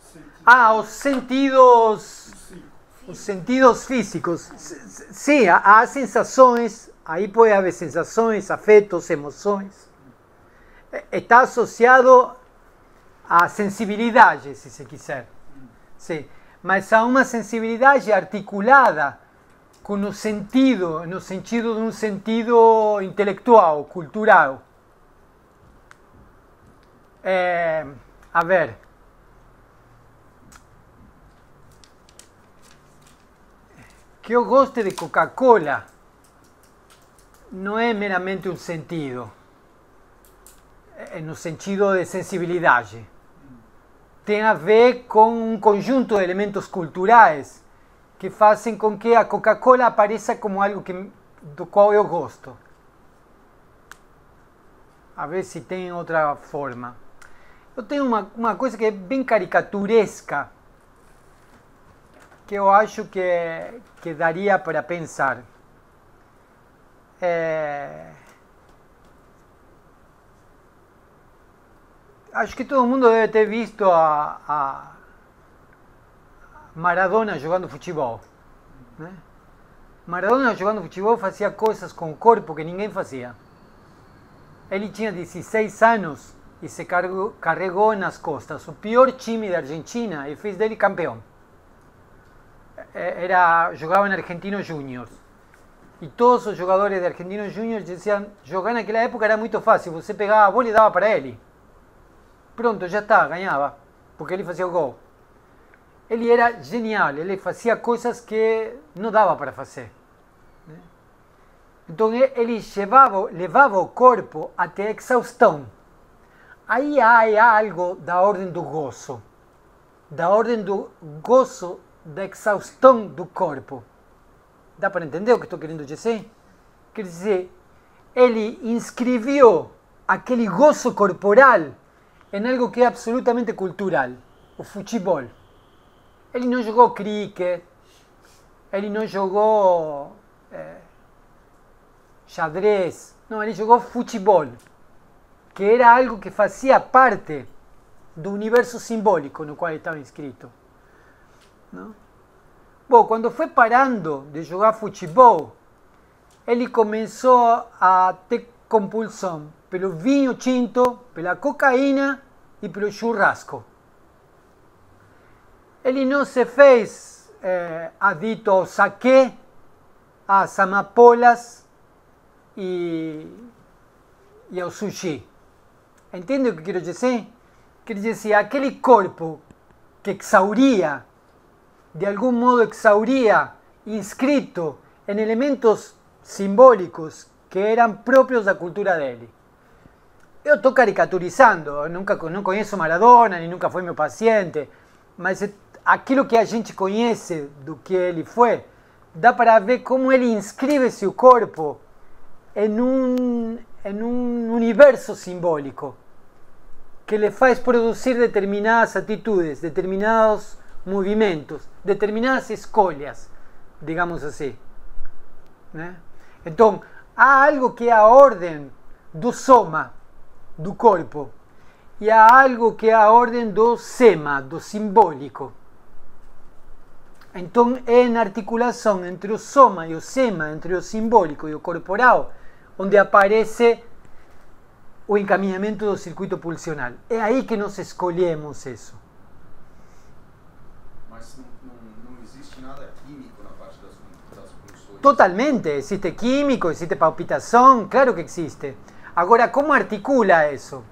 sentido Ah, os sentidos, os sentidos físicos. Sim, há sensações, aí pode haver sensações, afetos, emoções. está asociado a sensibilidade, se se quiser. Sim, mas a uma sensibilidade articulada com o sentido, no sentido de um sentido intelectual, cultural. É, a ver. Que eu goste de Coca-Cola não é meramente um sentido, é no sentido de sensibilidade. Tem a ver com um conjunto de elementos culturais que fazem com que a Coca-Cola apareça como algo que, do qual eu gosto. A ver se tem outra forma. Eu tenho uma, uma coisa que é bem caricaturesca, que eu acho que, que daria para pensar. É... Acho que todo mundo deve ter visto a, a Maradona jogando futebol. Né? Maradona jogando futebol fazia coisas com o corpo que ninguém fazia. Ele tinha 16 anos e se carregou, carregou nas costas o pior time da Argentina e fez dele campeão. Era, jogava em Argentinos Júnior. E todos os jogadores de Argentinos Júnior diziam, jogar naquela época era muito fácil, você pegava a bola e dava para ele. Pronto, já está, ganhava, porque ele fazia o gol. Ele era genial, ele fazia coisas que não dava para fazer. Então ele levava, levava o corpo até a exaustão. Aí há algo da ordem do gozo, da ordem do gozo da exaustão do corpo. Dá para entender o que estou querendo dizer? Quer dizer, ele inscreveu aquele gozo corporal em algo que é absolutamente cultural, o futebol. Ele não jogou cricket, ele não jogou é, xadrez, não, ele jogou futebol, que era algo que fazia parte do universo simbólico no qual ele estava inscrito. Não? Bom, quando foi parando de jogar futebol, ele começou a ter compulsão pelo vinho tinto, pela cocaína e pelo churrasco. Ele não se fez eh, adito ao saque, às amapolas e, e ao sushi. Entende o que quero dizer? Quer dizer, aquele corpo que exauria, de algum modo exauria, inscrito em elementos simbólicos que eram próprios da cultura dele. Eu estou caricaturizando, nunca não conheço Maradona, nem nunca foi meu paciente, mas aquilo que a gente conhece do que ele foi, dá para ver como ele inscreve seu corpo em um universo simbólico que lhe faz produzir determinadas atitudes, determinados movimentos, determinadas escolhas, digamos assim. Né? Então, há algo que é a ordem do soma, do corpo, e há algo que é a ordem do sema, do simbólico. Então é na articulação entre o soma e o sema, entre o simbólico e o corporal, onde aparece o encaminhamento do circuito pulsional. É aí que nós escolhemos isso. Mas não, não, existe nada químico na parte das, das pulsões. Totalmente, existe químico, existe palpitação, claro que existe. Agora, como articula isso?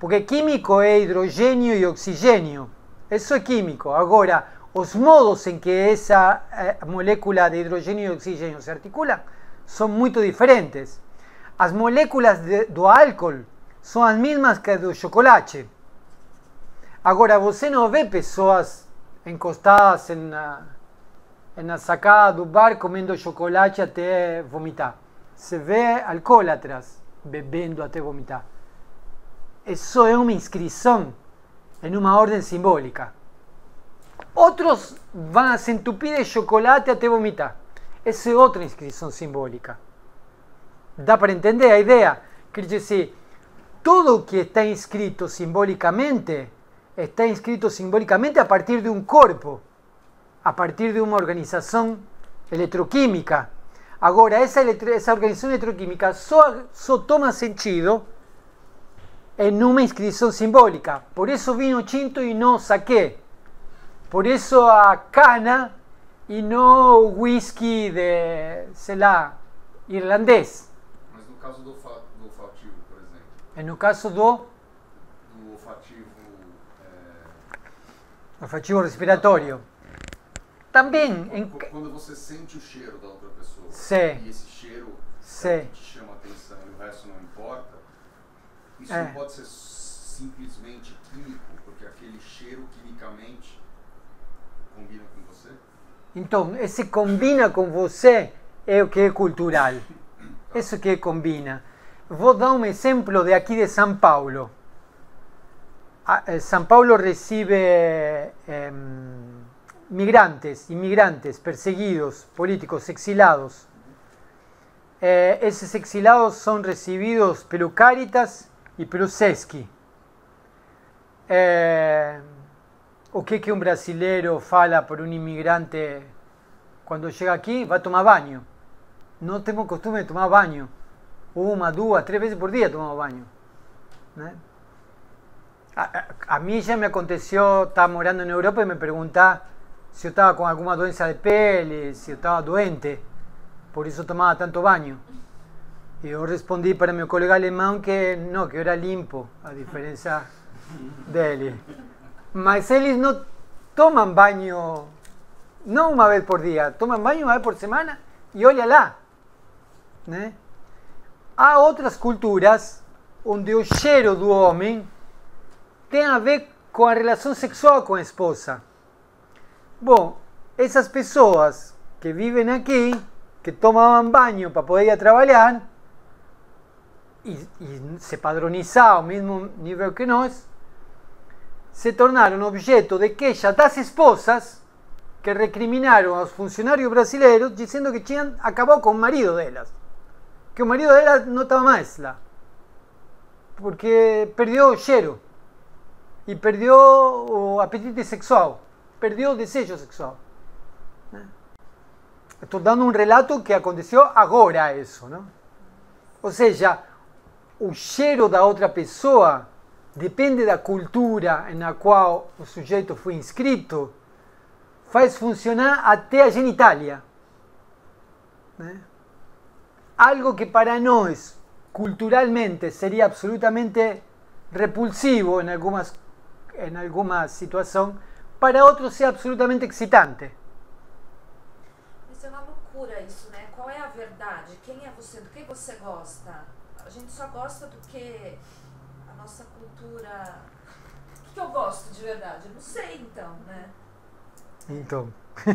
Porque químico é hidrogênio e oxigênio. Isso é químico. Agora, os modos em que essa eh, molécula de hidrogênio e oxigênio se articula são muito diferentes. As moléculas de, do álcool são as mesmas que as do chocolate. Agora, você não vê pessoas encostadas na, na sacada do bar comendo chocolate até vomitar. Você vê alcoólatras bebendo até vomitar. Isso é uma inscrição em uma ordem simbólica. Outros vão se entupir de chocolate até vomitar. Essa é outra inscrição simbólica. Dá para entender a ideia? Quer dizer, tudo o que está inscrito simbolicamente está inscrito simbolicamente a partir de um corpo, a partir de uma organização eletroquímica. Agora, essa, essa organização eletroquímica só, só toma sentido en una inscripción simbólica. Por eso vino tinto y no saqué. Por eso a cana y no whisky de, sei lá, irlandês. Mas no caso do, olfa- do olfativo, por exemplo, É no caso do do olfativo é, olfativo respiratório. Também, em, Qu- Quando você sente o cheiro da outra Sim. e esse cheiro é que te chama atenção e o resto não importa, isso É. não pode ser simplesmente químico, porque aquele cheiro quimicamente combina com você? Então, esse combina com você é o que é cultural. Isso que combina. Vou dar um exemplo de aqui de São Paulo. Ah, eh, São Paulo recebe em, migrantes, inmigrantes, perseguidos, políticos, exilados. Eh, esses exilados são recebidos pelo Caritas e pelo SESC. Eh, o que que um brasileiro fala por um imigrante quando chega aqui? Vai tomar banho. Não temos costume de tomar banho. Uma, duas, três vezes por dia tomamos banho. Né? A, a, a mim já me aconteceu estar morando na Europa e me perguntar se eu estava com alguma doença de pele, se eu estava doente. Por isso tomava tanto banho. E eu respondi para meu colega alemão que não, que eu era limpo, a diferença dele. Mas eles não tomam banho, não uma vez por dia, tomam banho uma vez por semana e olha lá. Né? Há outras culturas onde o cheiro do homem tem a ver com a relação sexual com a esposa. Bom, essas pessoas que vivem aqui, que tomavam banho para poder ir a trabalhar e, e se padronizar ao mesmo nível que nós, se tornaram objeto de queixa das esposas que recriminaram aos funcionários brasileiros dizendo que tinham acabado com o marido delas. Que o marido delas não estava mais lá. Porque perdeu o cheiro. E perdeu o apetite sexual. Perdeu o desejo sexual. Estou dando um relato que aconteceu agora isso, não? Ou seja, o cheiro da outra pessoa depende da cultura na qual o sujeito foi inscrito, faz funcionar até a genitália. Né? Algo que para nós, culturalmente, seria absolutamente repulsivo em, algumas, em alguma situação, para outros é absolutamente excitante. Mas é uma loucura isso, né? Qual é a verdade? Quem é você? Do que você gosta? A gente só gosta do que a nossa cultura. O que, eu gosto de verdade? Eu não sei então, né? Então,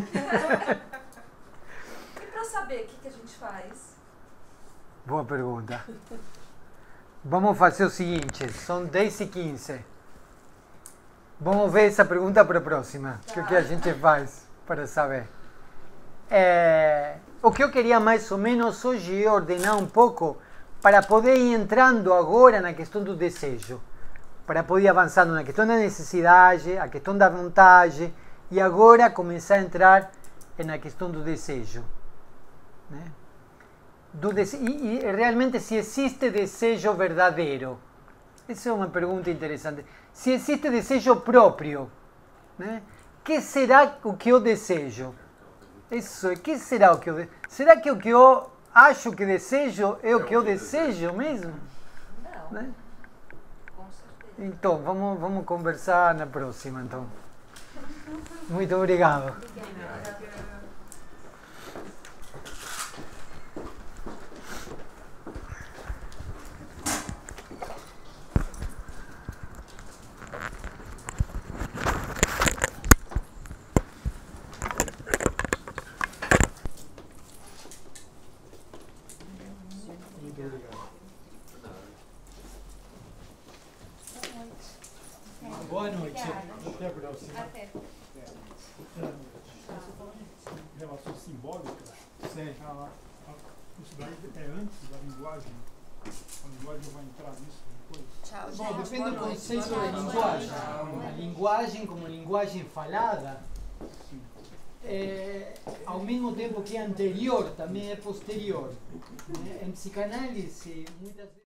E pra saber o que, que a gente faz? boa pergunta. Vamos fazer o seguinte: são 10 e 15. Vamos ver essa pergunta para a próxima. O que, que a gente faz para saber? É, o que eu queria mais ou menos hoje é ordenar um pouco para poder ir entrando agora na questão do desejo, para poder ir avançando na questão da necessidade, a questão da vontade e agora começar a entrar na questão do desejo. Né? Do dese e, e realmente se existe desejo verdadeiro. Essa é uma pergunta interessante. Se existe desejo próprio, né? que será o que eu desejo? Isso, o que será o que eu desejo? Será que o que eu acho que desejo é o que eu desejo mesmo? Não, Né? com certeza. Então, vamos, vamos conversar na próxima, então. Muito obrigado. Muito obrigado. Boa noite. Até a próxima. Até. Relações simbólicas, Sim. a, a, isso daí é antes da linguagem. A linguagem vai entrar nisso depois. Tchau, gente. Bom, depende Boa do conceito noite. linguagem. A linguagem como linguagem falada, é, ao mesmo tempo que é anterior, também é posterior. né? Em psicanálise, muitas vezes.